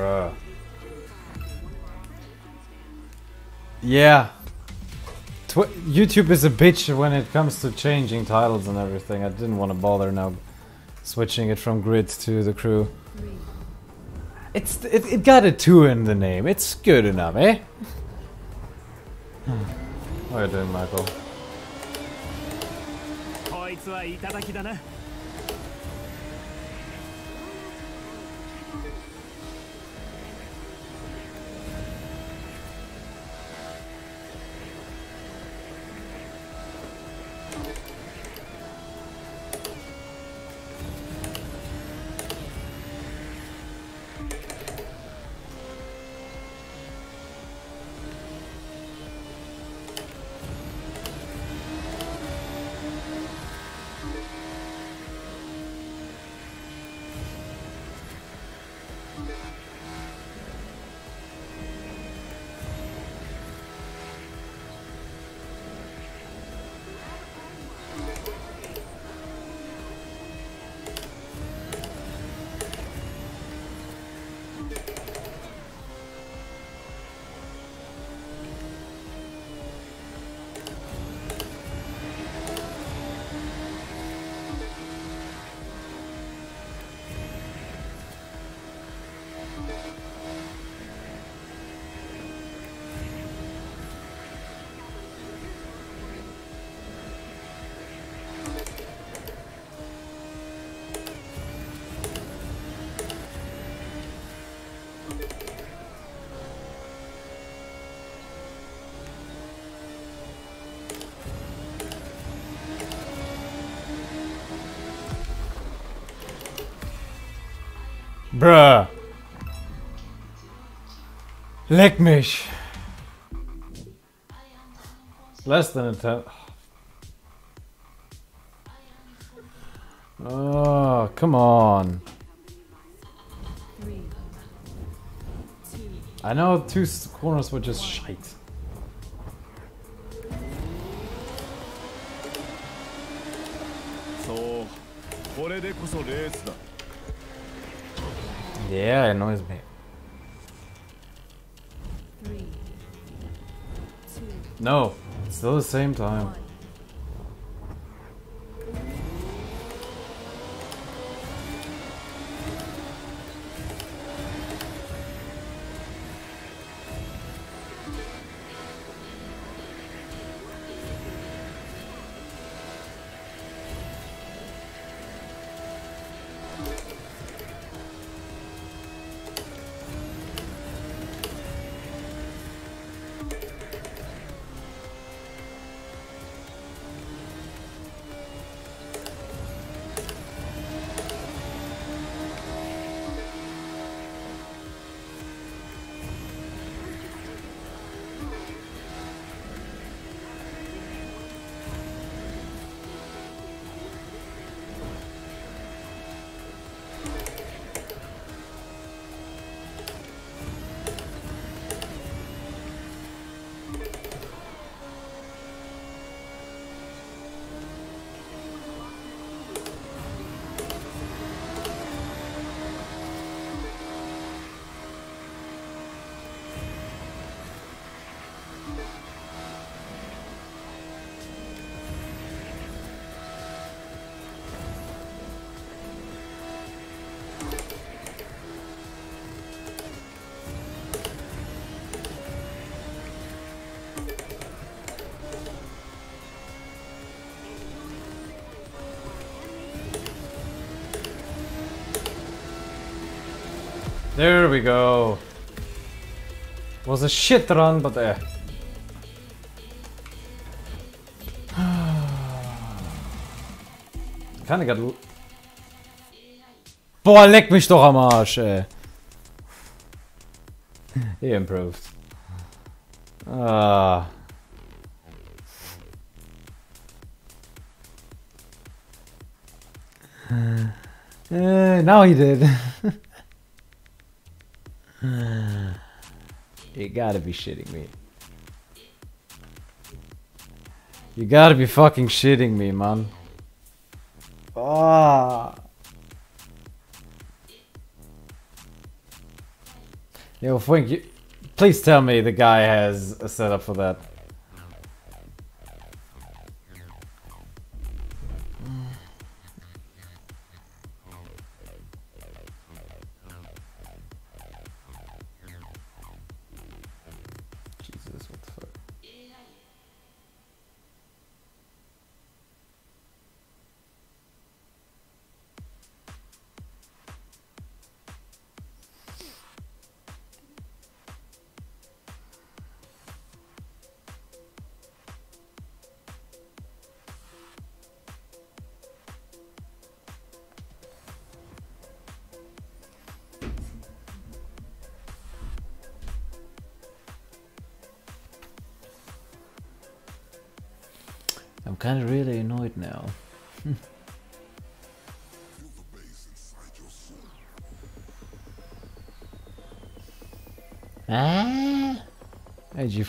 Bruh. Yeah. YouTube is a bitch when it comes to changing titles and everything. I didn't want to bother now switching it from grid to the crew. It's it, it got a 2 in the name. It's good enough, eh? How are you doing, Michael? Bruh. Leck mich. Less than a ten. Oh, come on. I know two corners were just shite. Annoys me. Three. Two. No, it's still the same time. One. There we go. Was a shit run, but eh. Kinda got. Boah, leck mich doch am Arsch, ey. He improved. Ah. Eh, now he did. gotta be shitting me. You gotta be fucking shitting me, man. Ah. Yo, Fwink, you, please tell me the guy has a setup for that.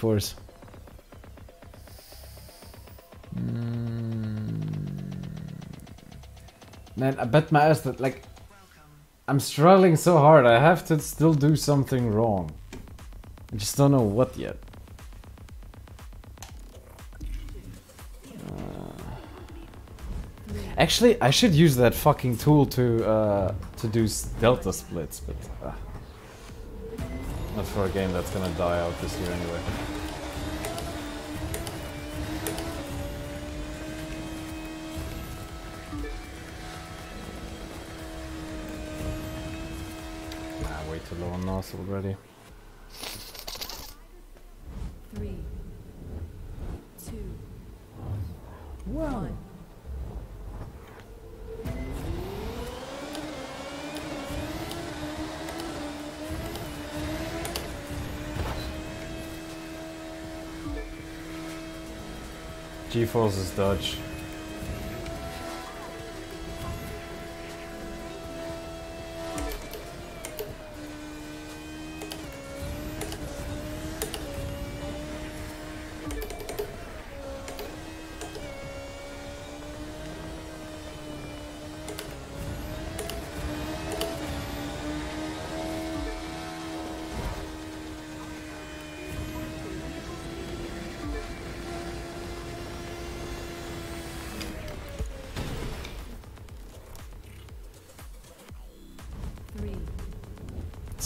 Hey, G-Force. Mm. Man, I bet my ass that, like, I'm struggling so hard, I have to still do something wrong. I just don't know what yet. Actually, I should use that fucking tool to uh, to do delta splits, but uh, not for a game that's gonna die out this year anyway. Nah, way too low on NOS already. Three, two, one. G-Force is Dutch.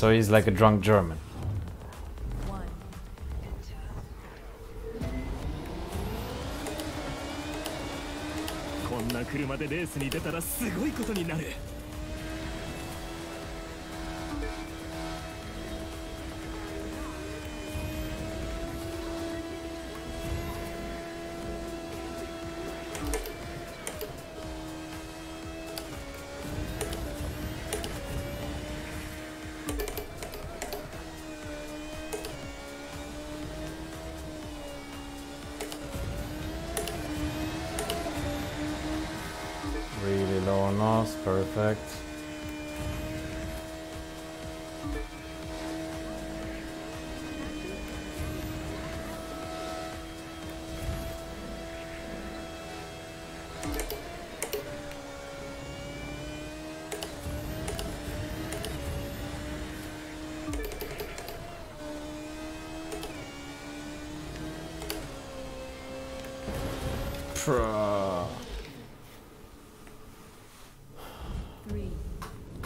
So he's like a drunk German. one. NOS, perfect.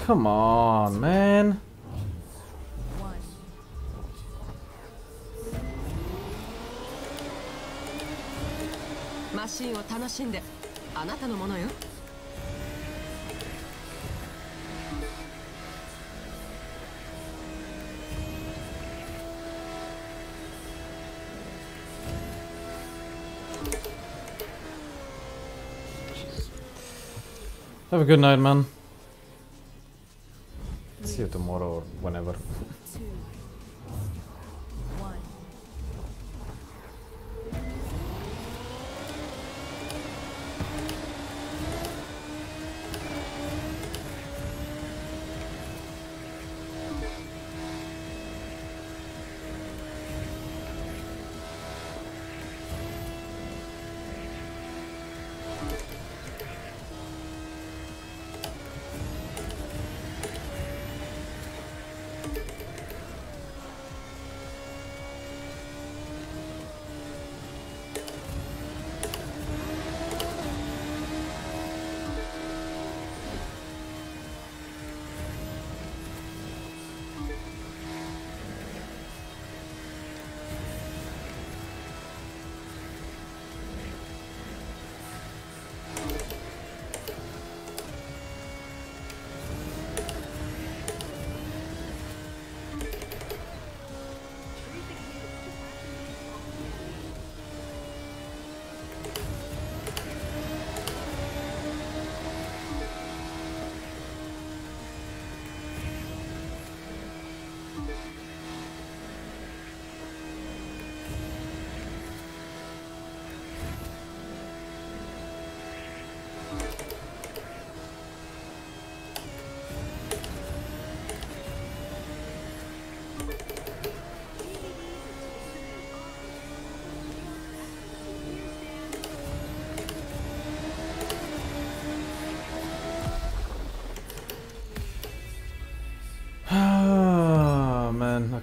Come on, man. one. マシンを楽しんであなたのものよ Have a good night, man.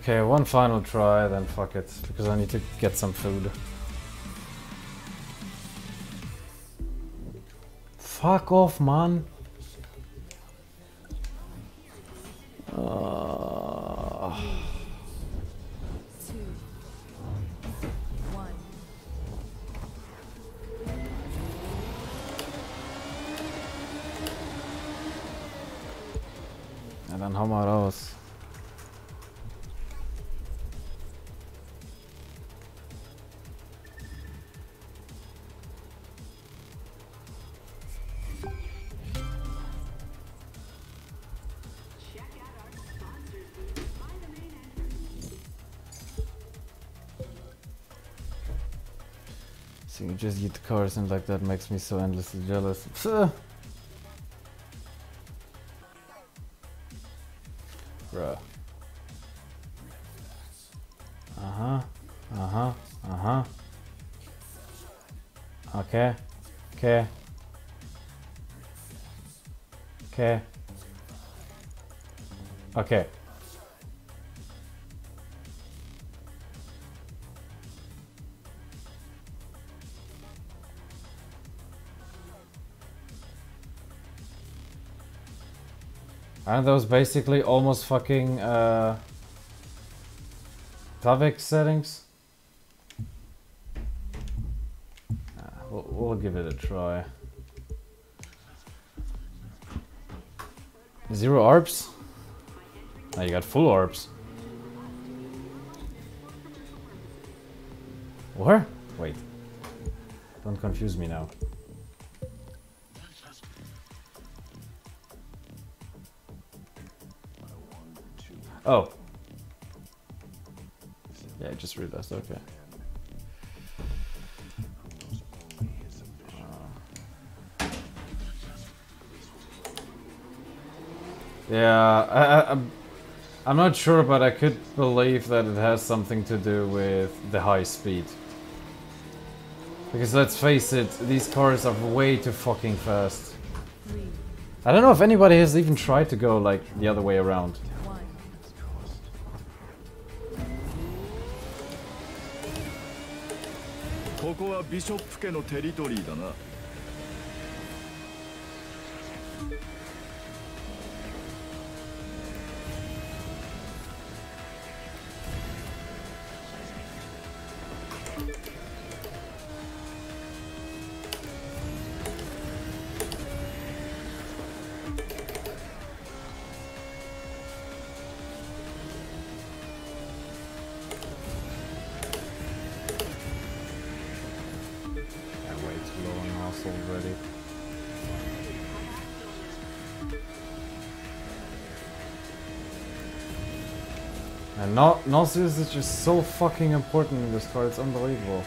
Okay, one final try, then fuck it, because I need to get some food. Fuck off, man. Seeing you just eat the cars and like that makes me so endlessly jealous. Aren't those basically almost fucking uh, Tavik settings? We'll, we'll give it a try. Zero ARPs? Now you got full ARPs. What? Wait. Don't confuse me now. Realized, okay. Yeah, I, I, I'm, I'm not sure, but I could believe that it has something to do with the high speed. Because let's face it, these cars are way too fucking fast. I don't know if anybody has even tried to go like the other way around. ビショップ家のテリトリーだな。No Nauseous is just so fucking important in this card, it's unbelievable.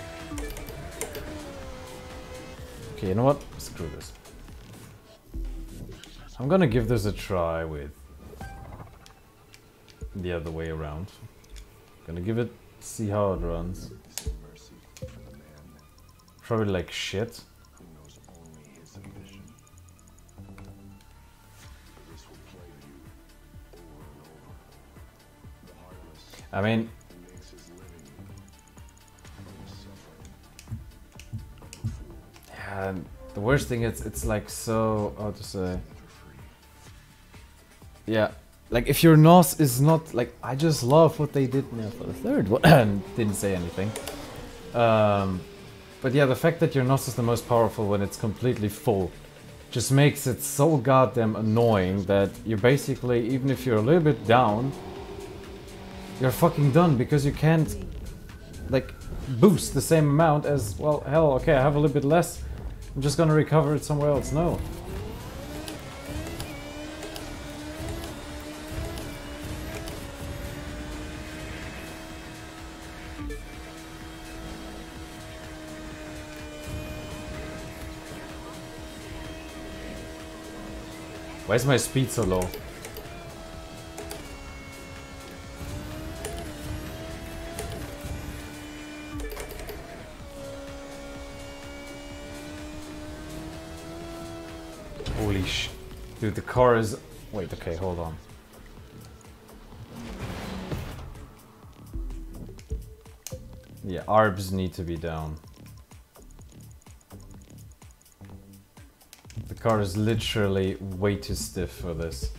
Okay, you know what? Screw this. I'm gonna give this a try with the other way around. Gonna give it, see how it runs. Probably like shit. I mean, yeah, the worst thing is it's like so how to say. Yeah, like if your NOS is not like I just love what they did now for the third one. Didn't say anything. Um, but yeah, the fact that your NOS is the most powerful when it's completely full just makes it so goddamn annoying that you're basically, even if you're a little bit down, you're fucking done because you can't, like, boost the same amount as, well, hell, okay, I have a little bit less. I'm just gonna recover it somewhere else. No. Why is my speed so low? Dude, the car is... Wait, okay, hold on. Yeah, arbs need to be down. The car is literally way too stiff for this.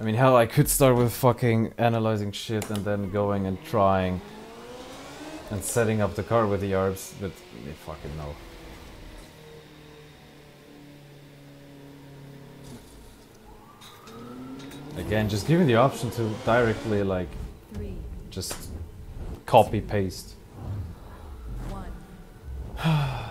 I mean, hell, I could start with fucking analyzing shit and then going and trying and setting up the car with the arbs, but they fucking no. Again, just give me the option to directly like Three, just copy paste. one.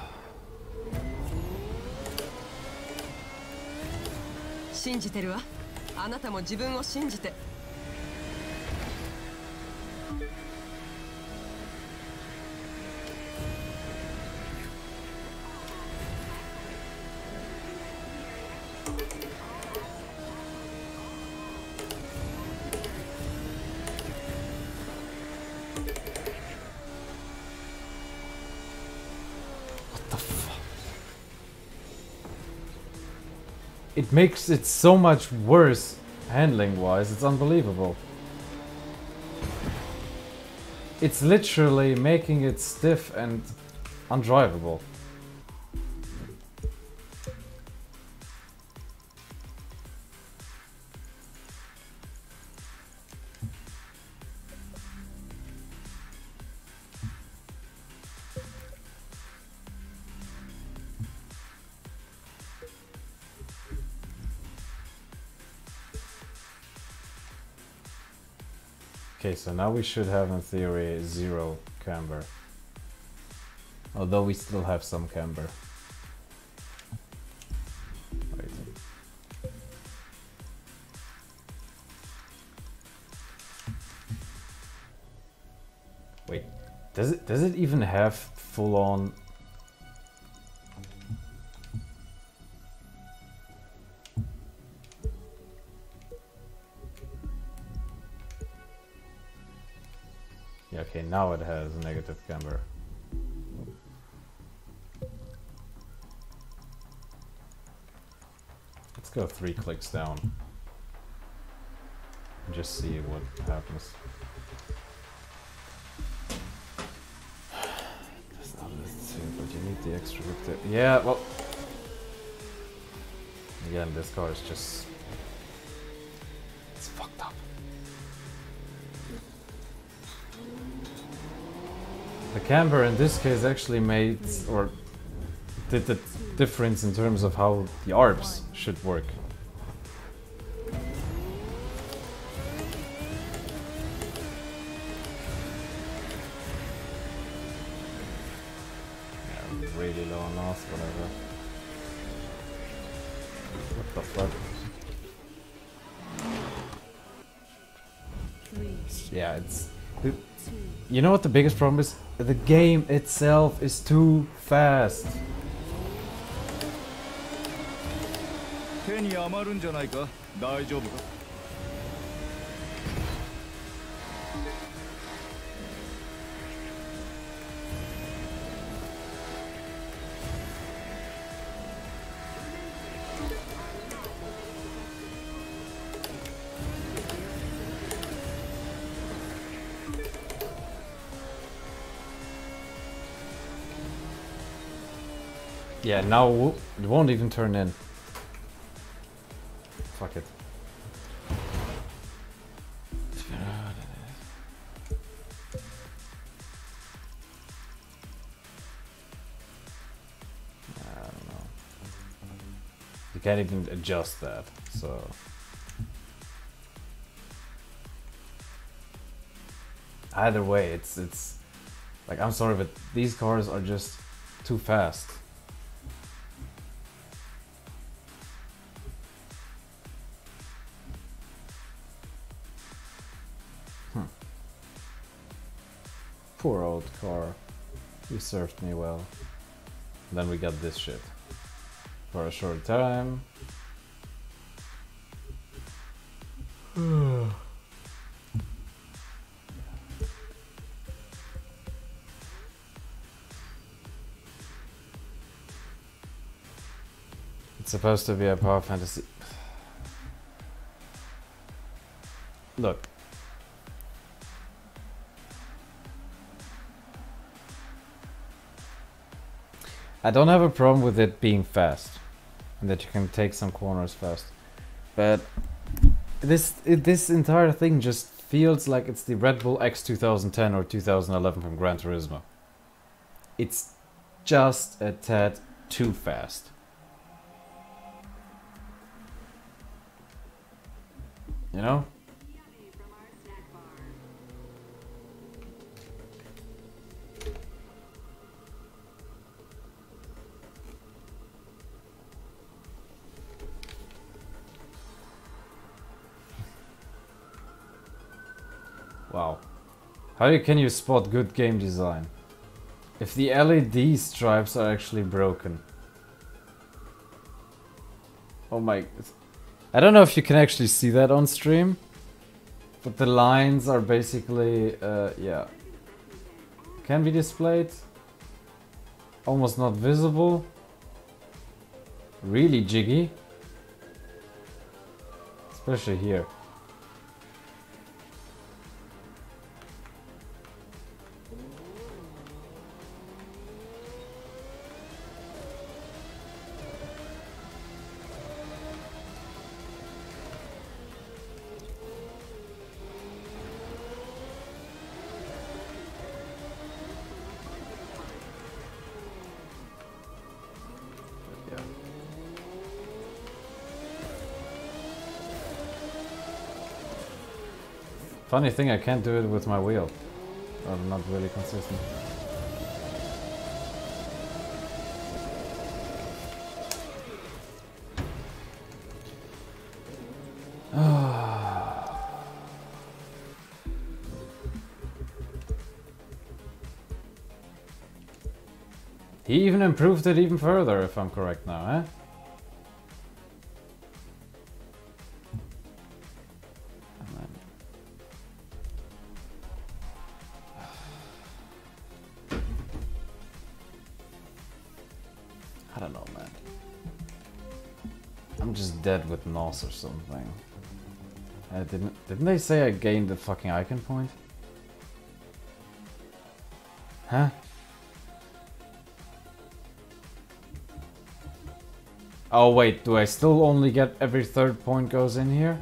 It makes it so much worse handling wise, it's unbelievable. It's literally making it stiff and undrivable. So now we should have in theory zero camber. Although we still have some camber. Wait. Wait, does it does it even have full on negative camber. Let's go three clicks down. Just see what happens. That's not too, but you need the extra grip. Yeah, well... Again, this car is just... camber in this case actually made or did the difference in terms of how the arbs should work. Yeah, really low on loss, whatever. What the fuck? Yeah, it's. it- You know what the biggest problem is? The game itself is too fast. Yeah, now it won't even turn in. Fuck it. You can't even adjust that, so. Either way, it's it's like I'm sorry, but these cars are just too fast. Served me well. Then we got this shit. For a short time. it's supposed to be a power fantasy. Look. I don't have a problem with it being fast, and that you can take some corners fast, but this it, this entire thing just feels like it's the Red Bull X 2010 or 2011 from Gran Turismo. It's just a tad too fast. You know? How can you spot good game design? If the LED stripes are actually broken. Oh my... I don't know if you can actually see that on stream. But the lines are basically, uh, yeah. Can be displayed. Almost not visible. Really jiggy. Especially here. Funny thing, I can't do it with my wheel. I'm not really consistent. He even improved it even further, if I'm correct now, eh? Dead with NOS or something. Uh, didn't didn't they say I gained a fucking icon point? Huh? Oh wait, do I still only get every third point goes in here?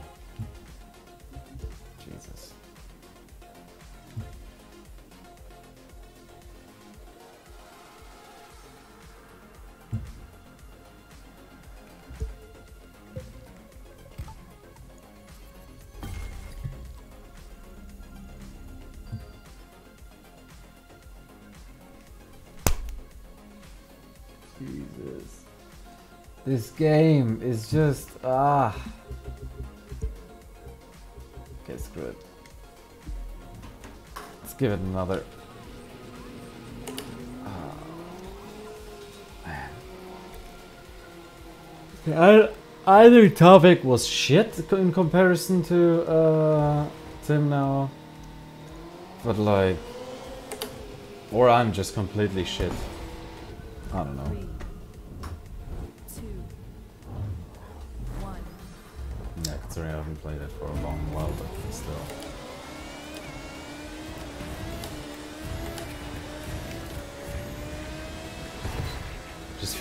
Game is just ah. Okay, screw it. Let's give it another. Ah, man. I, either topic was shit in comparison to uh, Tim now, but like, or I'm just completely shit. I don't know.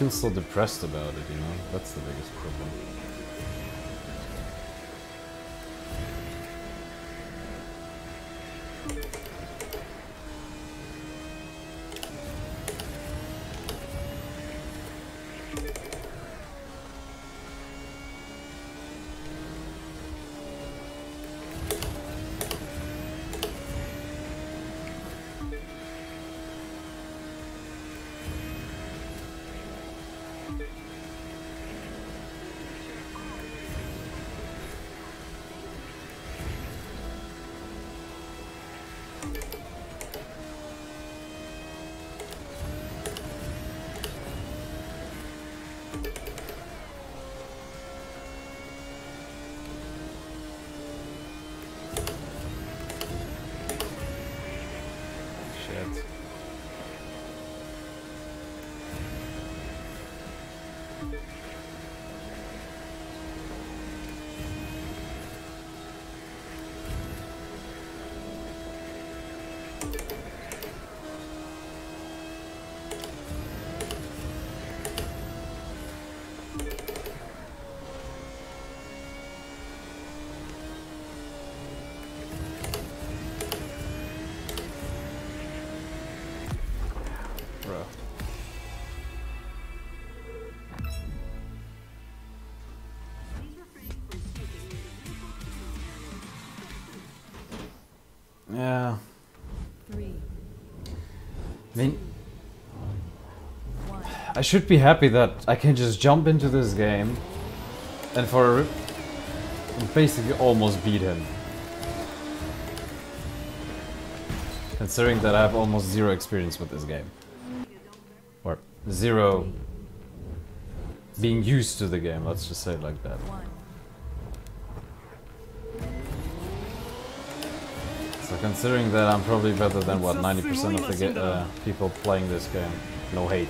Feel so depressed about it, you know? That's the biggest problem. I should be happy that I can just jump into this game and for a, basically almost beat him. Considering that I have almost zero experience with this game. Or zero being used to the game, let's just say it like that. So considering that I'm probably better than what 90% of the uh, people playing this game, no hate.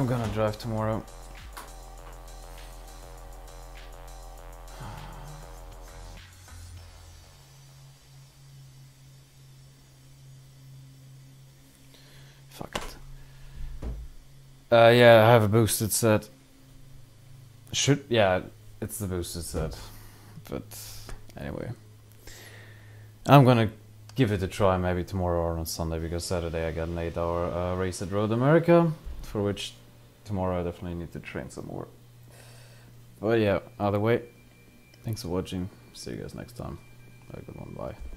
I'm gonna drive tomorrow. Fuck it. Uh, yeah, I have a boosted set. Should yeah, it's the boosted set. But anyway, I'm gonna give it a try maybe tomorrow or on Sunday because Saturday I got an eight-hour uh, race at Road America, for which tomorrow I definitely need to train some more. But yeah, either way, thanks for watching. See you guys next time. Have a good one. Bye.